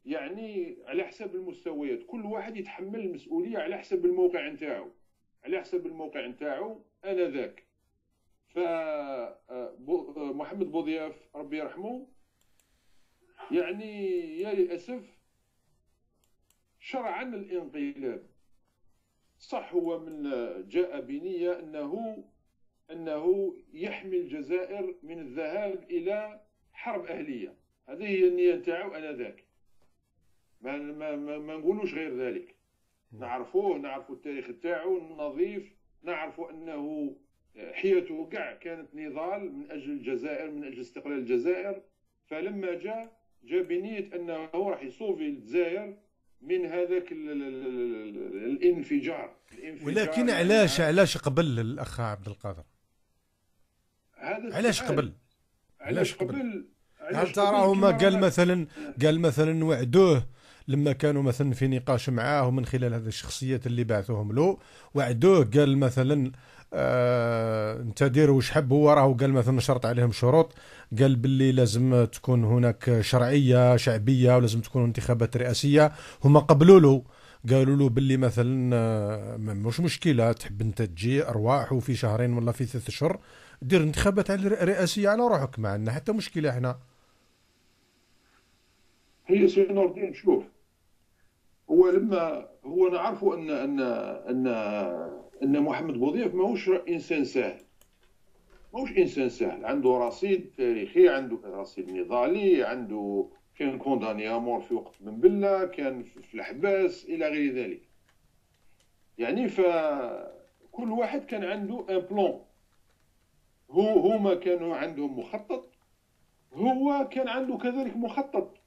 يعني على حسب المستويات. كل واحد يتحمل المسؤولية على حسب الموقع نتاعو. على حسب الموقع نتاعو آنذاك. فمحمد آه، بوضياف ربي يرحمه يعني يا للأسف شرعا الانقلاب. صح هو من جاء بنية أنه أنه يحمي الجزائر من الذهاب إلى حرب أهلية. هذه هي النية نتاعو ذاك ما, ما, ما, ما نقولوش غير ذلك. نعرفوه نعرفوا التاريخ نتاعو النظيف نعرفوا أنه حياته كاع كانت نضال من أجل الجزائر من أجل استقلال الجزائر. فلما جاء جاء بنية أنه راح يصوفي الجزائر من هذاك الانفجار, ولكن علاش علاش قبل الأخ عبد القادر؟ هذا علاش قبل؟ علاش قبل؟ هل تراهم قال مثلا قال مثلا وعدوه لما كانوا مثلا في نقاش معاه من خلال هذه الشخصيات اللي بعثوهم له وعدوه قال مثلا آه انت دير واش حب هو راه قال مثلا شرط عليهم شروط قال باللي لازم تكون هناك شرعية شعبية ولازم تكون انتخابات رئاسية. هما قبلوا له قالوا له باللي مثلا آه، مش مشكلة تحب انت تجي أرواح وفي شهرين ولا في ثلاث اشهر دير انتخابات رئاسية على روحك ما عندنا حتى مشكلة إحنا. هي سي نور الدين شوف هو لما هو نعرفوا ان ان ان أن محمد بوضيف ماهوش إنسان سهل ماهوش إنسان سهل عنده رصيد تاريخي عنده رصيد نضالي عنده كان كونداني أمور في وقت بن بله كان في الحباس إلى غير ذلك. يعني فكل واحد كان عنده ان بلون هو هما كانوا عندهم مخطط هو كان عنده كذلك مخطط.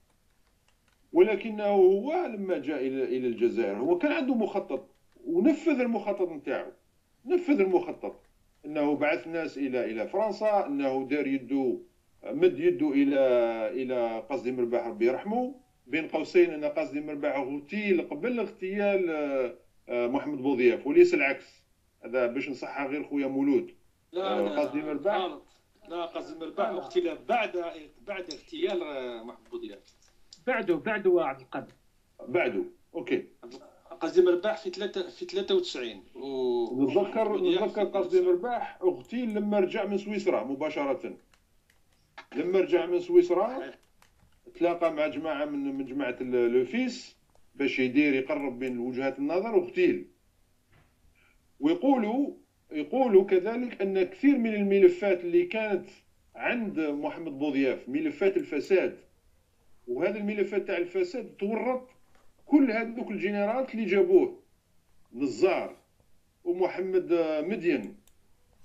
ولكنه هو لما جاء إلى الجزائر هو كان عنده مخطط ونفذ المخطط نتاعو. نفذ المخطط. إنه بعث الناس إلى إلى فرنسا إنه دار يدو مد يدو إلى إلى قصدي مرباح ربي يرحمه. بين قوسين أن قصدي مرباح اغتيل قبل اغتيال آه، محمد بوضياف وليس العكس. هذا باش نصحها غير خويا مولود. لا آه، لا قصدي مرباح. لا قصدي مرباح اغتيل بعد بعد اغتيال آه، محمد بوضياف. بعده بعده عبد القادر بعده OK. قصدي مرباح في ثلاثة في 93 و نتذكر نتذكر قصدي مرباح اغتيل لما رجع من سويسرا مباشرة. لما رجع من سويسرا تلاقى مع جماعة من من جماعة le FIS باش يدير يقرب بين وجهات النظر واغتيل ويقولوا يقولوا كذلك أن كثير من الملفات اللي كانت عند محمد بوضياف ملفات الفساد وهذه الملفات تاع الفساد تورط كل هذوك الجنرالات اللي جابوه نزار ومحمد مدين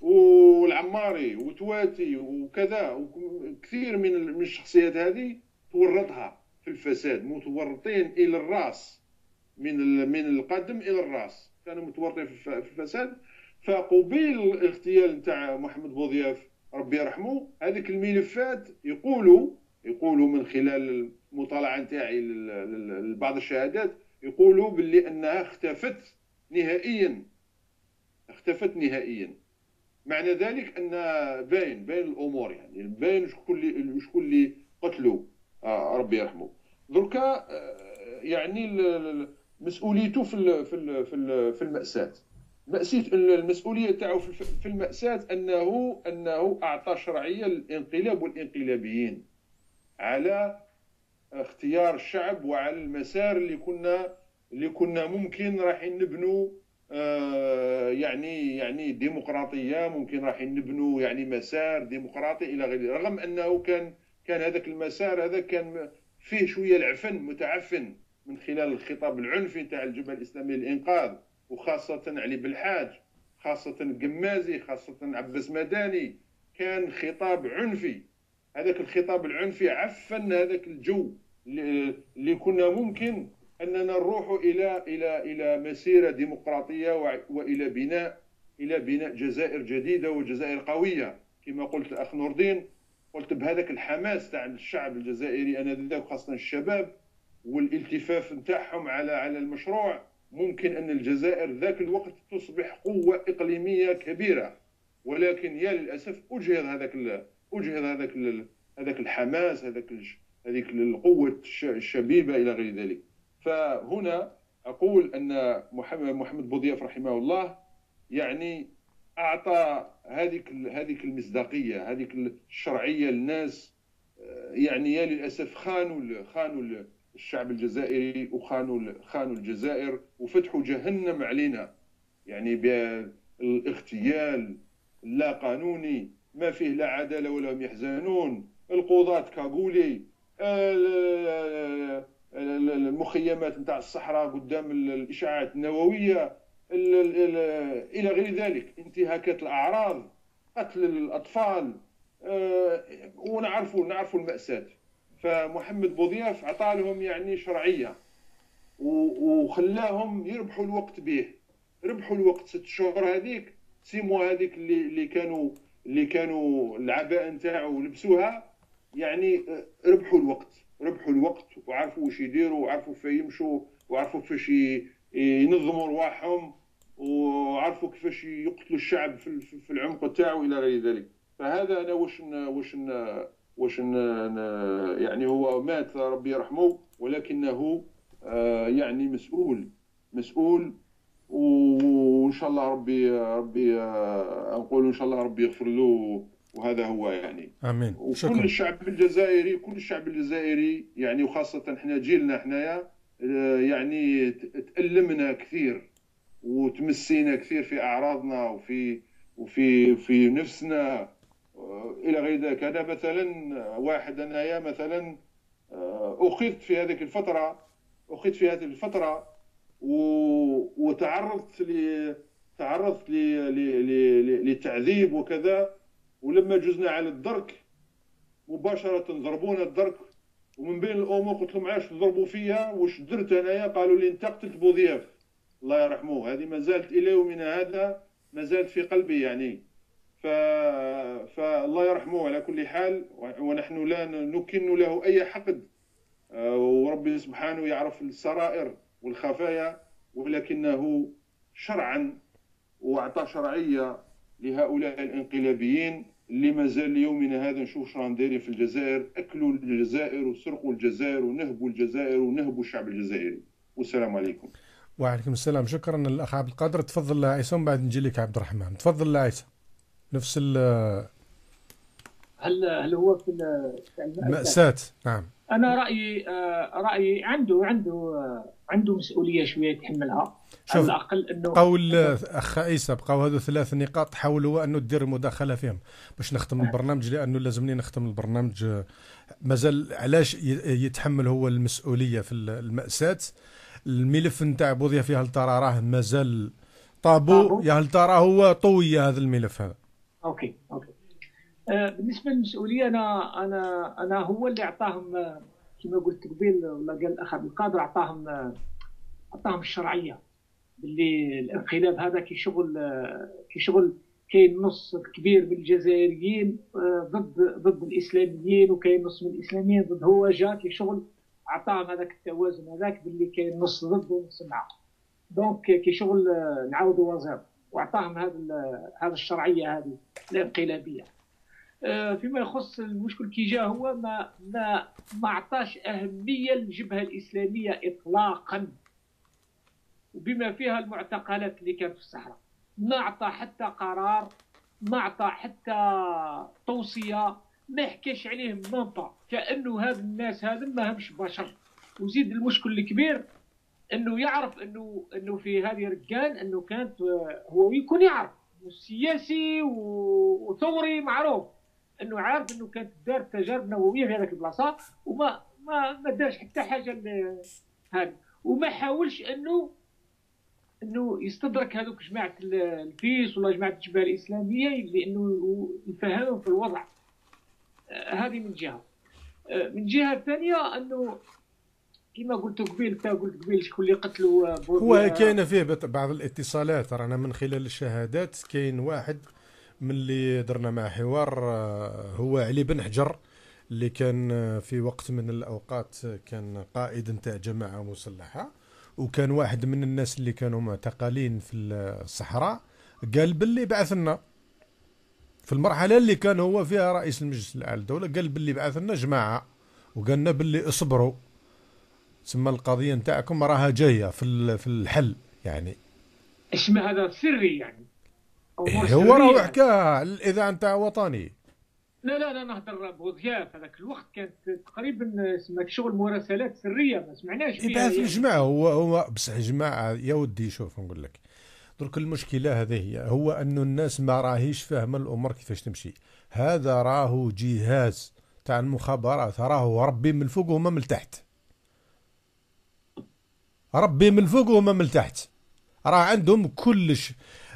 والعماري وتواتي وكذا وكثير من من الشخصيات هذه تورطها في الفساد متورطين إلى الرأس من من القدم إلى الرأس. كانوا متورطين في الفساد. فقبيل الاغتيال نتاع محمد بوضياف ربي يرحمه هذيك الملفات يقولوا يقولوا من خلال المطالعه نتاعي لبعض الشهادات يقولوا باللي أنها اختفت نهائيا. اختفت نهائيا. معنى ذلك أن باين باين الأمور يعني باين شكون اللي شكون اللي قتلوا آه ربي يرحمه. دركا آه، يعني مسؤوليته في في في في المأساة. مأسية المسؤولية تاعو في المأساة أنه أنه أعطى شرعية للانقلاب والإنقلابيين على اختيار الشعب وعلى المسار اللي كنا اللي كنا ممكن راح نبنوا آه، يعني يعني ديمقراطية ممكن راح نبنوا يعني مسار ديمقراطي إلى غيره. رغم أنه كان كان هذاك المسار هذا كان فيه شوية العفن متعفن من خلال الخطاب العنفي تاع الجبهة الإسلامية للإنقاذ وخاصة علي بالحاج خاصة القمازي خاصة عباس مداني. كان خطاب عنفي. هذاك الخطاب العنفي عفن هذاك الجو. اللي كنا ممكن أننا نروح إلى إلى إلى مسيرة ديمقراطية وإلى بناء إلى بناء جزائر جديدة وجزائر قوية. كما قلت الاخ نور الدين قلت بهذاك الحماس تاع الشعب الجزائري آنذاك خاصة الشباب والالتفاف نتاعهم على على المشروع ممكن أن الجزائر ذاك الوقت تصبح قوة إقليمية كبيرة. ولكن يا للأسف أجهض هذاك أجهض هذاك هذاك الحماس هذاك هذيك القوه الش- الشبيبة إلى غير ذلك. فهنا أقول أن محمد محمد بوضياف رحمه الله يعني أعطى هذيك هذيك المصداقية هذيك الشرعية للناس آه، يعني يا للأسف خانوا خانوا ال- الشعب الجزائري وخانوا خانوا الجزائر وفتحوا جهنم علينا. يعني بالاغتيال اللا قانوني ما فيه لا عدالة ولا هم يحزنون. القضاة كاغولي المخيمات نتاع الصحراء قدام ال- الاشعاعات النووية ال- ال- ال- إلى غير ذلك. انتهاكات الأعراض قتل الأطفال آه، ونعرفوا نعرفوا المأساة. فمحمد بوضياف عطى لهم يعني شرعية وخلاهم يربحوا الوقت به ربحوا الوقت ست شهور هذيك سيموا هذيك اللي اللي كانوا اللي كانوا العباءه نتاعو لبسوها يعني آه، ربحوا الوقت ربحوا الوقت وعرفوا واش يديروا وعرفوا فين يمشوا وعرفوا كيفاش ينظموا رواحهم وعرفوا كيفاش يقتلوا الشعب في العمق تاعو إلى غير ذلك. فهذا أنا واش واش واش يعني هو مات ربي يرحمه ولكنه آه، يعني مسؤول مسؤول وإن شاء الله ربي ربي آه، نقول إن شاء الله ربي يغفر له وهذا هو يعني. آمين. وكل شكرا. الشعب الجزائري كل الشعب الجزائري يعني وخاصة إحنا جيلنا حنايا آه، يعني تألمنا كثير وتمسينا كثير في أعراضنا وفي وفي في نفسنا. آه، إلى غير ذلك. أنا مثلا واحد أنايا مثلا أخذت في هذه الفترة أخذت في هذه الفترة وتعرضت ل تعرضت لتعذيب وكذا. ولما جزنا على الدرك مباشرة ضربونا الدرك ومن بين الأمور قلت لهم علاش تضربوا فيا واش درت أنايا؟ قالوا لي انت قتلت بوذياف الله يرحمه. هذه ما زالت إلى يومنا هذا ما زالت في قلبي يعني. ف... فالله يرحمه على كل حال ونحن لا نكن له أي حقد. آه، وربي سبحانه يعرف السرائر والخفايا ولكنه شرعا وأعطى شرعية لهؤلاء الانقلابيين. اللي مازال ليومنا هذا نشوف شراهم دايرين في الجزائر أكلوا الجزائر وسرقوا الجزائر ونهبوا الجزائر ونهبوا الشعب الجزائري. والسلام عليكم. وعليكم السلام. شكرا الاخ عبد القادر. تفضل عيسى بعد نجي لك عبد الرحمن. تفضل عيسى. نفس ال هل هل هو في المأساة نعم. أنا رأيي آه، رأيي عنده عنده آه، عنده مسؤولية شوية يتحملها شوف على الأقل إنه قول أخ عيسى بقاو هذو ثلاث نقاط حاولوا انه دير مداخله فيهم. باش نختم نعم. البرنامج لأنه لازمني نختم البرنامج. مازال علاش يتحمل هو المسؤولية في المأساة؟ الملف نتاع بوضياف يا هل ترى راه مازال طابو؟ يا هل ترى هو طوي هذا الملف هذا؟ OK OK. آه بالنسبة للمسؤولية أنا أنا أنا هو اللي أعطاهم آه، كما قلت قبيل ولا قال الأخ عبد القادر أعطاهم آه، أعطاهم الشرعية باللي الانقلاب هذا كي شغل كي شغل كاين نص كبير من الجزائريين آه، ضد ضد الإسلاميين وكاين نص من الإسلاميين ضد هو جا كي شغل عطاهم هذاك التوازن هذاك باللي كاين نص ضد ونص معه donc كي شغل آه، نعاودوا وزير وأعطاهم هذا هذا الشرعية هذه الانقلابية. آه، فيما يخص المشكل كي جا هو ما ما ما عطاش أهمية للجبهة الإسلامية اطلاقا. وبما فيها المعتقلات اللي كانت في الصحراء. ما أعطى حتى قرار ما أعطى حتى توصية ما حكاش عليهم منطق. كأنه هاد الناس هذا ما همش بشر. وزيد المشكل الكبير إنه يعرف انه إنه في هذه رجال إنه كانت هو يكون يعرف. سياسي وثوري معروف. إنه عارف إنه كانت دار تجارب نووية في هذاك البلاصة وما ما ما دارش حتى حاجة هذه. وما حاولش انه إنه يستدرك هذوك جماعة الفيس ولا جماعة الجبهه الإسلامية لأنه يفهمهم في الوضع. آه، هذه من جهة. آه، من جهة ثانية إنه كما قلت قبيل انت قلت قبيل شكون اللي قتلوا هو كاين فيه بعض الاتصالات رانا من خلال الشهادات كاين واحد من اللي درنا معه حوار آه، هو علي بن حجر اللي كان في وقت من الأوقات كان قائد نتاع جماعة مسلحة وكان واحد من الناس اللي كانوا معتقلين في الصحراء قال باللي بعث لنا. في المرحلة اللي كان هو فيها رئيس المجلس الأعلى للدولة قال باللي بعث لنا جماعة وقال لنا باللي اصبروا. ثم القضية نتاعكم راها جاية في في الحل يعني. اسم هذا سري يعني. هو راه حكاها الإذاعة نتاع وطني. لا لا لا نهضر بوضياف. هذاك الوقت كانت تقريبا سمعت شغل مراسلات سرية ما سمعناش فيها يبعث الجماعه هو هو بصح جماعة يا ودي شوف نقول لك. درك المشكلة هذه هي هو انه الناس ما راهيش فاهمة الأمور كيفاش تمشي. هذا راهو جهاز تاع المخابرات راهو ربي من فوق وما من تحت. ربي من فوق وما من تحت. راه عندهم كلش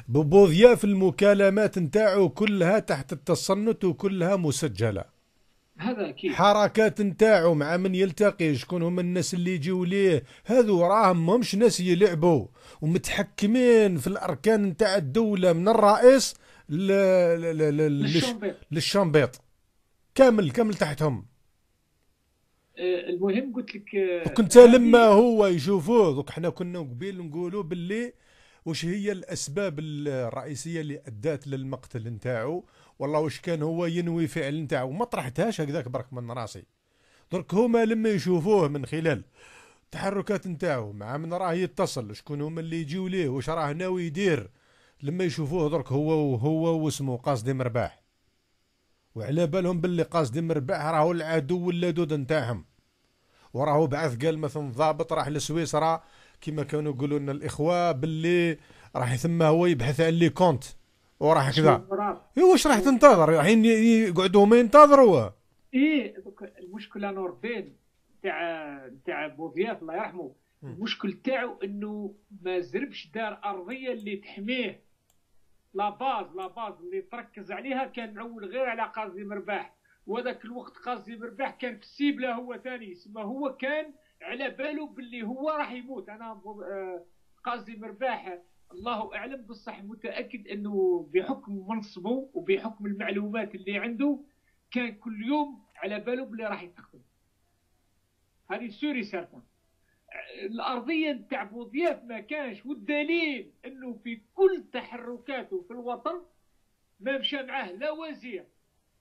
ببوذيا في المكالمات نتاعو كلها تحت التصنت وكلها مسجلة. هذا أكيد. حركات نتاعو مع من يلتقي شكون هما الناس اللي يجيو ليه؟ هذو راهم مش ناس يلعبوا ومتحكمين في الأركان نتاع الدولة من الرئيس للشامبيط. للشامبيط. كامل كامل تحتهم. آه، المهم قلت لك كنت لما هو يشوفوه دوك حنا كنا قبيل نقولوا باللي وش هي الأسباب الرئيسية اللي ادات للمقتل نتاعو؟ والله واش كان هو ينوي فعل نتاعو؟ ما طرحتهاش هكذاك برك من راسي. درك هما لما يشوفوه من خلال التحركات نتاعو مع من راه يتصل شكون هما اللي يجيو ليه واش راه ناوي يدير. لما يشوفوه درك هو وهو واسمه قاصدي مرباح. وعلى بالهم باللي قاصدي مرباح راهو العدو اللدود نتاعهم. وراه بعث قال مثلا ضابط راح لسويسرا كما كانوا يقولوا لنا الإخوة باللي راح ثم هو يبحث عن لي كونت. وراح كذا. واش راح تنتظر؟ راح يقعدوا هما ينتظروا. إيه المشكلة نور الدين تاع تاع بوذياف الله يرحمه. المشكل تاعو إنه ما زربش دار أرضية اللي تحميه. لا باز لا باز اللي تركز عليها كان معول غير على قاضي مرباح. وذاك الوقت قاضي مرباح كان في السيبله هو ثاني سما هو كان على باله باللي هو راح يموت. أنا آه، قاضي مرباح. الله أعلم بصح متأكد أنه بحكم منصبه وبحكم المعلومات اللي عنده كان كل يوم على باله باللي راح يتقتل هذه sûr et certain الأرضية نتاع بوضياف ما كانش والدليل أنه في كل تحركاته في الوطن ما مشى معاه لا وزير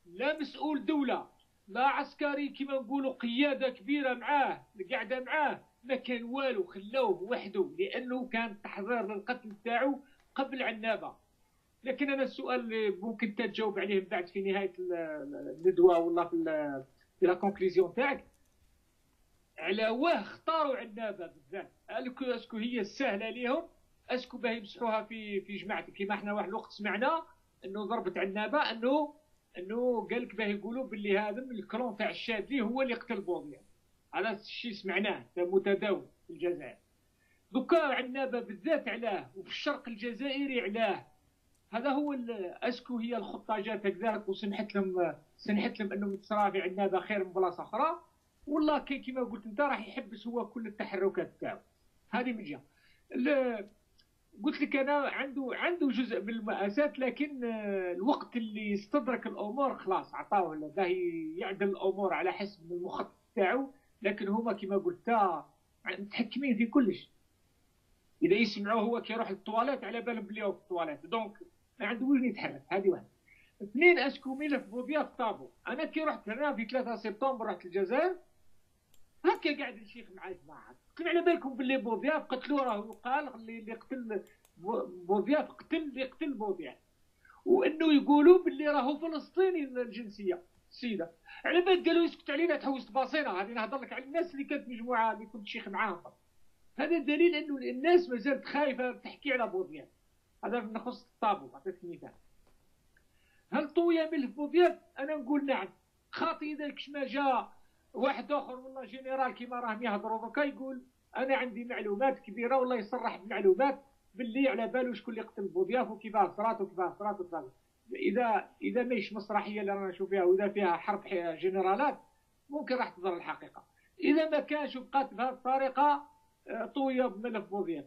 لا مسؤول دولة. لا عسكري كما نقولوا قيادة كبيرة معاه قاعدة معاه ما كان والو خلوه وحده لأنه كان تحضير للقتل تاعو قبل عنابه لكن أنا السؤال اللي ممكن تجاوب عليه بعد في نهاية الندوة ولا في la conclusion تاعك. على واه اختاروا عنابة بالذات est-ce que هي سهله ليهم est-ce que باه يمسحوها في في جماعتك. كيما إحنا واحد الوقت سمعنا إنه ضربت عنابة إنه انه قال لك باه يقولوا باللي هذا ال clan تاع الشاذلي هو اللي قتل بوضياف هذا الشيء سمعناه متداول في الجزائر. دوكا عنابه بالذات علاه وفي الشرق الجزائري علاه. هذا هو est-ce que هي الخطه جات هكذاك وسمحت لهم سمحت لهم أنهم في عنابه خير من بلاصة أخرى. والله كي كما قلت أنت راح يحبس هو كل التحركات تاعو. هذه من جهة. قلت لك أنا عنده عنده جزء من المآسات لكن آه، الوقت اللي استدرك الأمور خلاص عطاوه باه يعدل الأمور على حسب المخطط تاعو لكن هما كما قلت متحكمين في كلش. إذا يسمعوه هو كيروح للطواليت على بالهم بلي هو في ال toilettes. donc ما عنده وين يتحرك. هذه واحدة. اثنين est-ce que ملف بوبيا طابو. أنا كي رحت هنا في 3 سبتمبر رحت الجزائر هكا قاعد الشيخ مع جماعة كان على بالكم باللي بوضياف قتلوه راه يقال اللي قتل بوضياف قتل اللي قتل بوضياف وإنه يقولوا باللي راهو فلسطيني الجنسية. السيده على بال قالوا يسكت علينا تحوس باصينا هذه نهضر لك على الناس اللي كانت مجموعة اللي كنت شيخ معاهم. هذا دليل إنه الناس ما زالت خايفة تحكي على بوضياف هذا نخص الطابو اعطيتك مثال هل طوية ملف بوضياف أنا نقول نعم. خاطي إذا ما جاء. واحد آخر والله جنرال كيما راهم يهضروا دوكا يقول أنا عندي معلومات كبيرة والله يصرح بمعلومات باللي على باله شكون اللي قتل بوضياف وكيفاه صرات وكيفاه صرات وكيفاه. إذا إذا ماهيش مسرحية اللي رانا نشوف فيها وإذا فيها حرب جنرالات ممكن راح تظهر الحقيقة. إذا ما كانش بقات بهذه الطريقة آه، طوية بملف بوضياف.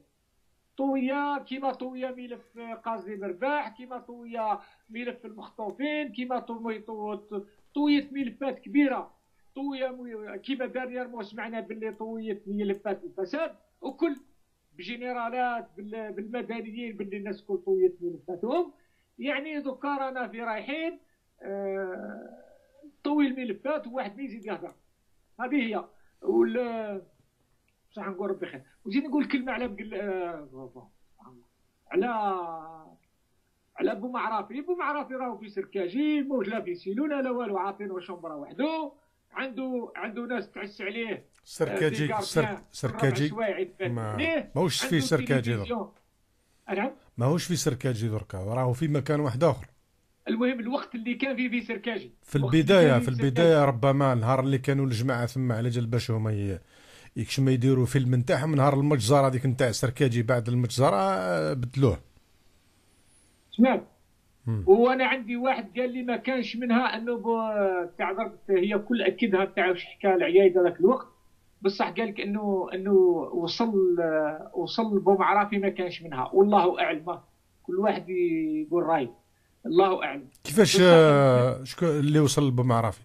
طوية كيما طوية ملف قاضي مرباح كيما طوية ملف المخطوفين كيما طوية ملفات كبيرة. طوية كيما دارير سمعنا باللي طويه ملفات الفساد وكل بجنرالات بالمدنيين باللي الناس كل طويت ملفاتهم يعني دوكا رانا في رايحين آه، طوي الملفات وواحد ما يزيد يهضر. هذه هي. ولا بصح نقول ربي خير. وزيد نقول كلمة على بقل... آه، على على بو معرافي بو معرافي راهو في سركاجي موت لا في سيلونه لا والو عاطينه شومبره وحده عنده عنده ناس تعس عليه. سركاجي سر... سركاجي ما ماهوش في سركاجي درك نعم ماهوش في سركاجي دركا راهو في مكان واحد آخر. المهم الوقت اللي كان فيه في سركاجي في البداية في البداية ربما النهار اللي كانوا الجماعة ثم على جال باش هما يكش ما يديروا فيلم نتاعهم نهار المجزرة هذيك نتاع سركاجي بعد المجزرة آه، بدلوه. سمعت. وأنا عندي واحد قال لي ما كانش منها أنه تاع هي كل اكدها تاع واش حكى العيايده ذاك الوقت. بصح قال لك إنه إنه وصل وصل بومعرافي ما كانش منها. والله أعلم. كل واحد يقول راي الله أعلم. كيفاش شكون اللي وصل بومعرافي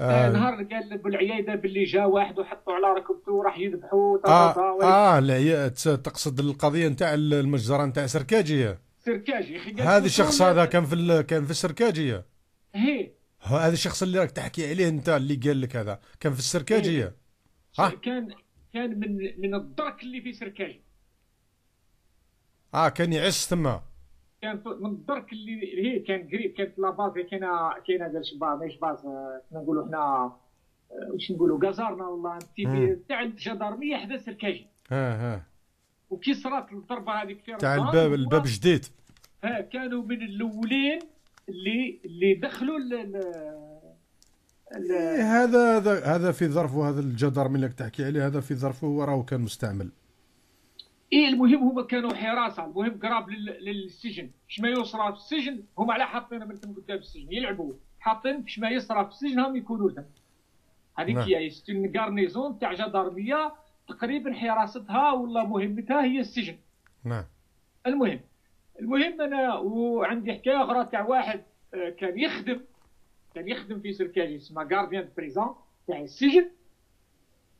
آه, آه. نهار قال بالعياده باللي جا واحد وحطوا على ركبته وراح يذبحوا آه آه تقصد القضية نتاع المجزرة نتاع سركاجيه سركاجي هذا الشخص هذا كان في ال... كان في السركاجيه هي. هذا الشخص اللي راك تحكي عليه انت اللي قال لك هذا. كان في السركاجيه ها؟ كان كان من من الدرك اللي في سركاجي. آه كان يعس تما كان من الدرك اللي هي كان قريب كانت لا باز كاينة كاينة ديال شباب ماهيش باز نقولوا حنا واش نقولوا كازارنا والله. تيبي تاع الجدارميه حدا سركاجي. ها ها. وكي صرات الضربة هذيك في تاع الباب الباب جديد. ها كانوا من الأولين اللي اللي دخلوا إيه هذا هذا هذا في ظرفه هذا الجدار من اللي تحكي عليه هذا في ظرفه وراه كان مستعمل. إيه المهم هما كانوا حراسة المهم قراب لل- للسجن. اش ما يصرى في السجن هم على حاطين من تم قدام السجن يلعبوا. حاطين اش ما يصرى في السجن هم يكونوا لهم. هذيك نعم. هي c'est une garnison تاع جدارميه تقريبا حراستها ولا مهمتها هي السجن. نعم. المهم المهم أنا وعندي حكاية أخرى تاع واحد آه، كان يخدم كان يخدم في سركاجي اسمه gardien prison تاع السجن.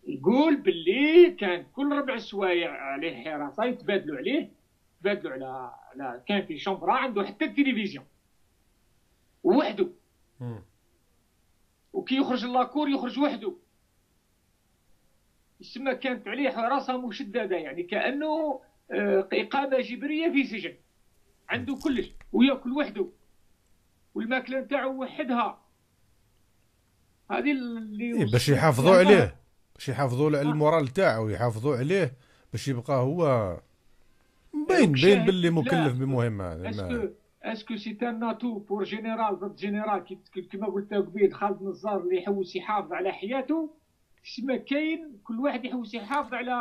يقول باللي كان كل ربع سوايع عليه حراسة يتبادلوا عليه يتبادلوا على على كان في شومبرا عنده حتى التلفزيون. وحده. وكي يخرج لاكور يخرج وحده. يسمى كانت عليه حراسة مشددة يعني كأنه آه، إقامة جبرية في سجن. عنده كلش ويأكل وحده والماكلة نتاعو وحدها. هذه اللي إيه باش يحافظوا عليه باش يحافظوا على ال moral تاعو يحافظوا عليه باش يبقى هو مبين بين باللي مكلف. بمهمه اسكو est-ce que c'est un atout pour général ضد général كي- كي- كما قلت لك قبيل خالد نزار اللي يحوس يحافظ على حياته تسمى كاين كل واحد يحوس يحافظ على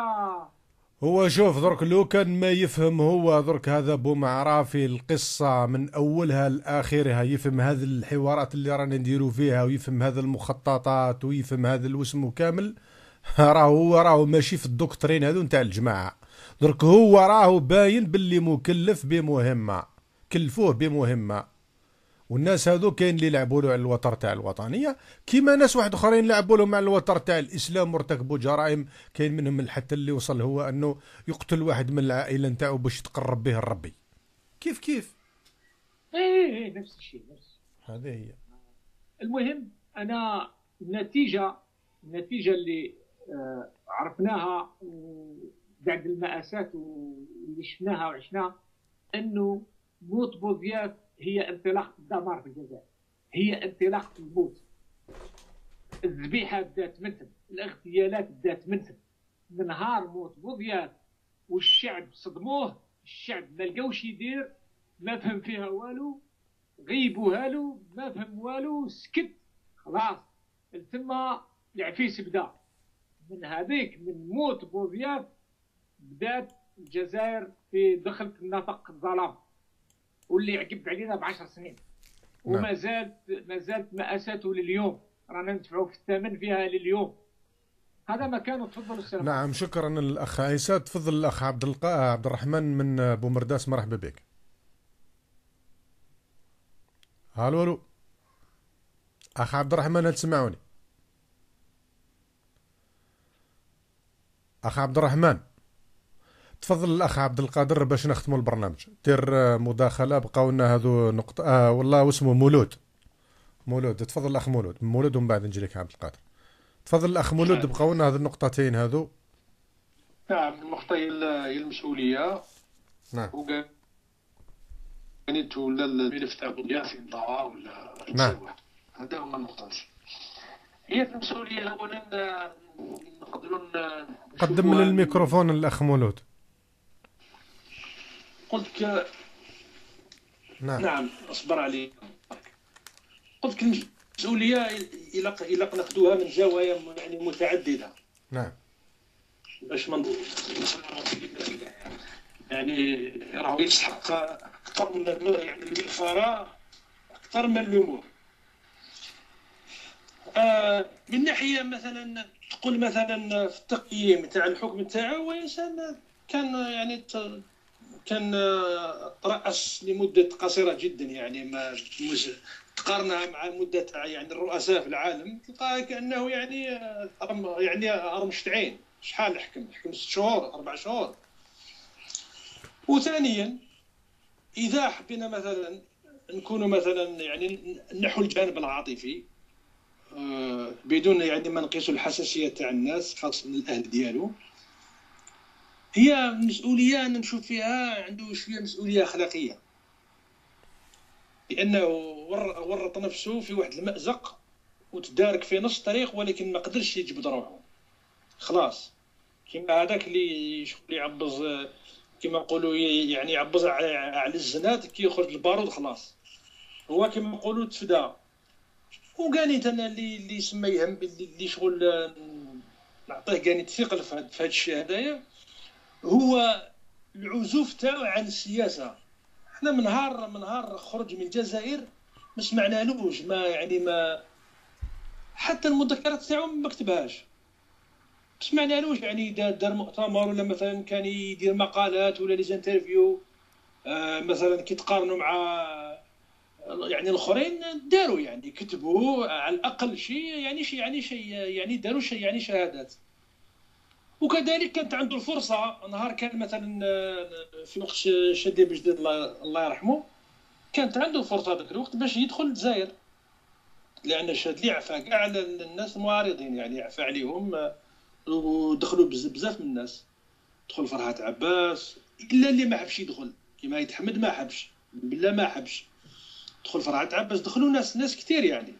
هو شوف درك لو كان ما يفهم هو درك هذا بو معرافي القصة من أولها لآخرها يفهم هذه الحوارات اللي رانا نديرو فيها ويفهم هذا المخططات ويفهم هذا الوسم كامل راهو هو راهو ماشي في الدكترين هذو نتاع الجماعة. درك هو راهو باين باللي مكلف بمهمة كلفوه بمهمة. والناس هذو كاين اللي يلعبوا له على الوتر تاع الوطنية كيما ناس واحد اخرين يلعبوا لهم على الوتر تاع الإسلام وارتكبوا جرائم كاين منهم حتى اللي وصل هو أنه يقتل واحد من العائلة نتاعو باش يتقرب به الربي. كيف كيف؟ إيه إيه نفس الشيء نفس هذه هي. المهم أنا النتيجة النتيجة اللي آه، عرفناها بعد المآسات واللي شفناها وعشناها أنه موت بوذياف هي انطلاقه الدمار في الجزائر هي انطلاقه الموت. الذبيحة بدات من ثم الاغتيالات بدات من ثم من نهار موت بوذياف والشعب صدموه الشعب ما لقاوش يدير ما فهم فيها والو غيبوها له ما فهم والو سكت. خلاص ثم العفيس بدا. من هذيك من موت بوذياف بدات الجزائر في دخلت النفق الظلام. واللي عقب علينا بعشر سنين. وما نعم. زالت ما زالت مآساته لليوم. رانا ندفعوا في الثمن فيها لليوم. هذا ما كان تفضل السلام نعم شكرا الاخ عيسى. تفضل الأخ عبد القا عبد الرحمن من أبو مرداس. مرحبا بك. هالو ألو أخ عبد الرحمن هل تسمعوني؟ أخ عبد الرحمن. تفضل الأخ عبد القادر باش نختموا البرنامج. دير آه، مداخلة بقاو لنا هذو نقطة آه والله واسمه مولود. مولود تفضل الأخ مولود. مولود ومن بعد نجي لك عبد القادر. تفضل الأخ مولود بقاو لنا هذو النقطتين هذو نعم النقطة هي ال- هي المسؤولية. نعم. وقال يعني ولا الملف تاع في الضواء ولا نعم. هذا هما النقطة. هي المسؤولية أولا آه، نقدروا قدم للميكروفون الأخ مولود. قلت لك نعم. نعم أصبر علي. قلت لك المسؤولية إلا إلا ناخذوها من زوايا يعني متعددة. نعم. باش ما يعني راهو يستحق أكثر من يعني الفراغ أكثر من الأمور. آه من ناحية مثلا تقول مثلا في التقييم تاع الحكم تاعو هو انسان كان يعني كان آه، ترأس لمدة قصيرة جدا يعني ما تقارنها مع تاع يعني الرؤساء في العالم تلقاه كأنه يعني آه، أرم يعني أرمشتعين. شحال حكم؟ حكم ست شهور أربع شهور. وثانيا اذا حبينا مثلا نكونوا مثلا يعني نحو الجانب العاطفي آه، بدون يعني ما نقيسوا الحساسية تاع الناس خاصة من الأهل ديالو. هي مسؤولية أنا نشوف فيها عنده شوية مسؤولية أخلاقية. لأنه ور- ورط نفسه في واحد المأزق وتدارك في نص الطريق ولكن ما قدرش يجبد روحه. خلاص. كيما هذاك اللي شغل يعبز كيما نقولوا يعني يعبز على الزناد كي يخرج البارود خلاص. هو كيما نقولوا تفدا وقاني أنا اللي اللي سما يهم اللي شغل نعطيه قاني الثقل في هذا الشيء هذايا هو العزوف تاعو عن السياسة. إحنا من نهار من نهار خرج من الجزائر ما سمعنالوش ما يعني ما حتى المذكرات تاعو ما كتبهاش. سمعنالوش يعني دار, مؤتمر ولا مثلا كان يدير مقالات ولا لي انترفيو آه مثلا كي تقارنوا مع يعني الآخرين داروا يعني كتبوا على الأقل شيء يعني شيء يعني شيء يعني داروا شيء يعني شهادات. وكذلك كانت عنده الفرصة نهار كان مثلا آه، في وقت شدي بجديد الله يرحمه كانت عنده الفرصة ذاك الوقت باش يدخل الجزائر. لأن شادلي عفا كاع على الناس المعارضين يعني عفا عليهم آه، ودخلوا بزاف من الناس. دخل فرحات عباس إلا اللي ما حبش يدخل. كيما يتحمد ما حبش بالله ما حبش. دخل فرحات عباس دخلوا ناس ناس كثير يعني.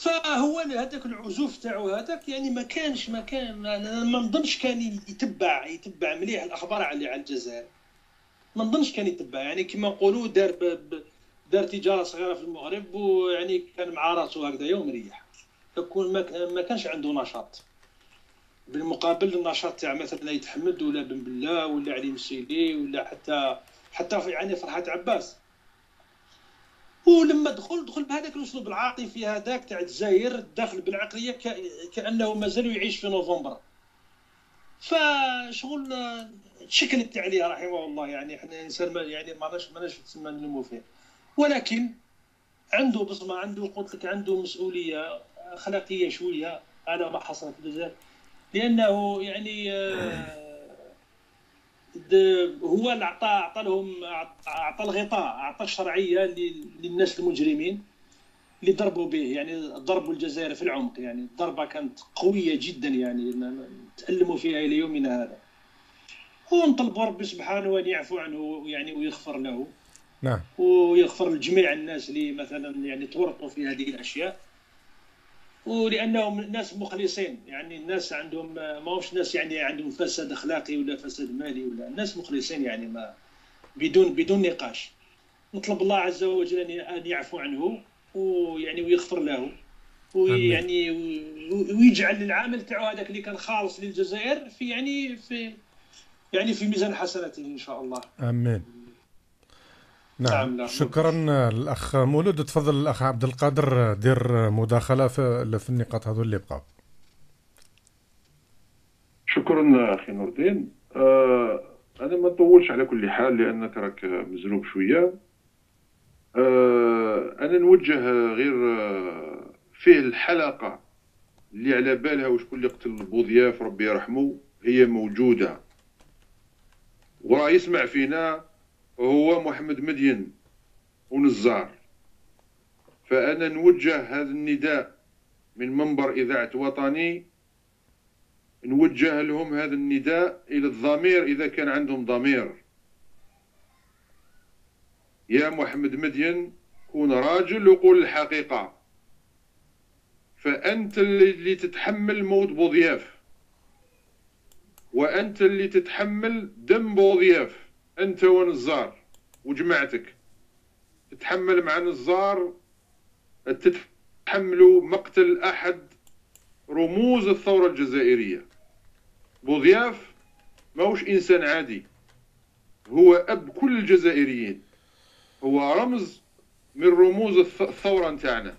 فهو هذاك العزوف تاعو هذاك يعني ما كانش ما كان ما نظنش كان يتبع يتبع مليح الأخبار على الجزائر. ما نظنش كان يتبع. يعني كما نقولوا دار دار تجارة صغيرة في المغرب ويعني كان مع راسو هكذا ومريح. يكون ما كانش عنده نشاط. بالمقابل النشاط تاع مثلا يتحمد ولا بن بلا ولا علي مسيلي ولا حتى حتى يعني فرحات عباس. ولما دخل دخل بهذاك الأسلوب العاطفي هذاك تاع الجزائر داخل بالعقلية كأنه مازال يعيش في نوفمبر. فشغل تشكلت عليه رحمه الله يعني إحنا إنسان يعني ما ناش ما تسمى نلمو فيه. ولكن عنده بصمة عنده قلت لك عنده مسؤولية أخلاقية شوية. على ما حصل في الجزائر لأنه يعني آه هو اللي اعطى اعطى لهم اعطى الغطاء اعطى الشرعية للناس المجرمين اللي ضربوا به يعني ضربوا الجزائر في العمق يعني الضربة كانت قوية جدا يعني تالموا فيها إلى يومنا هذا. ونطلبوا ربي سبحانه أن يعفو عنه يعني ويغفر له. نعم. ويغفر لجميع الناس اللي مثلا يعني تورطوا في هذه الأشياء. ولأنهم ناس مخلصين. يعني الناس عندهم ماهوش ناس يعني عندهم فساد أخلاقي ولا فساد مالي ولا الناس مخلصين يعني ما بدون بدون نقاش. نطلب الله عز وجل أن يعفو عنه ويعني ويغفر له ويعني ويجعل العامل تاعو هذاك اللي كان خالص للجزائر في يعني في يعني في ميزان حسناته إن شاء الله. آمين. نعم, نعم شكرا الاخ مولود. تفضل الأخ عبد القادر دير مداخلة في, في النقاط هذو اللي بقاو شكرا أخي نور الدين آه أنا ما نطولش على كل حال لأنك راك مزروب شوية. آه أنا نوجه غير آه، فيه الحلقة اللي على بالها وشكون اللي قتل بوضياف ربي يرحمه هي موجودة. وراه يسمع فينا هو محمد مدين ونزار فأنا نوجه هذا النداء من منبر إذاعة وطني نوجه لهم هذا النداء إلى الضمير إذا كان عندهم ضمير. يا محمد مدين كون راجل وقول الحقيقة. فأنت اللي تتحمل موت بوضياف. وأنت اللي تتحمل دم بوضياف. أنت ونزار وجماعتك. تتحمل مع نزار تتحملوا مقتل أحد رموز الثورة الجزائرية. بوضياف ماهوش إنسان عادي. هو أب كل الجزائريين. هو رمز من رموز الثورة نتاعنا.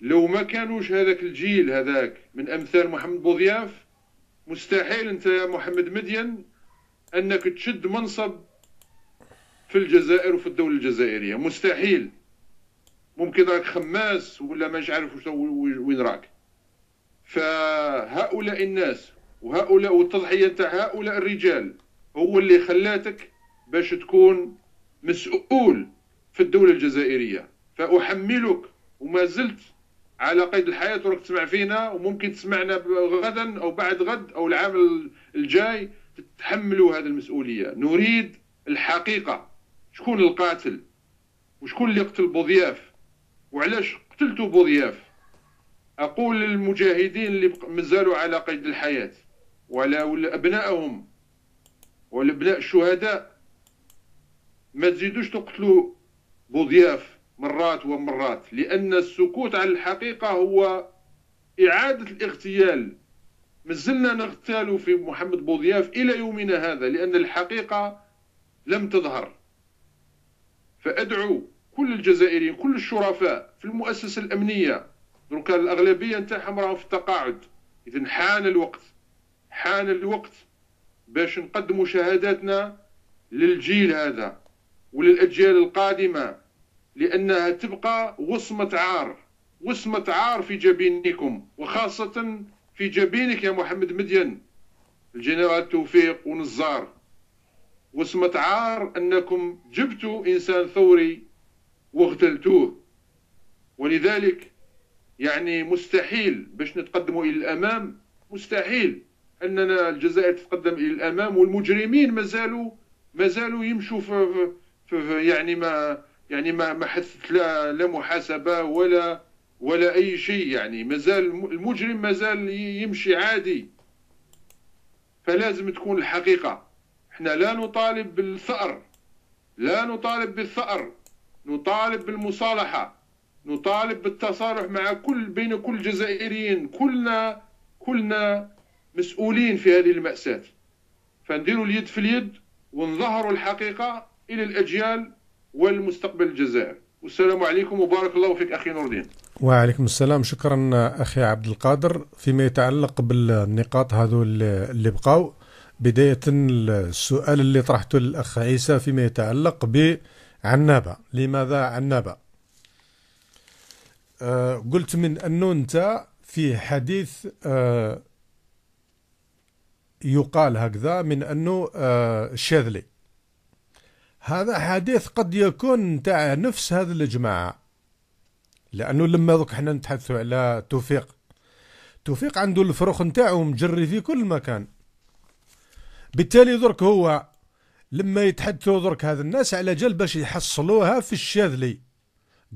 لو ما كانوش هذاك الجيل هذاك من أمثال محمد بوضياف مستحيل أنت يا محمد مدين أنك تشد منصب في الجزائر وفي الدولة الجزائرية. مستحيل. ممكن راك خماس ولا مش عارف وين راك. فهؤلاء الناس وهؤلاء والتضحية نتاع هؤلاء الرجال هو اللي خلاتك باش تكون مسؤول في الدولة الجزائرية. فأحملك وما زلت على قيد الحياة وراك تسمع فينا وممكن تسمعنا غدا أو بعد غد أو العام الجاي تتحملوا هذه المسؤولية. نريد الحقيقة. شكون القاتل؟ وشكون اللي قتل بوضياف؟ وعلاش قتلتوا بوضياف؟ أقول للمجاهدين اللي مازالوا على قيد الحياة. ولا أبنائهم. والأبناء الشهداء. ما تزيدوش تقتلوا بوضياف مرات ومرات. لأن السكوت على الحقيقة هو إعادة الاغتيال. مازلنا نغتال في محمد بوضياف إلى يومنا هذا لأن الحقيقة لم تظهر. فأدعو كل الجزائريين كل الشرفاء في المؤسسة الأمنية. دروك الأغلبية نتاعهم راهم في التقاعد. اذا حان الوقت حان الوقت باش نقدموا شهاداتنا للجيل هذا وللأجيال القادمة لأنها تبقى وصمة عار وصمة عار في جبينكم وخاصة في جبينك يا محمد مدين الجنرال توفيق ونزار. وصمة عار أنكم جبتوا إنسان ثوري واغتلتوه. ولذلك يعني مستحيل باش نتقدموا إلى الأمام مستحيل أننا الجزائر تتقدم إلى الأمام والمجرمين ما زالوا ما زالوا يمشوا في, في, في يعني ما يعني ما ما حدثت لا لا محاسبة ولا ولا أي شيء يعني. مازال المجرم مازال يمشي عادي. فلازم تكون الحقيقة. إحنا لا نطالب بالثأر. لا نطالب بالثأر. نطالب بالمصالحة. نطالب بالتصالح مع كل بين كل الجزائريين كلنا كلنا مسؤولين في هذه المأساة. فنديروا اليد في اليد ونظهروا الحقيقة إلى الأجيال والمستقبل الجزائر. والسلام عليكم وبارك الله فيك أخي نور الدين وعليكم السلام. شكرا أخي عبد القادر. فيما يتعلق بالنقاط هذو اللي بقاو بداية السؤال اللي طرحته للأخ عيسى فيما يتعلق بعنابة لماذا عنابة؟ آه قلت من أنه أنت في حديث آه يقال هكذا من أنه آه الشاذلي هذا حديث قد يكون تاع نفس هذه الجماعة لأنه لما ذوك حنا نتحدثوا على توفيق. توفيق عنده الفروخ نتاعو مجري في كل مكان. بالتالي درك هو لما يتحدثوا درك هذا الناس على جال باش يحصلوها في الشاذلي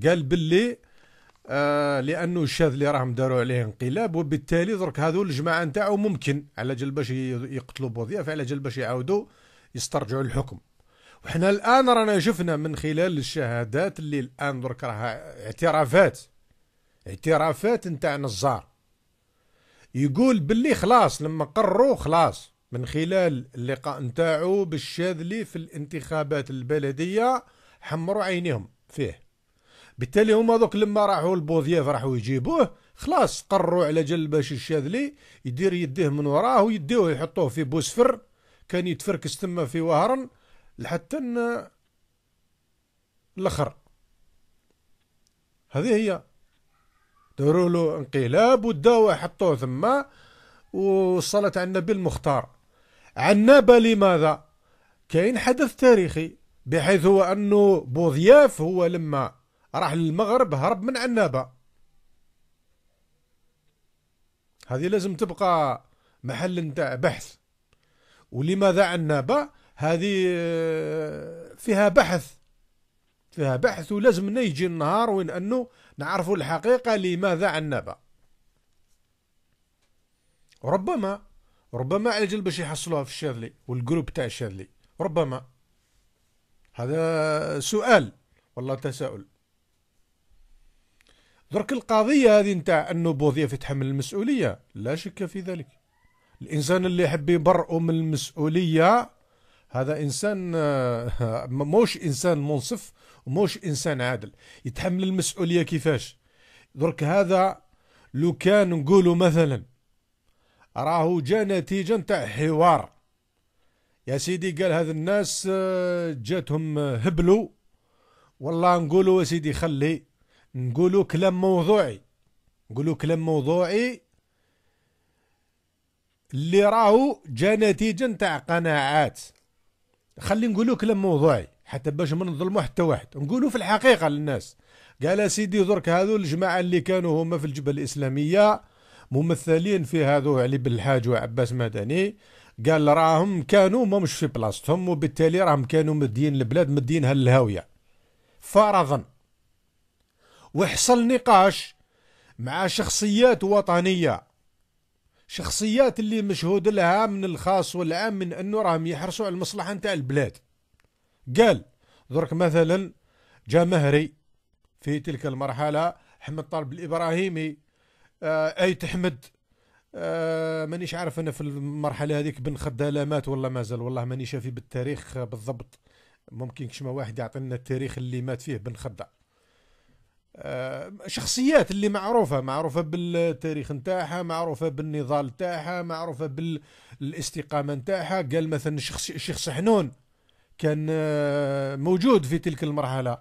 قال باللي آه لأنه الشاذلي راهم داروا عليه انقلاب وبالتالي درك هذو الجماعه نتاعو ممكن على جال باش يقتلوا بوظيف على جال باش يعاودوا يسترجعوا الحكم. وحنا الآن رانا شفنا من خلال الشهادات اللي الآن درك راها اعترافات. اعترافات نتاع نزار. يقول باللي خلاص لما قرروا خلاص من خلال اللقاء نتاعو بالشاذلي في الانتخابات البلدية حمروا عينيهم فيه. بالتالي هما دوك لما راحوا البوذياف راحوا يجيبوه خلاص قرروا على جل باش الشاذلي يدير يديه من وراه ويديوه يحطوه في بوسفر. كان يتفركس تما في وهرن لحتى الأخر. هذه هي. داروا له انقلاب وداوه حطوه ثم وصلت على النبي المختار. عنابة لماذا؟ كاين حدث تاريخي بحيث هو أنه بوضياف هو لما راح للمغرب هرب من عنابة هذه لازم تبقى محل نتاع بحث. ولماذا عنابة هذه فيها بحث فيها بحث ولازم يجي النهار وين أنه نعرفوا الحقيقة لماذا عنابة ربما ربما على جل باش يحصلوها في الشاذلي والجروب تاع الشاذلي. ربما. هذا سؤال والله تساؤل. درك القضية هذه نتاع أنه بوظيف يتحمل المسؤولية لا شك في ذلك. الإنسان اللي يحب يبرئ من المسؤولية هذا إنسان موش إنسان منصف وموش إنسان عادل. يتحمل المسؤولية كيفاش؟ درك هذا لو كان نقولوا مثلا راهو جا نتيجة نتاع حوار. يا سيدي قال هذا الناس آه، جاتهم آه، هبلوا. والله نقولوا يا سيدي خلي نقولوا كلام موضوعي. نقولوا كلام موضوعي اللي راهو جا نتيجة نتاع قناعات. خلي نقولوا كلام موضوعي حتى باش ما نظلموا حتى واحد. نقولوا في الحقيقة للناس. قال سيدي درك هذو الجماعة اللي كانوا هما في الجبهة الإسلامية ممثلين في هذو علي بالحاج وعباس مدني. قال راهم كانوا ما مش في بلاصتهم وبالتالي راهم كانوا مدين البلاد مدينها للهاوية فرضا ويحصل نقاش مع شخصيات وطنية. شخصيات اللي مشهود لها من الخاص والعام من أنه راهم يحرصوا على المصلحة نتاع البلاد. قال درك مثلا جا مهري في تلك المرحلة حمد طالب الإبراهيمي. آه أيت حمد آه مانيش عارف أنا في المرحلة هذيك بن خدالة مات ولا مازال والله ماني شافي بالتاريخ بالضبط. ممكن كشما واحد يعطينا التاريخ اللي مات فيه بن آه شخصيات اللي معروفة معروفة بالتاريخ نتاعها معروفة بالنضال نتاعها معروفة بالاستقامة نتاعها. قال مثلا الشيخ سحنون كان آه، موجود في تلك المرحلة.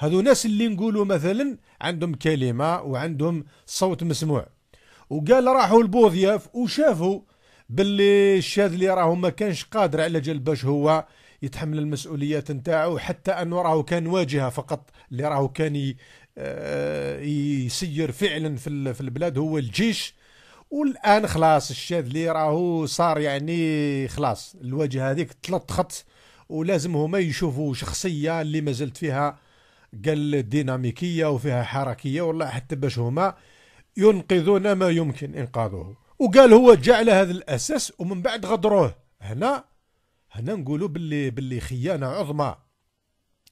هذو ناس اللي نقولوا مثلا عندهم كلمة وعندهم صوت مسموع. وقال راحوا البوضياف وشافوا باللي الشاذ اللي راهو ما كانش قادر على جال باش هو يتحمل المسؤوليات نتاعو حتى انه راهو كان واجهة فقط اللي راهو كان آه، يسير فعلا في البلاد هو الجيش. والآن خلاص الشاذ اللي راهو صار يعني خلاص الواجهة هذيك تلطخت ولازم هما يشوفوا شخصية اللي ما زلت فيها قال ديناميكية وفيها حركية والله حتى باش هما ينقذون ما يمكن إنقاذه. وقال هو جعل هذا الأساس ومن بعد غدروه هنا. هنا نقولوا باللي باللي خيانه عظمى.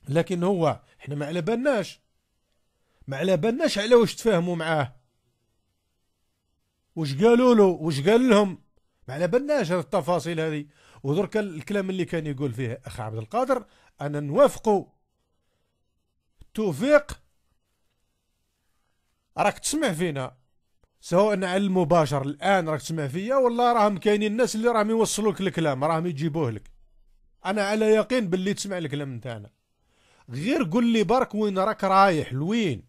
لكن هو إحنا ما على بالناش ما على بالناش على واش تفاهموا معاه. واش قالوا له؟ واش قال لهم؟ ما على بالناش هذه التفاصيل هذه. ودرك الكلام اللي كان يقول فيه اخ عبد القادر أنا نوافقه توفيق راك تسمع فينا. سواء على المباشر الآن راك تسمع فيا ولا راهم كاينين الناس اللي راهم يوصلوا لك الكلام راهم يجيبوه لك. أنا على يقين باللي تسمع الكلام نتاعنا غير قول لي برك وين راك رايح لوين؟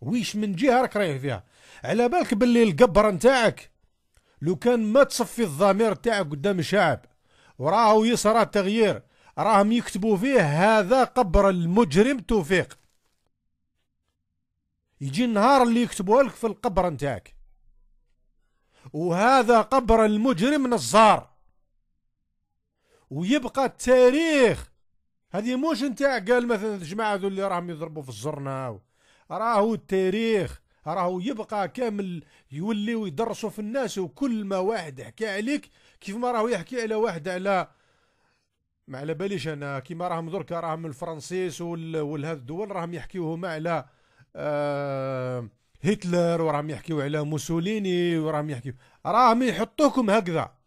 ويش من جهة راك رايح فيها؟ على بالك باللي القبر نتاعك؟ لو كان ما تصفي الضمير تاعك قدام الشعب وراهو يصرى التغيير راهم يكتبوا فيه هذا قبر المجرم توفيق. يجي النهار اللي يكتبوها لك في القبر نتاعك. وهذا قبر المجرم نزار. ويبقى التاريخ. هذه موش نتاع قال مثلا الجماعة ذو اللي راهم يضربوا في الزرنا راهو التاريخ راهو يبقى كامل يوليو يدرسوا في الناس وكل ما واحد حكى عليك كيف ما راهو يحكي على واحد على ما على باليش أنا كيما راهم دركا راهم الفرنسيس والهذ الدول راهم يحكيوه ما على آه هتلر وراهم يحكيو على موسوليني وراهم يحكيو راهم يحطوكم هكذا.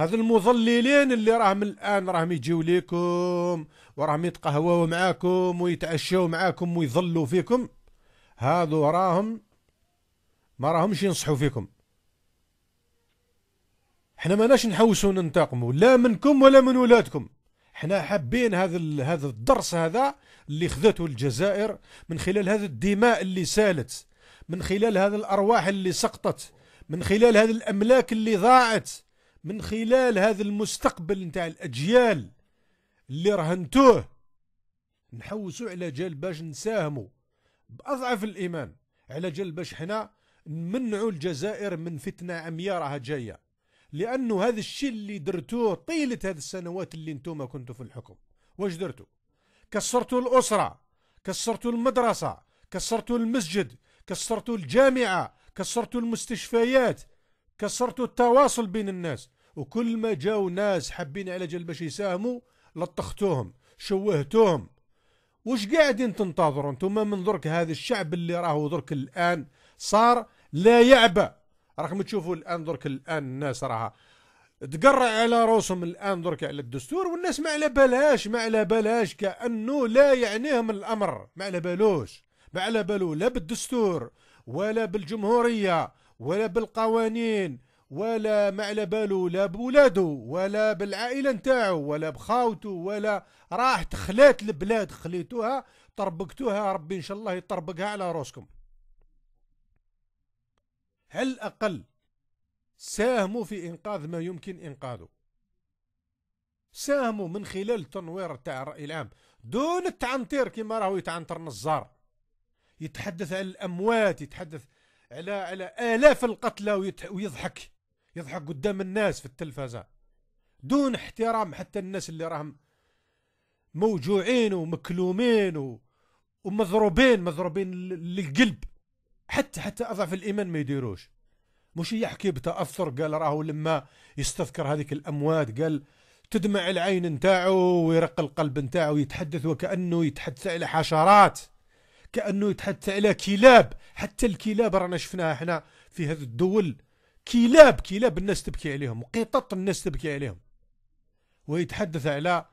هذا المضللين اللي راهم الآن راهم يجيو ليكم وراهم يتقهووا معاكم ويتعشوا معاكم ويظلوا فيكم. هذو راهم ما راهمش ينصحوا فيكم. إحنا ما ناش نحوسوا ننتقموا لا منكم ولا من ولادكم. إحنا حابين هذا هذا الدرس هذا اللي خذته الجزائر من خلال هذه الدماء اللي سالت من خلال هذه الأرواح اللي سقطت من خلال هذه الأملاك اللي ضاعت. من خلال هذا المستقبل نتاع الأجيال اللي رهنتوه نحوسوا على جال باش نساهموا بأضعف الإيمان. على جال باش حنا نمنعوا الجزائر من فتنة عمياء راها جاية. لأنه هذا الشيء اللي درتوه طيلة هذه السنوات اللي أنتم كنتوا في الحكم. واش درتوا كسرتوا الأسرة كسرتوا المدرسة كسرتوا المسجد كسرتوا الجامعة كسرتوا المستشفيات كسرتوا التواصل بين الناس. وكل ما جاو ناس حابين على جال باش يساهموا لطختوهم شوهتوهم. وش قاعدين تنتظروا أنتم من درك هذا الشعب اللي راهو درك الآن صار لا يعبأ؟ راكم تشوفوا الآن درك الآن الناس راها تقرع على روسهم الآن درك على الدستور والناس ما على بالهاش ما على بالهاش كأنه لا يعنيهم الأمر. ما على بالوش ما على بالو لا بالدستور ولا بالجمهورية. ولا بالقوانين ولا ما على بالو لا بولادو ولا بالعائلة نتاعو ولا بخاوتو ولا راح تخلات البلاد خليتوها طربقتوها ربي إن شاء الله يطربقها على روسكم على الأقل ساهموا في إنقاذ ما يمكن إنقاذه. ساهموا من خلال التنوير تاع الرأي العام. دون التعنطير كما راهو يتعنطر نزار يتحدث عن الأموات يتحدث على على آلاف القتلى ويضحك يضحك قدام الناس في التلفزة دون احترام حتى الناس اللي راهم موجوعين ومكلومين و... ومضروبين مضروبين للقلب. حتى حتى أضعف الإيمان ما يديروش. مش يحكي بتأثر قال راهو لما يستذكر هذيك الأموات قال تدمع العين نتاعو ويرق القلب نتاعو يتحدث وكأنه يتحدث على حشرات. كأنه يتحدث على كلاب. حتى الكلاب رانا شفناها إحنا في هذه الدول. كلاب كلاب الناس تبكي عليهم. وقطط الناس تبكي عليهم. ويتحدث على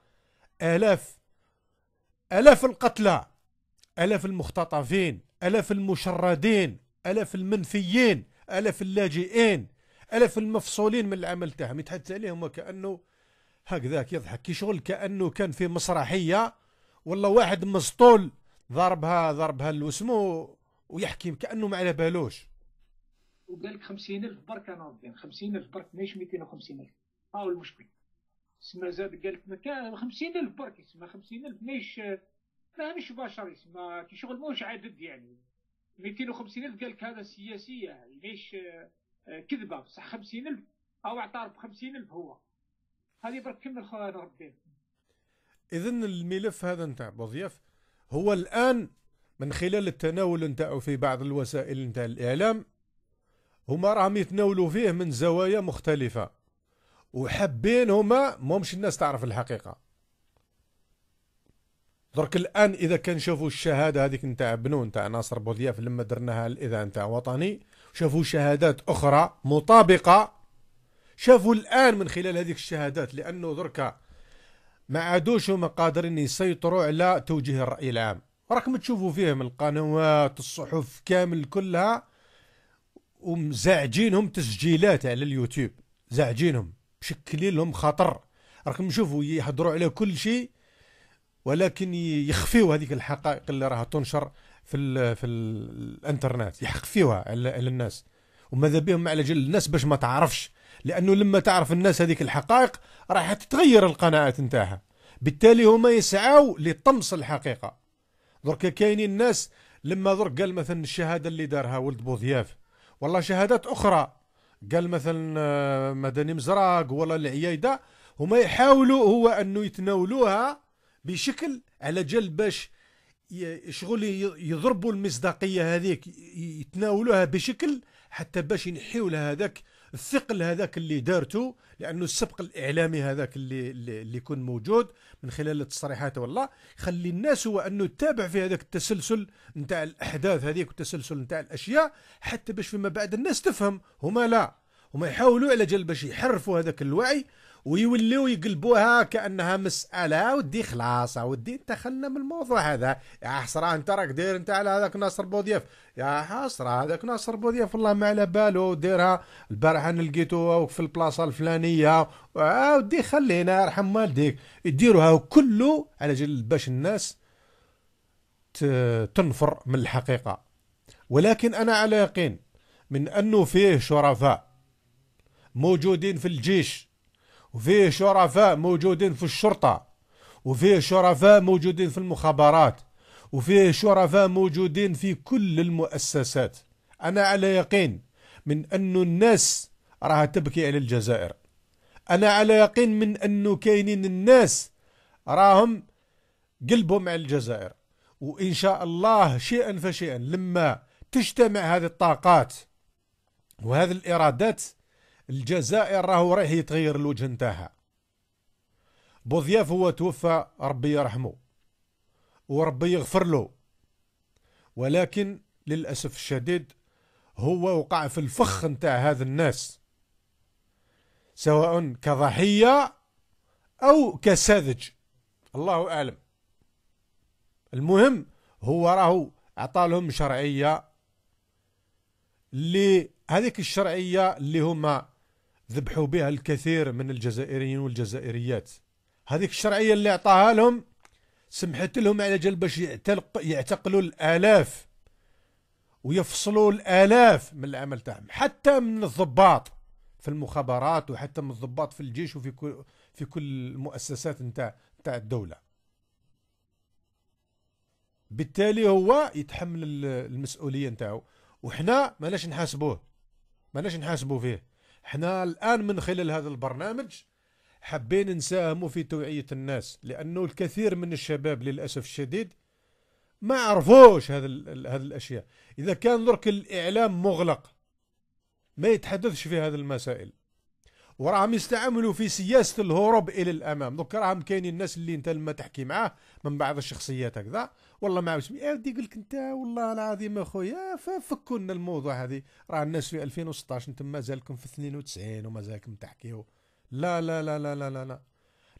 آلاف آلاف القتلى آلاف المختطفين آلاف المشردين آلاف المنفيين آلاف اللاجئين آلاف المفصولين من العمل تاعهم. يتحدث عليهم وكأنه هكذاك يضحك. كي شغل كأنه كان في مسرحية. والله واحد مسطول ضربها ضربها الوسمو ويحكي كأنه ما على بالوش وقال لك 50000 برك أنا ربي 50000 برك ماهيش 250000 ها هو المشكل. سما زاد قال لك ما كان 50000 برك يسمى 50000 ماهيش ماهيش بشر يسمى كي شغل موش عدد يعني. 250000 قال لك هذا سياسية يعني ماهيش آه، كذبة بصح 50000 أو اعترف ب 50000 هو. هذه برك كمل خويا ربي. اذا الملف هذا نتاع بوظيف هو الآن من خلال التناول نتاعو في بعض الوسائل نتاع الإعلام هما راهم يتناولوا فيه من زوايا مختلفة وحابين هما مهمش الناس تعرف الحقيقة. درك الآن إذا كان شافوا الشهادة هذيك نتاع بنو نتاع ناصر بوذياف لما درناها الإذاعة نتاع وطني شافوا شهادات أخرى مطابقة شافوا الآن من خلال هذيك الشهادات لأنه دركا ما عادوش هما قادرين يسيطروا على توجيه الرأي العام. راكم تشوفوا فيهم القنوات الصحف كامل كلها ومزعجينهم تسجيلات على اليوتيوب. زعجينهم مشكلين لهم خطر. راكم نشوفوا يهضروا على كل شيء ولكن يخفيوا هذيك الحقائق اللي راها تنشر في ال في ال الإنترنت. يخفيوها على الناس. وماذا بهم على جل الناس باش ما تعرفش. لأنه لما تعرف الناس هذيك الحقائق راح تتغير القناعات نتاعها. بالتالي هما يسعوا لطمس الحقيقة. درك كاينين الناس لما درك قال مثلا الشهادة اللي دارها ولد بوضياف. والله شهادات أخرى. قال مثلا آه، مدني مزراق ولا العيايده هما يحاولوا هو أنه يتناولوها بشكل على جل باش شغل يضربوا المصداقية هذيك يتناولوها بشكل حتى باش ينحيوا لها هذاك الثقل هذاك اللي دارته لأنه السبق الإعلامي هذاك اللي اللي يكون موجود من خلال التصريحات والله يخلي الناس هو أنه تتابع في هذاك التسلسل نتاع الأحداث هذيك والتسلسل نتاع الأشياء حتى باش فيما بعد الناس تفهم هما لا. هما يحاولوا على جل باش يحرفوا هذاك الوعي ويوليو يقلبوها كأنها مسألة. ودي خلاص ودي انت خلنا من الموضوع هذا. يا حسرة انت راك داير انت على هذاك ناصر بوضياف. يا حسرة هذاك ناصر بوضياف والله ما على باله ديرها البارحه لقيتو في البلاصة الفلانية. ودي خلينا يرحم والديك. يديروها كله على جل باش الناس تنفر من الحقيقة. ولكن أنا على يقين من أنه فيه شرفاء موجودين في الجيش. وفيه شرفاء موجودين في الشرطة وفيه شرفاء موجودين في المخابرات وفيه شرفاء موجودين في كل المؤسسات. أنا على يقين من أن الناس راها تبكي على الجزائر. أنا على يقين من أنه كاينين الناس راهم قلبهم على الجزائر. وإن شاء الله شيئا فشيئا لما تجتمع هذه الطاقات وهذه الإرادات الجزائر راهو رايح يتغير الوجه نتاعها بوضياف هو توفى ربي يرحمه وربي يغفر له. ولكن للأسف الشديد هو وقع في الفخ نتاع هذا الناس سواء كضحية أو كساذج. الله أعلم. المهم هو راهو أعطالهم شرعية لهذيك الشرعية اللي هما ذبحوا بها الكثير من الجزائريين والجزائريات. هذيك الشرعية اللي أعطاها لهم سمحت لهم على جل باش يعتقلوا الآلاف ويفصلوا الآلاف من العمل تاعهم حتى من الضباط في المخابرات وحتى من الضباط في الجيش وفي كل في كل المؤسسات نتاع نتاع الدولة. بالتالي هو يتحمل المسؤولية نتاعو. وحنا ماناش نحاسبوه. ماناش نحاسبوه فيه. إحنا الآن من خلال هذا البرنامج حابين نساهموا في توعية الناس لأنه الكثير من الشباب للأسف الشديد ما عرفوش هذا هذه الأشياء. إذا كان درك الإعلام مغلق ما يتحدثش في هذه المسائل. وراهم يستعملوا في سياسة الهروب إلى الأمام. دوك راهم كاينين الناس اللي أنت لما تحكي معاه من بعض الشخصيات هكذا. والله ما عاوز يا ودي يقول لك أنت والله العظيم أخويا ففكوا لنا الموضوع هذه. راه الناس في 2016 أنتم مازالكم في 92 ومازالكم تحكيوا لا لا لا لا لا لا, لا.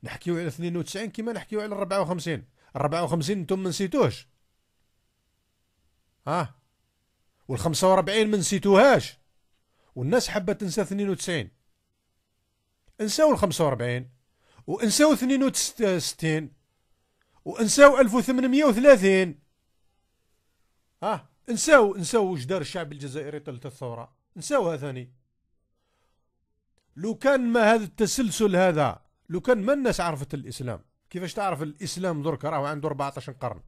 نحكيو على 92 كيما نحكيو على 54 54 أنتم ما نسيتوهش. ها؟ وال 45 ما نسيتوهاش. والناس حابة تنسى 92 انساو ال 45 وانساو 62 وانساو 1830 ها انساو انساو واش دار الشعب الجزائري طيلة الثورة. انساوها ثاني. لو كان ما هذا التسلسل هذا لو كان ما الناس عرفت الإسلام؟ كيفاش تعرف الإسلام درك؟ راهو عنده 14 قرن.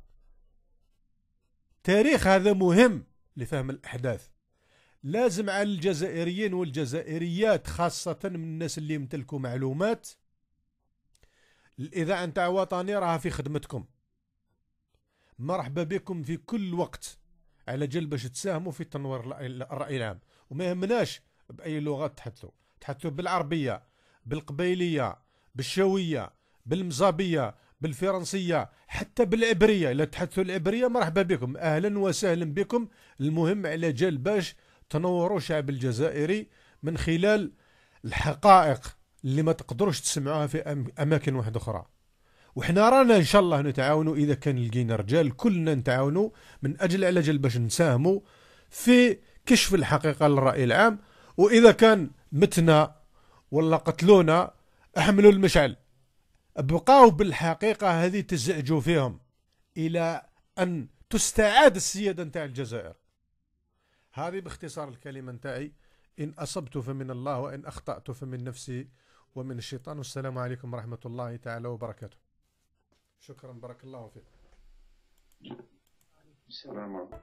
تاريخ هذا مهم لفهم الأحداث. لازم على الجزائريين والجزائريات خاصة من الناس اللي يمتلكوا معلومات الإذاعة نتاع وطني راها في خدمتكم. مرحبا بكم في كل وقت على جل باش تساهموا في تنوير الرأي العام. وما يهمناش بأي لغة تحدثوا. تحدثوا بالعربية بالقبيلية بالشوية بالمزابية بالفرنسية حتى بالعبرية. إلا تحدثوا العبرية مرحبا بكم. أهلا وسهلا بكم. المهم على جال باش تنوروا الشعب الجزائري من خلال الحقائق. اللي ما تقدروش تسمعوها في أماكن واحدة أخرى. وحنا رانا إن شاء الله نتعاونوا إذا كان لقينا رجال كلنا نتعاونوا من أجل على جل باش نساهموا في كشف الحقيقة للرأي العام. وإذا كان متنا ولا قتلونا أحملوا المشعل. بقاو بالحقيقة هذه تزعجوا فيهم إلى أن تستعاد السيادة نتاع الجزائر. هذه باختصار الكلمة نتاعي إن أصبت فمن الله وإن أخطأت فمن نفسي ومن الشيطان. والسلام عليكم ورحمة الله تعالى وبركاته. شكرا. بارك الله فيك. السلام عليكم.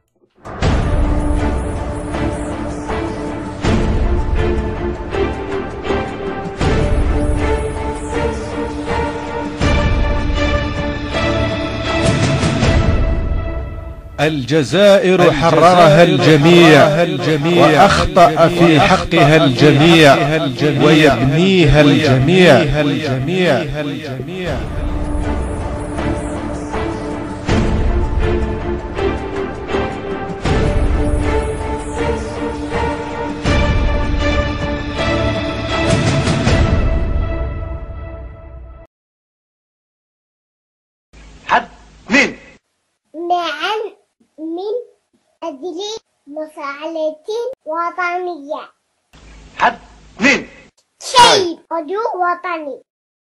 الجزائر حررها الجميع وأخطأ في حقها الجميع ويبنيها الجميع. أجل مساعدة وطنية. حد؟ اثنين شيء عدو وطني.